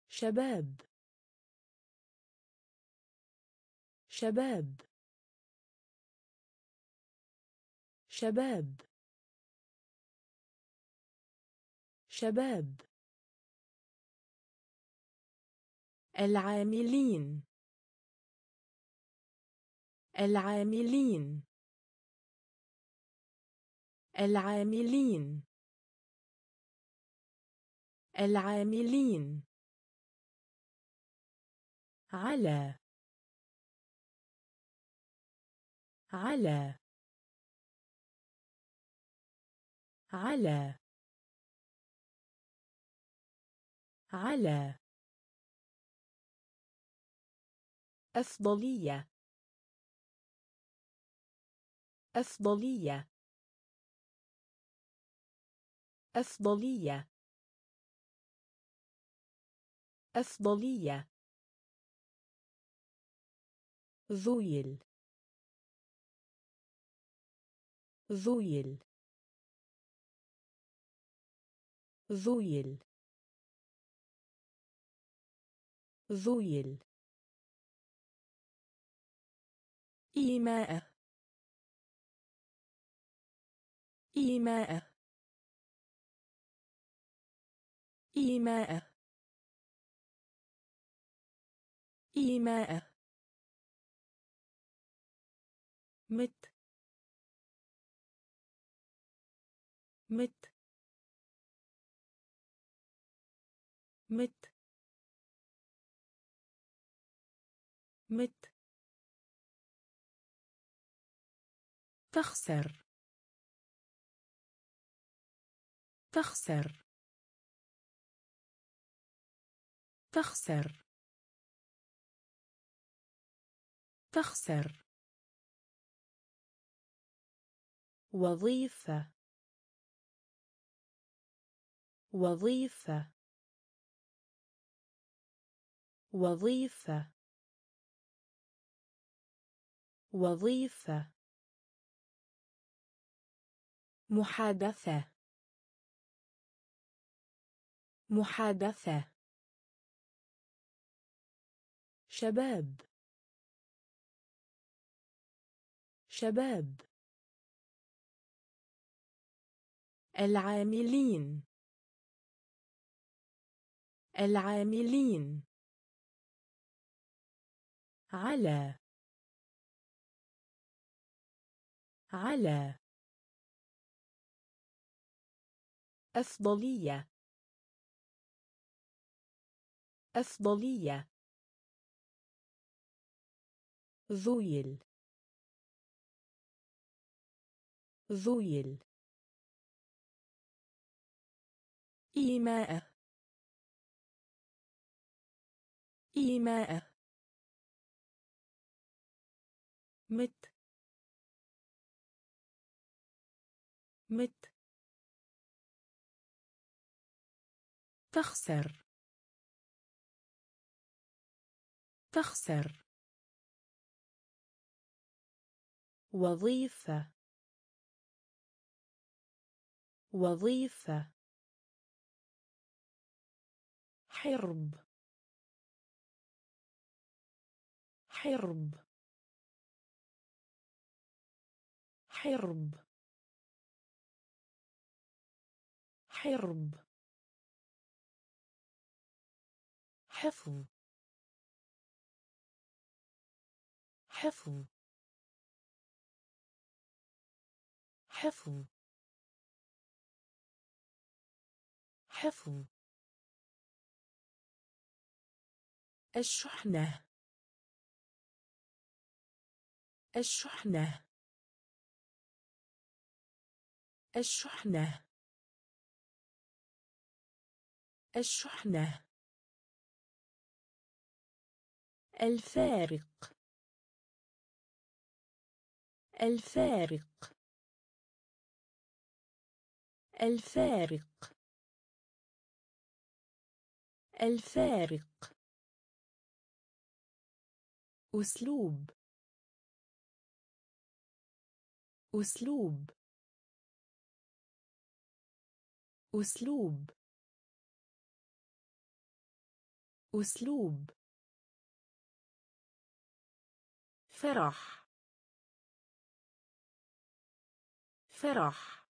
شباب. شباب. شباب. شباب. العاملين. العاملين. العاملين. العاملين. على. على. على. على. أفضلية. أفضلية. أفضلية. أفضلية. ذويل. ذويل. ذويل. ذويل. إيماء إيماء إيماء إيماء مت. مت. مت. مت. تخسر. تخسر. تخسر. تخسر. وظيفة. وظيفة. وظيفة. وظيفة. محادثة. محادثة. شباب. شباب. العاملين. العاملين. على. على. أفضلية. أفضلية. ذويل. ذويل. إيماء. إيماء. مت. مت. تخسر. تخسر. وظيفة. وظيفة. حرب. حرب. حرب. حرب. حفظ. حفظ. حفظ. حفظ. الشحنة. الشحنة. الشحنة. الشحنة. الفارق. الفارق. الفارق. الفارق. أسلوب. أسلوب. أسلوب. أسلوب. فرح. فرح.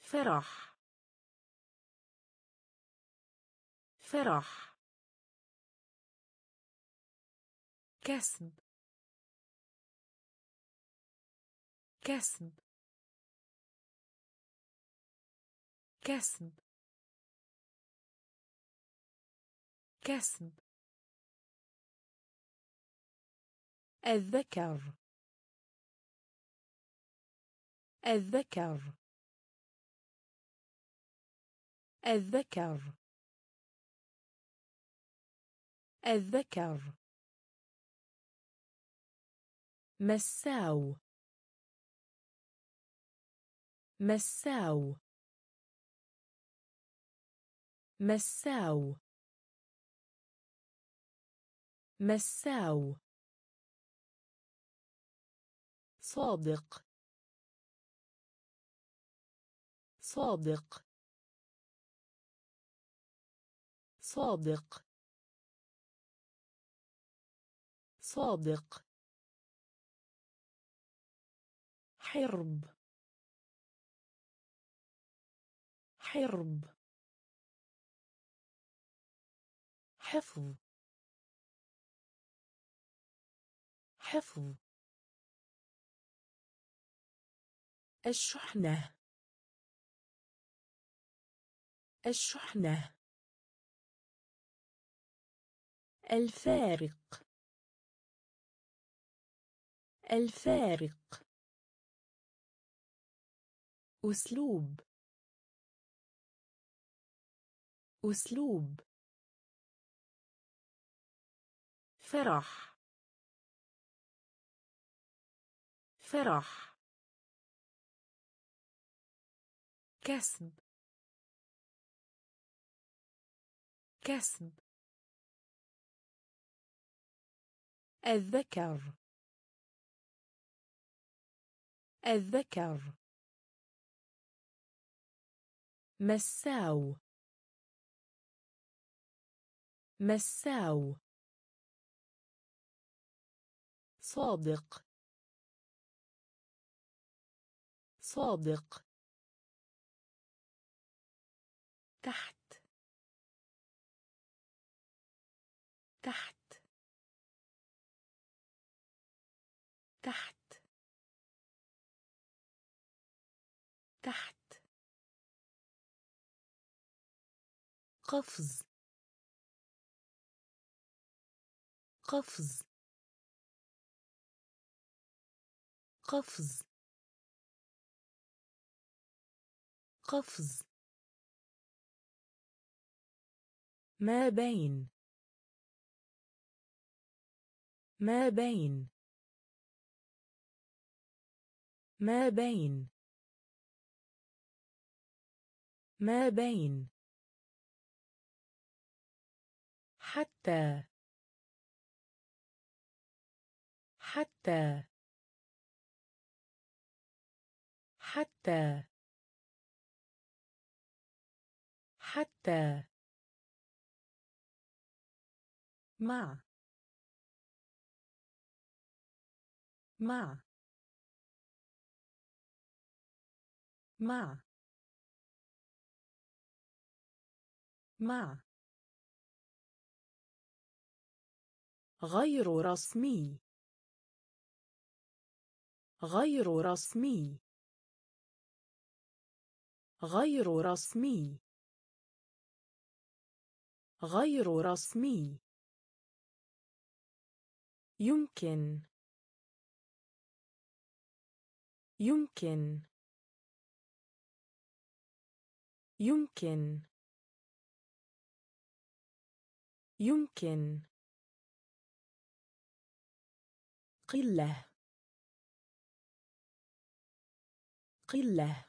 فرح. فرح. كسب. كسب. كسب. كسب. الذكر. الذكر. الذكر. الذكر. مساو. مساو. مساو. مساو. صادق. صادق. صادق. صادق. حرب. حرب. حفظ. حفظ. الشحنة. الشحنة. الفارق. الفارق. أسلوب. أسلوب. فرح. فرح. كسب. كسب. الذكر. الذكر. مساو. مساو. صادق. صادق. تحت. تحت. تحت. تحت. قفز. قفز. قفز. قفز. ما بين. ما بين. ما بين. ما بين. حتى. حتى حتى حتى. مع مع. مع. مع. غير رسمي. غير رسمي. غير رسمي. غير رسمي. يمكن. يمكن. يمكن. يمكن. قلة. قلة.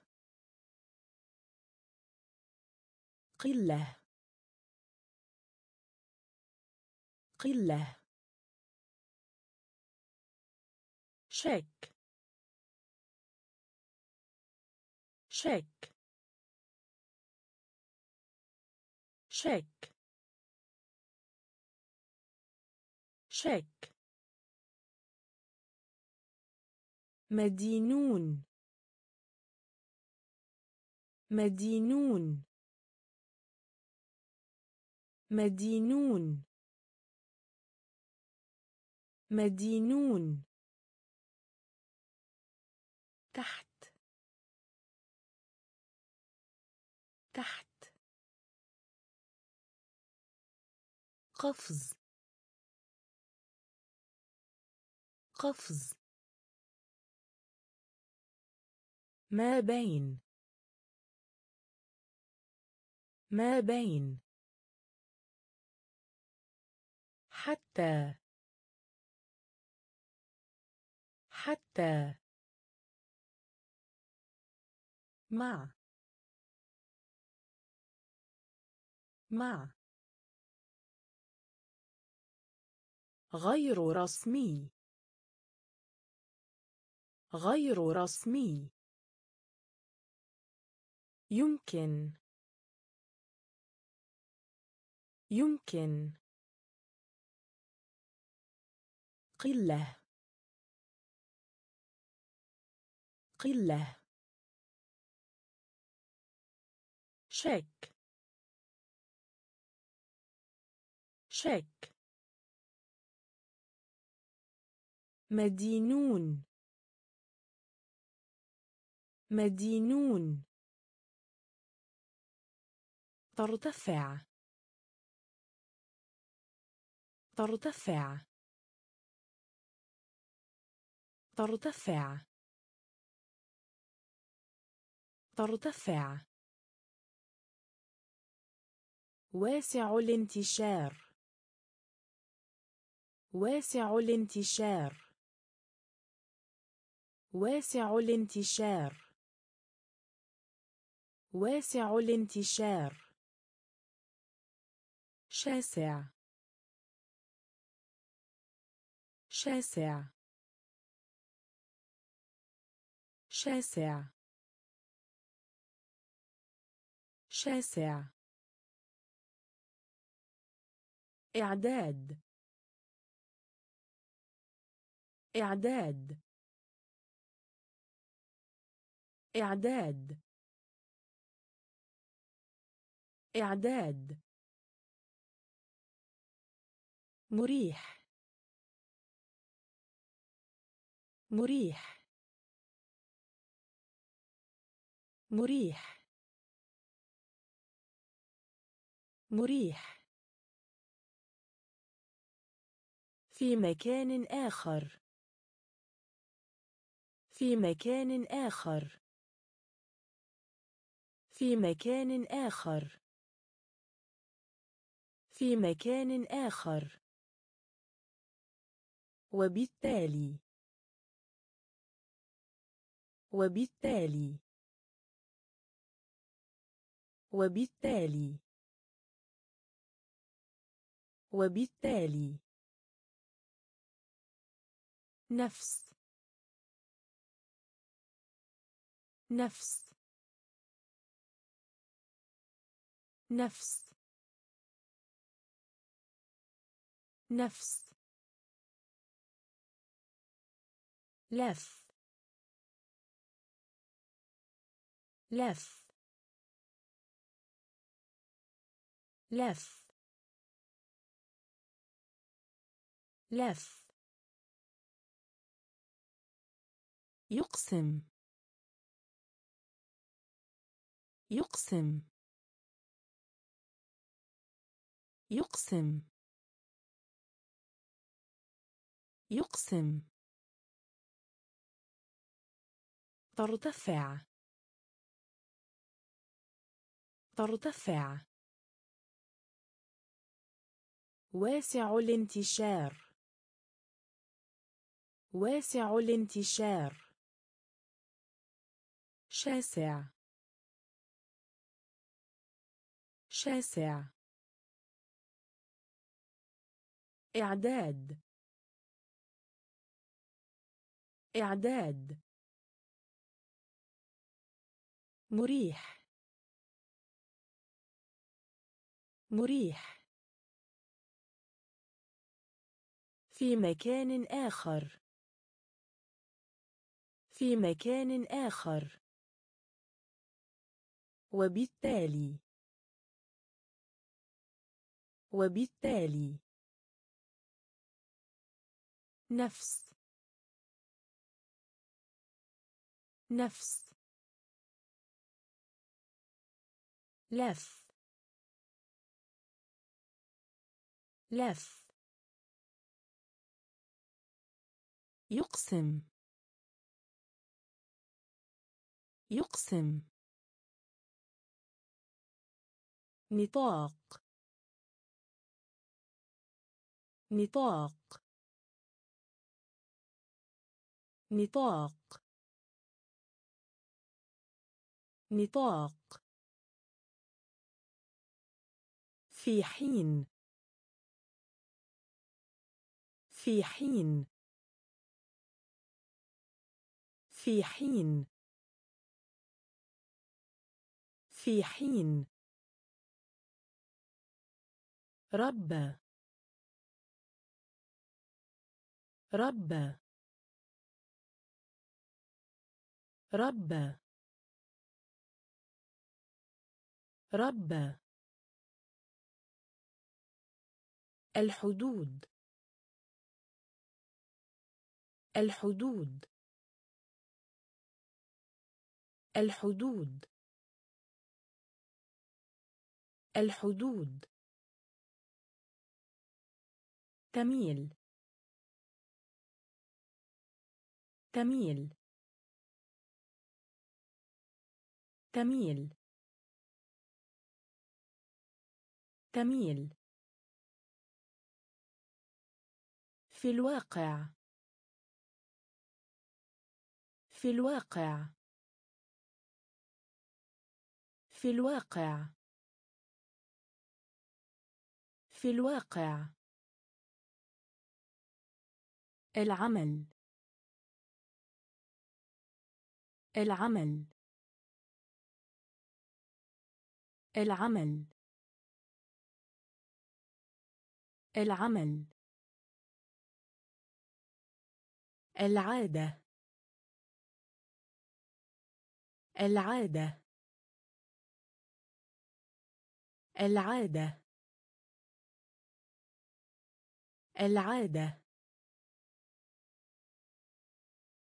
قلة. قلة. شك. شك. شك. شك. مدينون. مدينون. مدينون. مدينون. تحت. تحت. قفز. قفز. ما بين. ما بين. حتى. حتى. مع. مع. غير رسمي. غير رسمي. يمكن. يمكن. قلة. قلة. شك شك مدينون. مدينون. ترتفع. ترتفع. ترتفع. ترتفع. واسع الانتشار. واسع الانتشار. واسع الانتشار. واسع الانتشار. شاسع. شاسع. شاسع. شاسع. إعداد. إعداد. إعداد. إعداد. مريح. مريح. مريح. مريح. في مكان آخر. في مكان آخر. في مكان آخر. في مكان آخر. وبالتالي وبالتالي. وبالتالي. وبالتالي. نفس. نفس. نفس. نفس. لف. لف. لف. لف. يقسم. يقسم. يقسم. يقسم. ترتفع. ترتفع. واسع الانتشار. واسع الانتشار. شاسع. شاسع. إعداد. إعداد. مريح. مريح. في مكان آخر. في مكان آخر. وبالتالي. وبالتالي. نفس. نفس. لف. لف. يقسم. يقسم. نطاق. نطاق. نطاق. نطاق. في حين. في حين. في حين. في حين. رب. رب. رب. رب. الحدود. الحدود. الحدود. الحدود. تميل. تميل. تميل. تميل. في الواقع. في الواقع. في الواقع. في الواقع. العمل. العمل. العمل. العمل. العادة. العادة. العادة. العادة.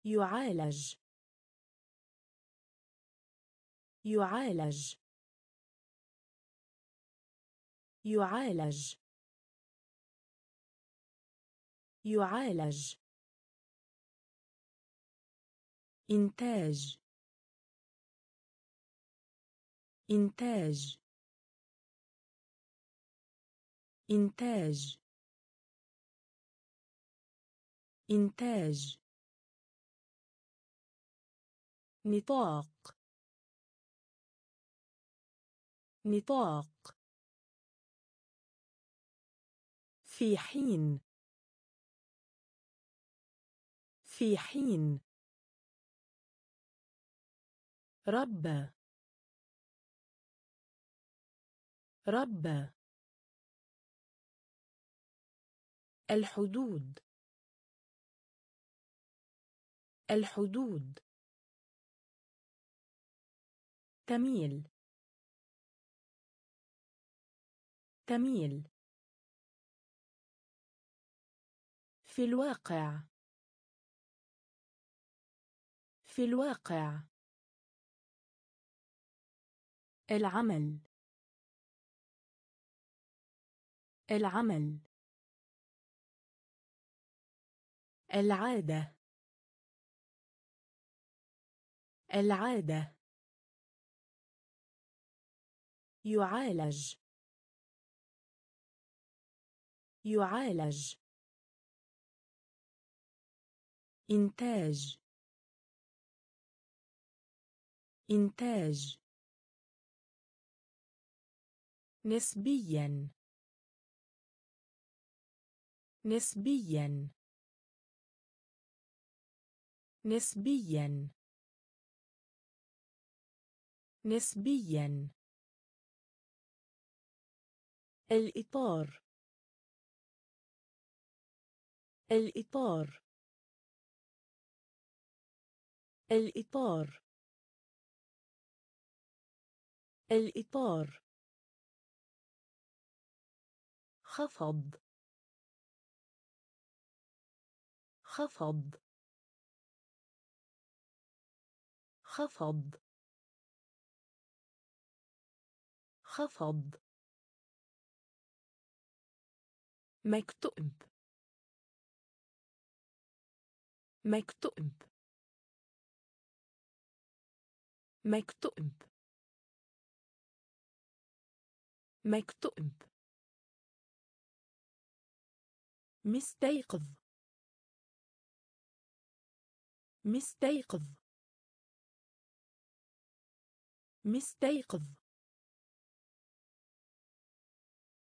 يعالج. يعالج. يعالج. يعالج. إنتاج. إنتاج. إنتاج. إنتاج. نطاق. نطاق. في حين. في حين. رب. ربى الحدود. الحدود. تميل. تميل. في الواقع. في الواقع. العمل. العمل. العادة. العادة. يعالج. يعالج. إنتاج. إنتاج. نسبيا. نسبيا. نسبيا. نسبيا. الإطار. الإطار. الإطار. الإطار. خفض. خفض. خفض. خفض. مكتوب مكتوب مكتوب مكتوب مستيقظ. مستيقظ. مستيقظ.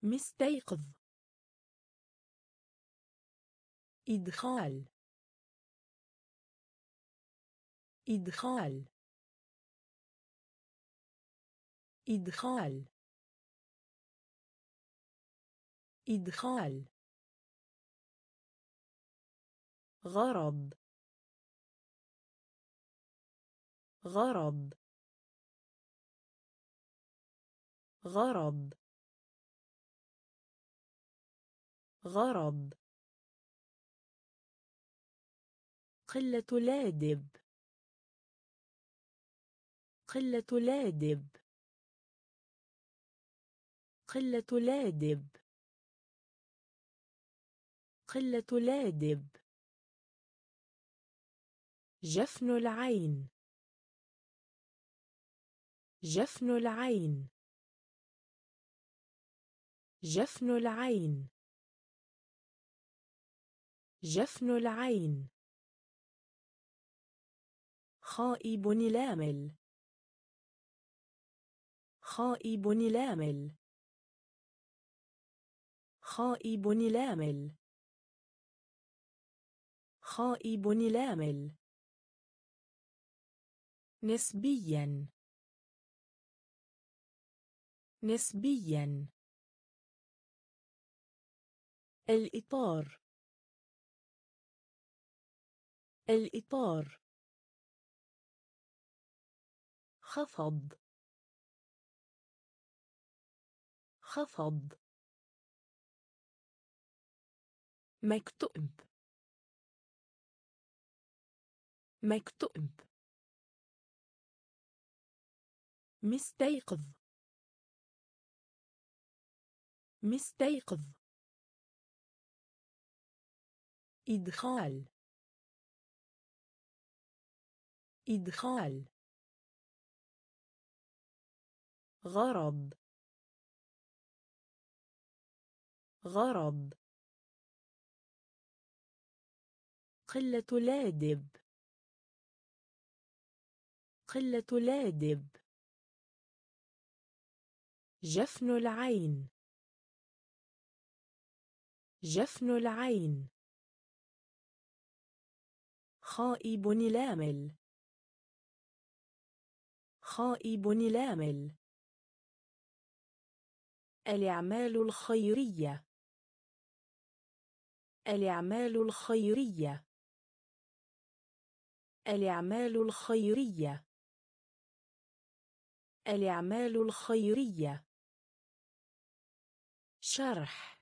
مستيقظ. إدخال. إدخال. إدخال. إدخال. غرض. غرض. غرض. غرض. قلة لادب. قلة لادب. قلة لادب. قلة لادب. جفن العين. جفن العين. جفن العين. جفن العين. خائب لامل. خائب لامل. خائب لامل. خائب لامل. نسبيا. نسبيا. الإطار. الإطار. خفض. خفض. مكتوب مكتوب مستيقظ. مستيقظ. إدخال. إدخال. غرض. غرض. قلة لادب. قلة لادب. جفن العين. جفن العين. خائب لامل خائب لامل الأعمال الخيرية. الأعمال الخيرية. الأعمال الخيرية. الأعمال الخيرية. شرح.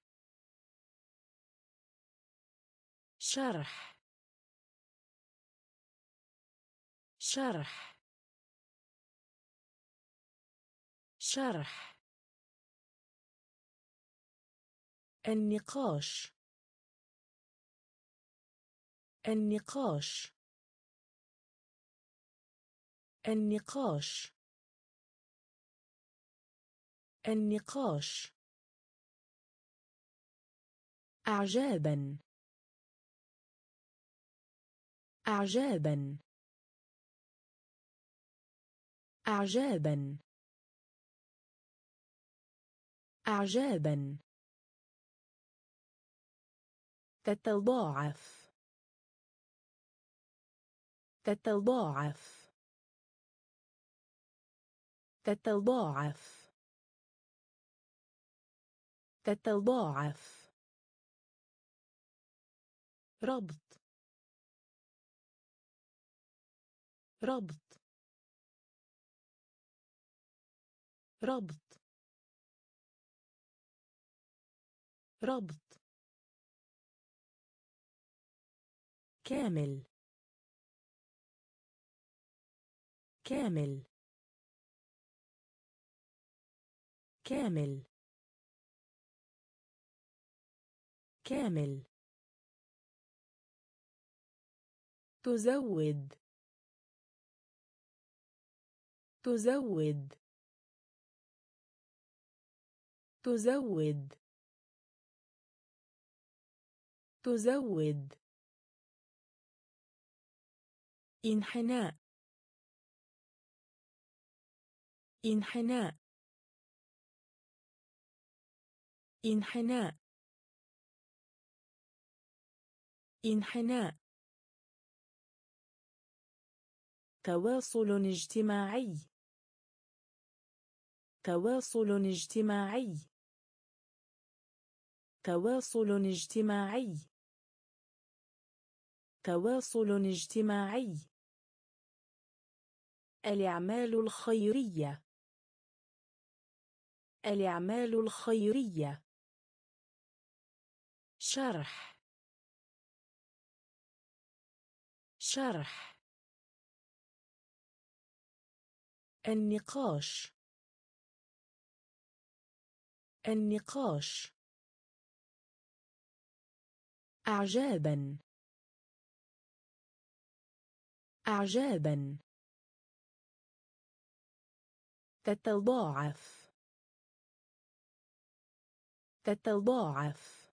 شرح. شرح. شرح. النقاش. النقاش. النقاش. النقاش. أعجابا. أعجابا. أعجابا. أعجابا. تتضاعف. تتضاعف. تتضاعف. تتضاعف. ربط. ربط ربط ربط كامل. كامل. كامل. كامل. تزود. تزود. تزود. تزود. انحناء. انحناء. انحناء. انحناء. تواصل اجتماعي. تواصل اجتماعي. تواصل اجتماعي. تواصل اجتماعي. الأعمال الخيرية. الأعمال الخيرية. شرح. شرح. النقاش. النقاش. أعجابا. أعجابا. تتضاعف. تتضاعف.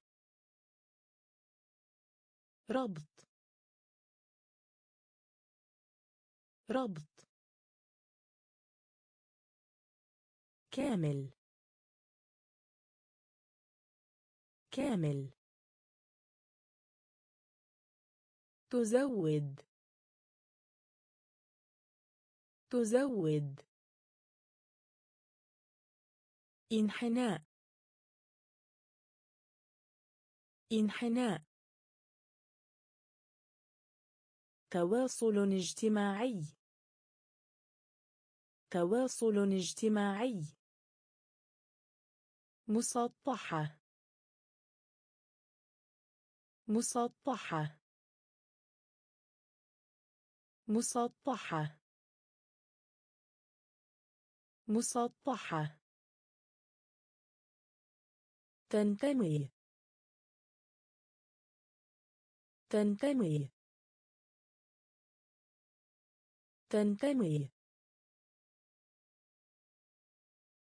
ربط. ربط. كامل. كامل. تزود. تزود. انحناء. انحناء. تواصل اجتماعي. تواصل اجتماعي. مسطحة. مسطحة. مسطحة. مسطحة. تنتمي. تنتمي. تنتمي.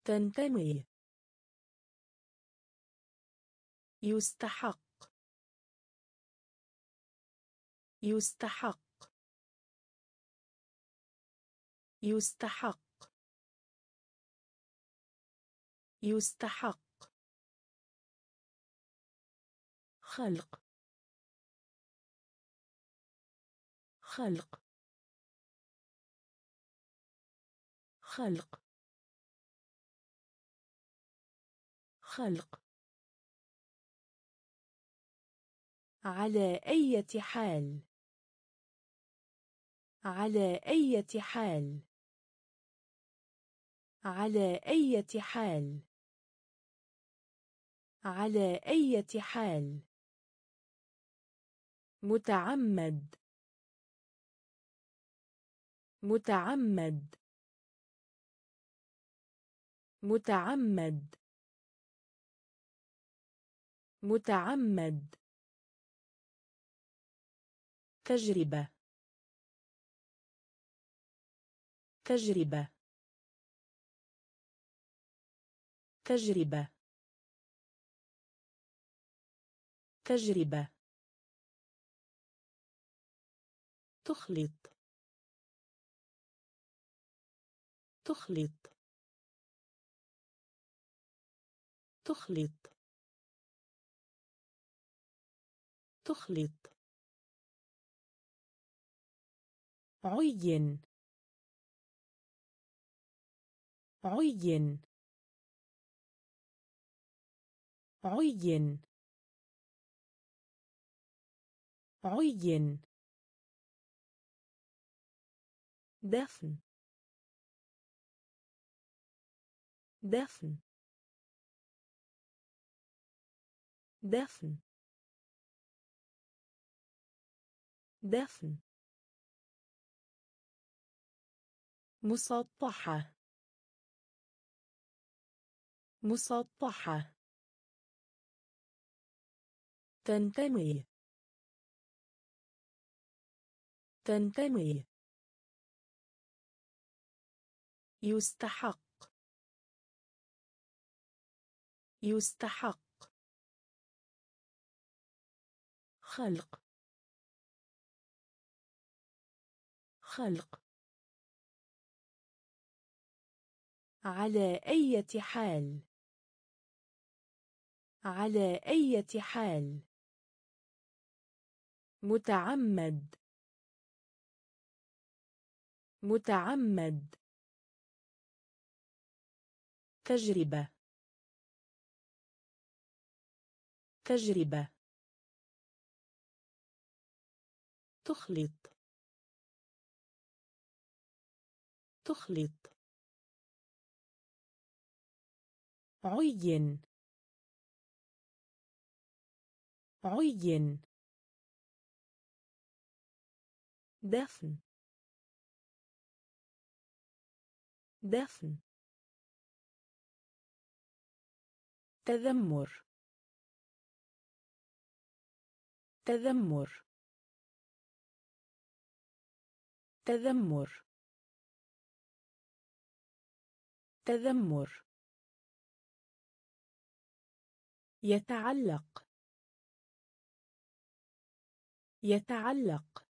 تنتمي. يستحق. يستحق. يستحق. يستحق. خلق. خلق. خلق. خلق. على أي حال؟ على أي حال؟ على أي حال؟ على أي حال؟ متعمد. متعمد. متعمد. متعمد. تجربة. تجربة. تجربة. تجربة. تخلط. تخلط. تخلط. تخلط. عين. عين. عين. عين. دفن. دفن. دفن. دفن. مسطحة. مسطحة. تنتمي. تنتمي. يستحق. يستحق. خلق. خلق. على أي حال؟ على أي حال. متعمد. متعمد. تجربة. تجربة. تخلط. تخلط. عين. عين. دفن. دفن. تذمر. تذمر. تذمر. تذمر. يتعلق. يتعلق.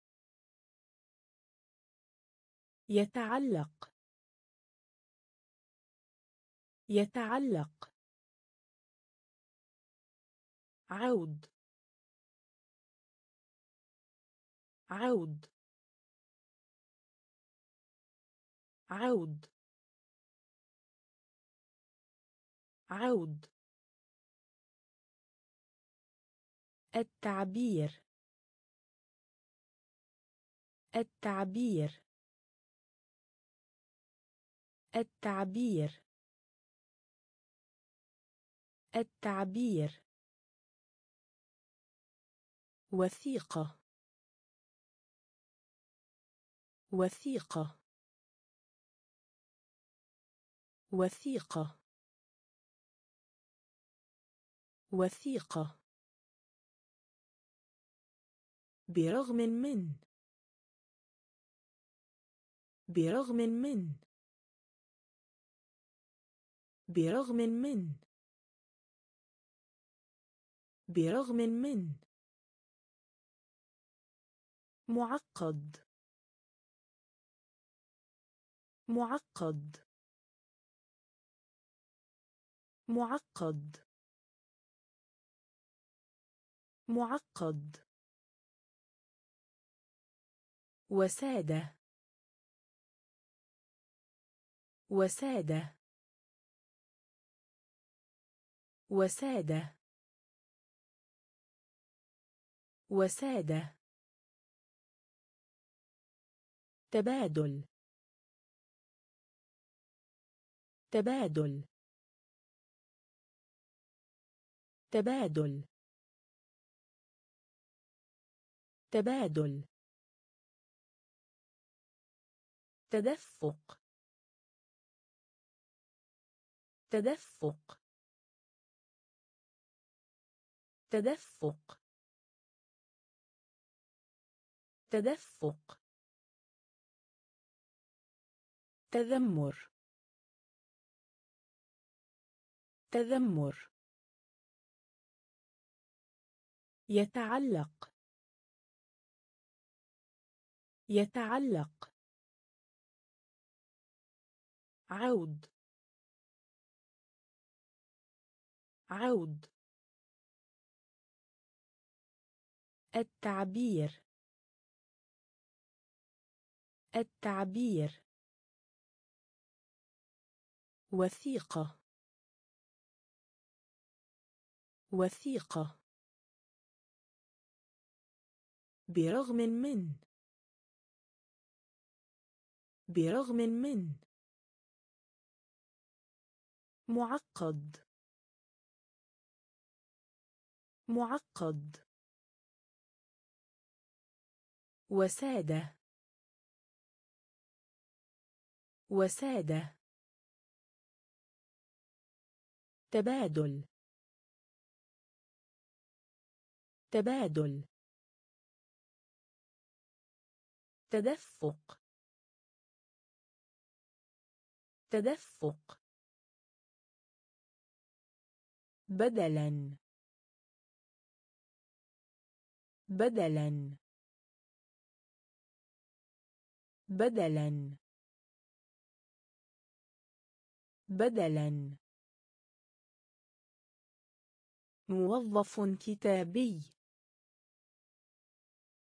يتعلق. يتعلق. عود. عود. عود. عود. التعبير. التعبير. التعبير. التعبير. وثيقة. وثيقة. وثيقة. وثيقة. برغم من. برغم من. برغم من. برغم من. معقد. معقد. معقد. معقد. وسادة. وسادة. وسادة. وسادة. تبادل. تبادل. تبادل. تبادل. تدفق. تدفق. تدفق. تدفق. تذمر. تذمر. يتعلق. يتعلق. عود. عود التعبير. التعبير. وثيقة. وثيقة. برغم من. برغم من. معقد. معقد. وسادة. وسادة. تبادل. تبادل. تدفق. تدفق. بدلا. بدلا. بدلا. بدلا. موظف كتابي.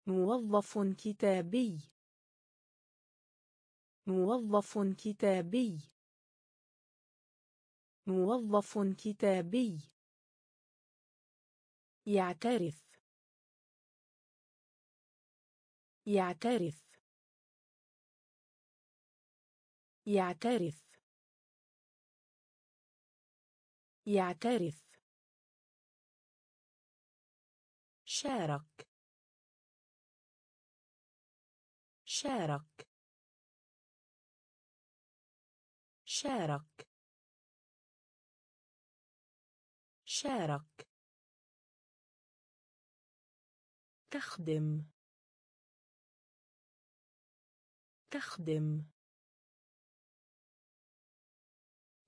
موظف كتابي. موظف كتابي. موظف كتابي. يعترف. يعترف. يعترف. يعترف. شارك. شارك. شارك. شارك. تخدم. تخدم.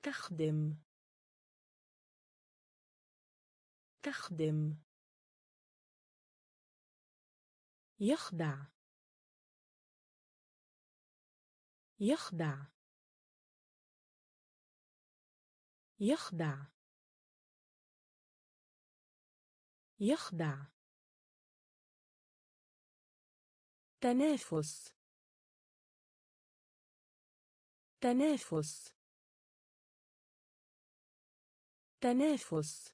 تخدم. تخدم. يخدع. يخدع. يخدع. يخدع. تنافس. تنافس. تنافس.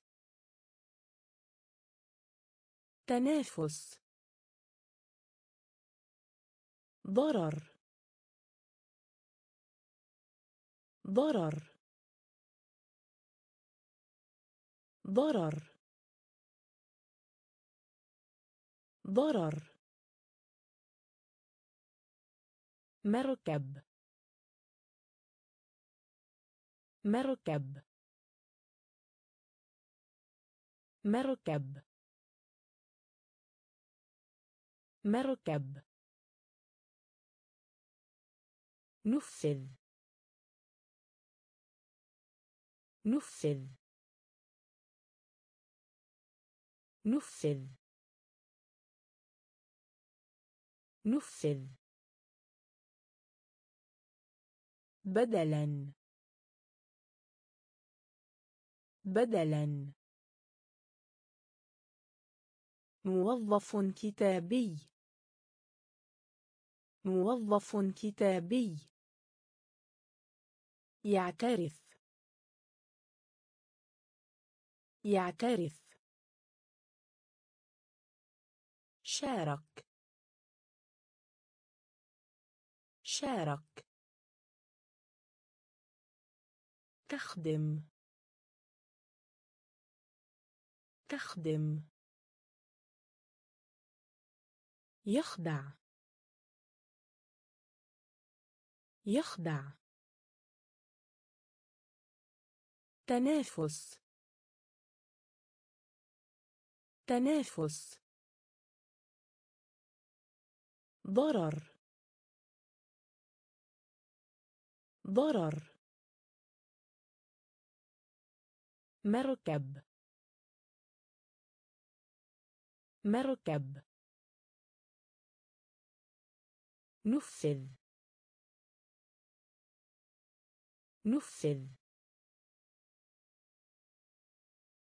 تنافس. ضرر. ضرر. ضرر. ضرر. مركب. مركب. مركب. مركب. نفذ. نفذ. نفذ. نفذ. بدلا. بدلا. موظف كتابي. موظف كتابي. يعترف. يعترف. شارك. شارك. تخدم. تخدم. يخدع. يخدع. تنافس. تنافس. ضرر. ضرر. مركب. مركب. نفذ. نفذ.